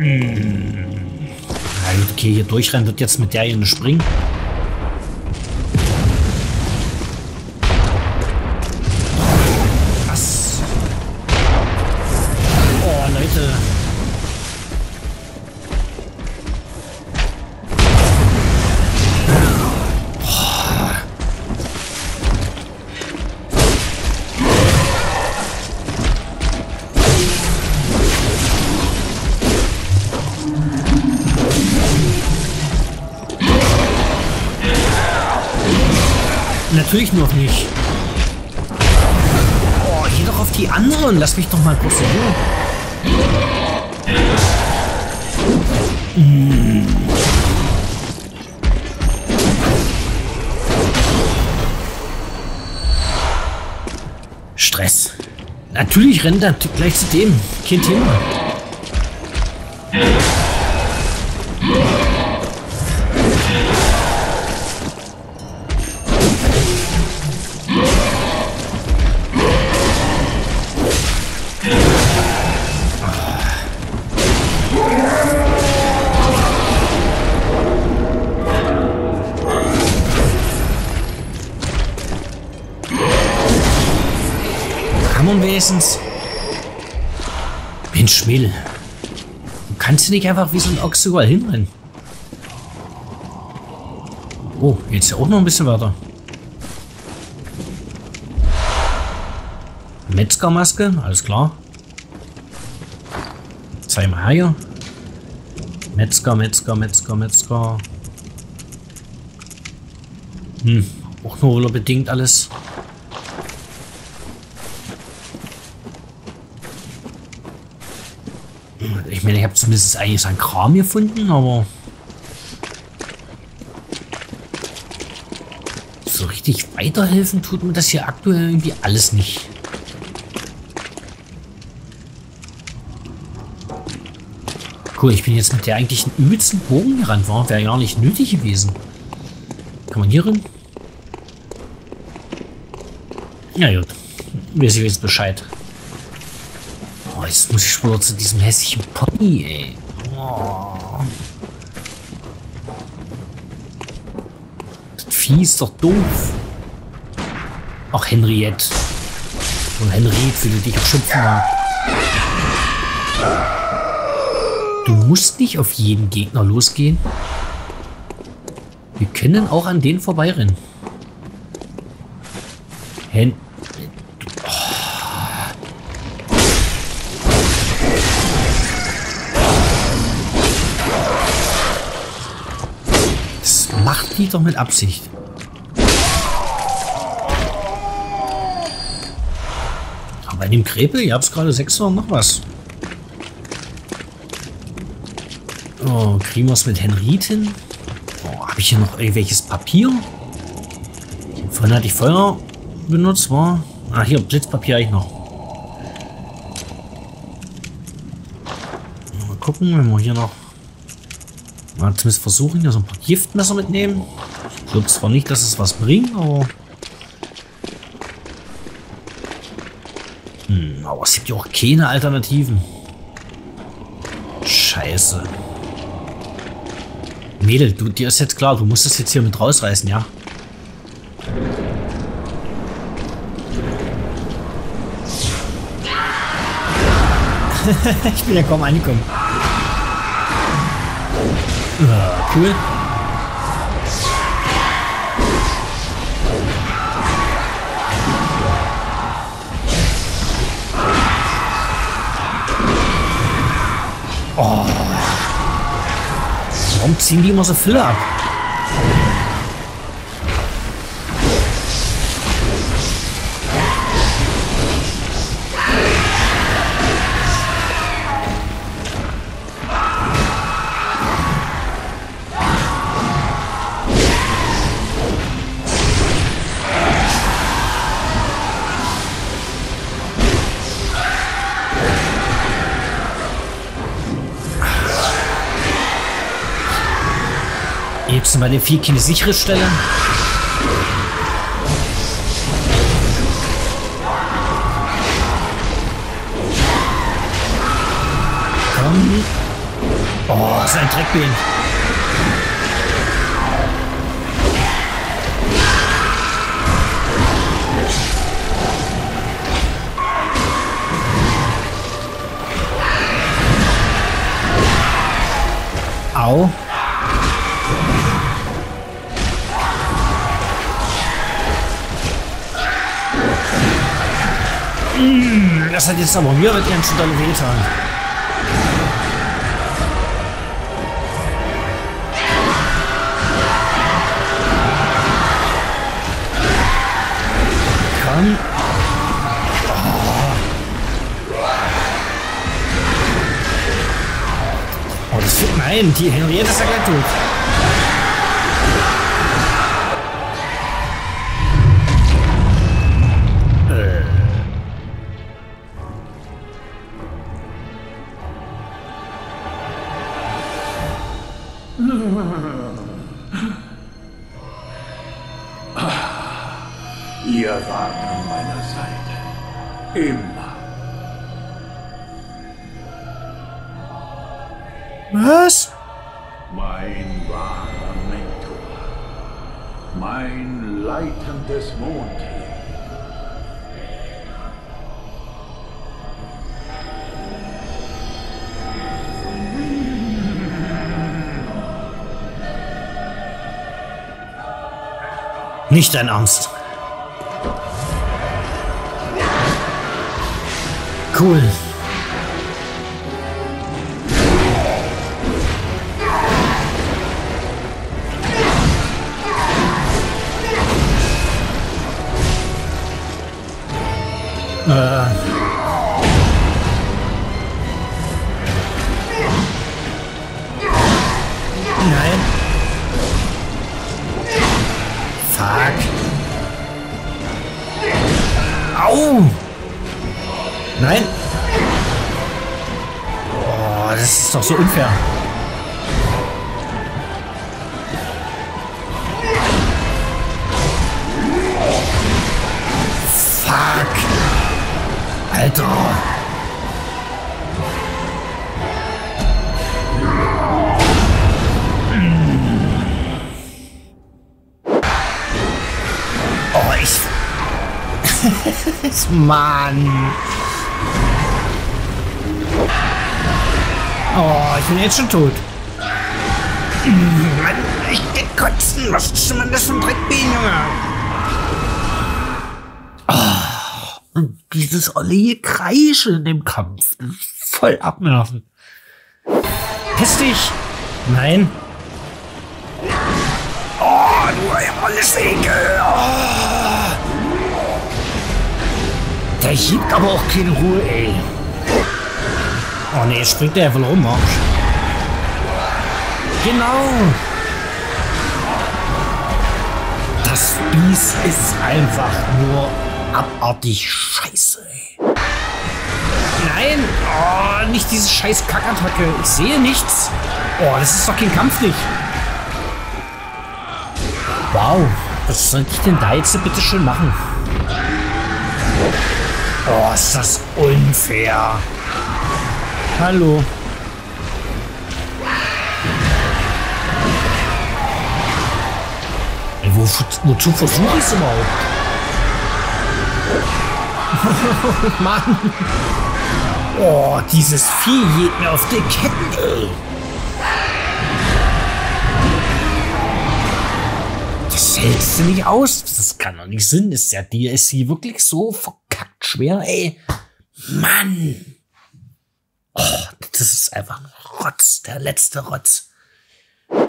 A: Hm. Gut, okay, hier durchrennen wird jetzt mit der hier eine springen. Stress. Natürlich rennt er gleich zu dem. Kein Thema. Wenigstens. Mensch, Mädel. Du kannst nicht einfach wie so ein Ochs überall hinrennen. Oh, jetzt ja auch noch ein bisschen weiter. Metzgermaske, alles klar. Zeig mal hier. Metzger, Metzger, Metzger, Metzger. Hm, auch nur bedingt alles. Zumindest eigentlich sein Kram gefunden, aber so richtig weiterhelfen tut mir das hier aktuell irgendwie alles nicht. Cool, ich bin jetzt mit der eigentlichen übelsten Bogen gerannt. War wäre ja nicht nötig gewesen. Kann man hier rein? Ja gut. Weiß ich jetzt Bescheid. Jetzt muss ich wohl zu diesem hässlichen Pony, ey. Oh. Das Vieh ist doch doof. Ach, Henriette. Und Henriette würde dich auch schimpfen mag. Du musst nicht auf jeden Gegner losgehen. Wir können auch an denen vorbeirennen. Doch mit Absicht. Aber bei dem Krepel, ihr habt es gerade sechs oder noch was. Oh, kriegen wir es mit Henriten? Oh, habe ich hier noch irgendwelches Papier? Vorhin hatte ich Feuer benutzt, war. Ah, hier, Blitzpapier eigentlich noch. Mal gucken, wenn wir hier noch. Mal zumindest versuchen, hier so ein paar Giftmesser mitnehmen. Glaube zwar nicht, dass es was bringt, aber. Hm, aber es gibt ja auch keine Alternativen. Scheiße. Mädel, du, dir ist jetzt klar, du musst das jetzt hier mit rausreißen, ja? ich bin ja kaum angekommen. Ja, cool. Warum ziehen die immer so Fülle ab? Bei dem Vieh keine sichere Stelle. Komm. Oh, sein Dreckbein. Das hat jetzt aber mir wird ganz schön doll wehgetan. Mann. Oh, das wird. Nein, die Henriette ist ja gleich tot. Nicht dein Ernst. Cool. Mann. Oh, ich bin jetzt schon tot. Mann, ich geh kotzen. Was ist denn das für ein Dreckbein, Junge? Oh, und dieses olle Kreische in dem Kampf. Voll abnerven. Piss dich. Nein. Oh, du alles Ekel. Der gibt aber auch keine Ruhe, ey. Oh ne, springt der einfach rum, Arsch. Genau. Das Biest ist einfach nur abartig scheiße, ey. Nein! Oh, nicht diese scheiß Kackattacke. Ich sehe nichts. Oh, das ist doch kein Kampf nicht. Wow. Was soll ich denn da jetzt bitte schön machen? Oh, ist das unfair. Hallo. Ey, wo, wozu versuche ich es überhaupt? Mann. Oh, dieses Vieh geht mir auf die Ketten, ey. Das hältst du nicht aus. Das kann doch nicht Sinn. Ist der DLC wirklich so verkackt schwer, ey? Mann. Oh, das ist einfach ein Rotz. Der letzte Rotz. Oh,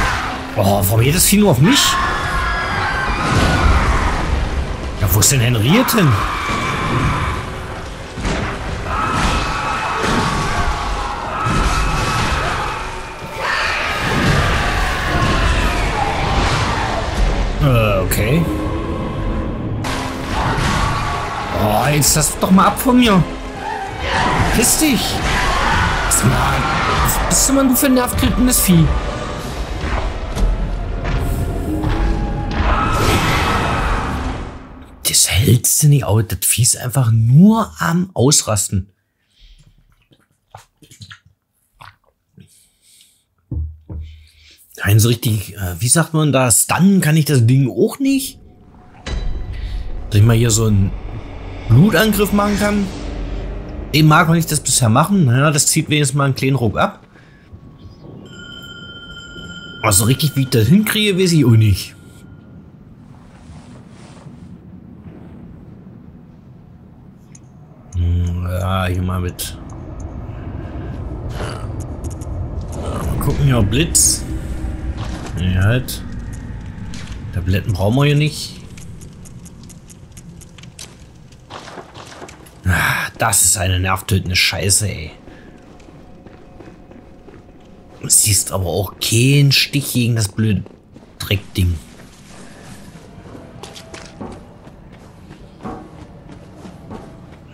A: warum geht das Vieh nur auf mich? Ja, wo ist denn Henriette hin? Äh, okay. Oh, jetzt lass doch mal ab von mir. Piss dich. Sag mal, was bist du, Mann, du für ein nervtötendes Vieh? Das hältst du nicht aus. Das Vieh ist einfach nur am Ausrasten. Kein so richtig, äh, wie sagt man da, stunnen kann ich das Ding auch nicht. Dass ich mal hier so einen Blutangriff machen kann. Eben mag nicht das bisher machen. Naja, das zieht wenigstens mal einen kleinen Ruck ab. Also richtig, wie ich das hinkriege, weiß ich auch nicht. Hm, Ja, hier mal mit. Mal gucken, ja, Blitz. Nee, halt. Tabletten brauchen wir hier nicht. Das ist eine nervtötende Scheiße, ey. Siehst aber auch keinen Stich gegen das blöde Dreckding.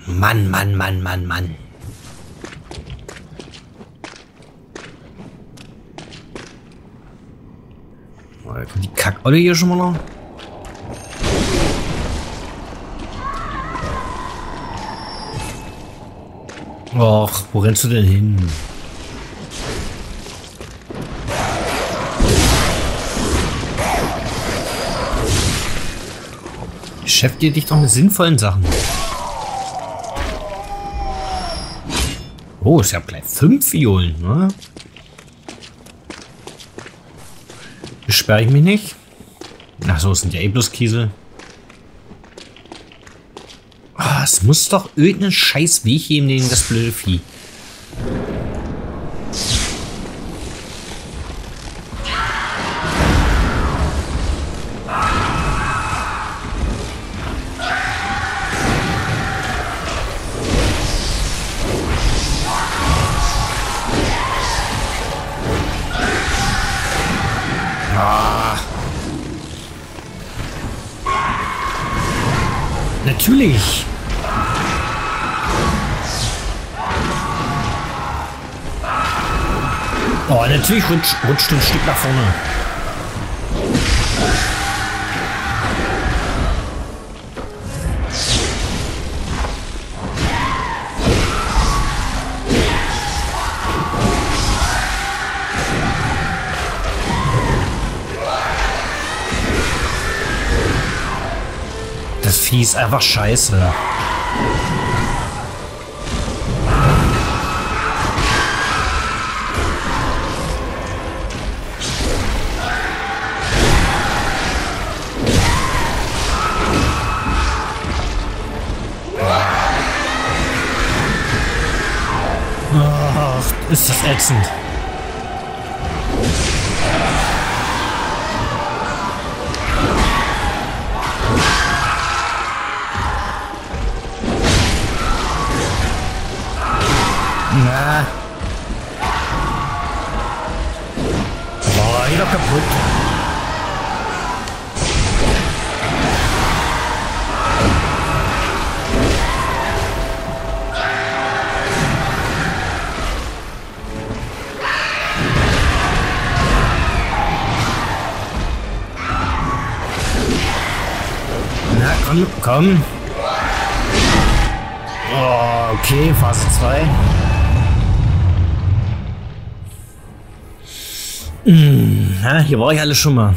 A: Mann, Mann, Mann, Mann, Mann. Die Kackolle hier schon mal noch. Och, wo rennst du denn hin? Beschäftige dich doch mit sinnvollen Sachen. Oh, ich habe gleich fünf Violen, ne? Besperre ich mich nicht? Ach so, es sind ja eh bloß Kiesel. Es muss doch irgendeinen scheiß Weg geben gegen das blöde Vieh. Rutscht, rutscht ein Stück nach vorne. Das Vieh ist einfach scheiße. Ätzend. Hier war ich alle schon mal.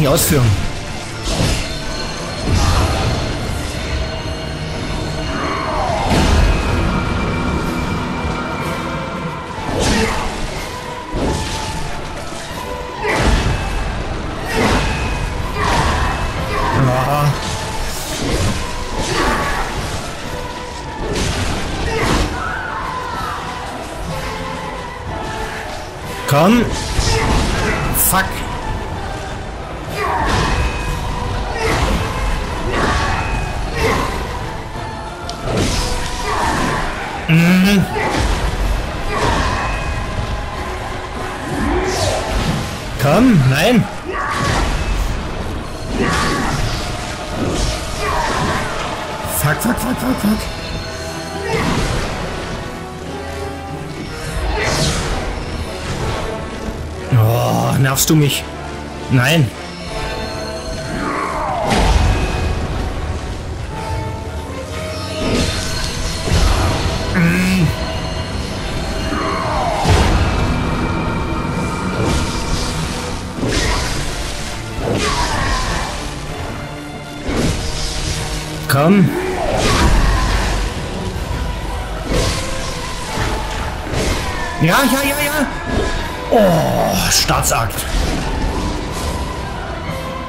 A: Nicht ausführen. Komm. Fuck. Du mich? Nein. Komm. Ja, ja, ja. Oh, Staatsakt.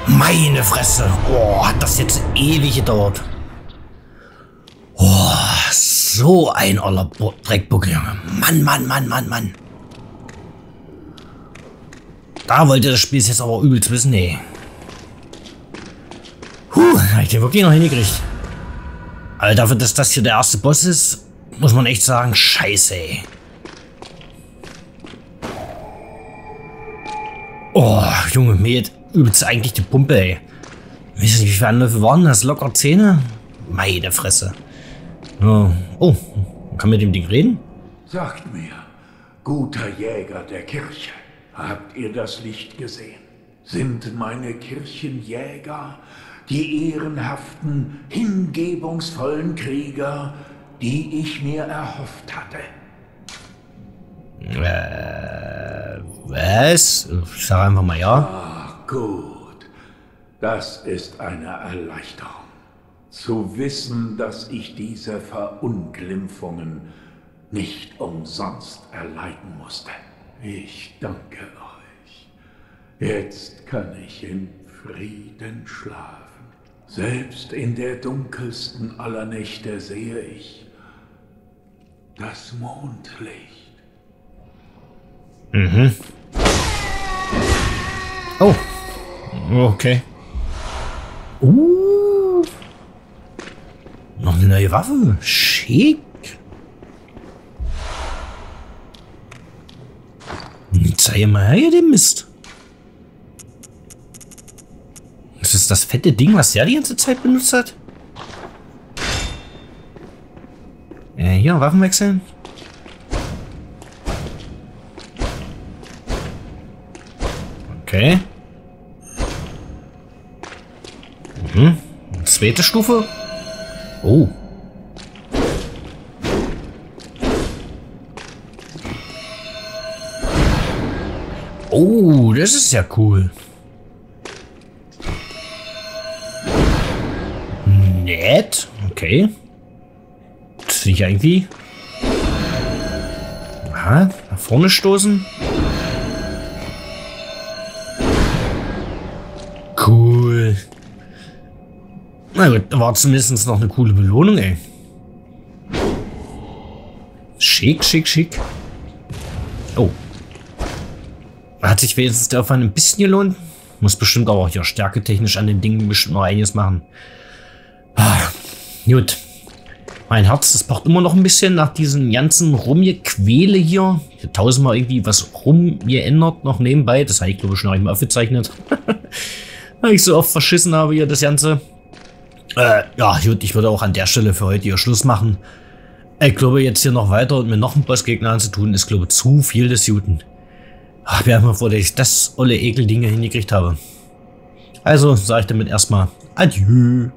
A: Meine Fresse. Oh, hat das jetzt ewig gedauert. Oh, so ein oller Dreckbuckel, Junge. Mann, Mann, Mann, Mann, Mann. Da wollte das Spiel jetzt aber übelst wissen, nee. Puh, hab ich den wirklich noch hingekriegt. Aber dafür, dass das hier der erste Boss ist, muss man echt sagen, scheiße, ey. Oh, Junge, mir übelst eigentlich die Pumpe, ey. Ich weiß nicht, wie viele Anläufe waren das? Locker Zähne? Meine Fresse. Oh, oh kann mit dem Ding reden?
F: Sagt mir, guter Jäger der Kirche, habt ihr das Licht gesehen? Sind meine Kirchenjäger die ehrenhaften, hingebungsvollen Krieger, die ich mir erhofft hatte?
A: Äh, was? Ich sag einfach mal ja.
F: Ah, gut. Das ist eine Erleichterung. Zu wissen, dass ich diese Verunglimpfungen nicht umsonst erleiden musste. Ich danke euch. Jetzt kann ich in Frieden schlafen. Selbst in der dunkelsten aller Nächte sehe ich das Mondlicht.
A: Mhm. Oh. Okay. Uh. Noch eine neue Waffe. Schick. Zeig mal her, den Mist. Das ist das fette Ding, was der die ganze Zeit benutzt hat? Äh, hier, Waffen wechseln. Okay. Mhm. Zweite Stufe. Oh. Oh, das ist ja cool. Nett. Okay. Das finde ich irgendwie... Aha, nach vorne stoßen. Cool. Na gut, war zumindest noch eine coole Belohnung, ey. Schick, schick, schick. Oh. Hat sich wenigstens der Aufwand ein bisschen gelohnt. Muss bestimmt auch hier stärketechnisch an den Dingen bestimmt noch einiges machen. Ah, gut. Mein Herz, das braucht immer noch ein bisschen nach diesen ganzen Rumgequäle hier. Hier tausendmal irgendwie was rumgeändert noch nebenbei. Das habe ich glaube ich schon einmal aufgezeichnet. Weil ich so oft verschissen habe hier das Ganze. Äh, ja, gut, ich würde auch an der Stelle für heute hier Schluss machen. Ich glaube, jetzt hier noch weiter und mir noch einen Bossgegner anzutun, ist, glaube ich, zu viel des Juten. Ach, wir haben mal vor, dass ich das olle Ekeldinge hingekriegt habe. Also sage ich damit erstmal Adieu.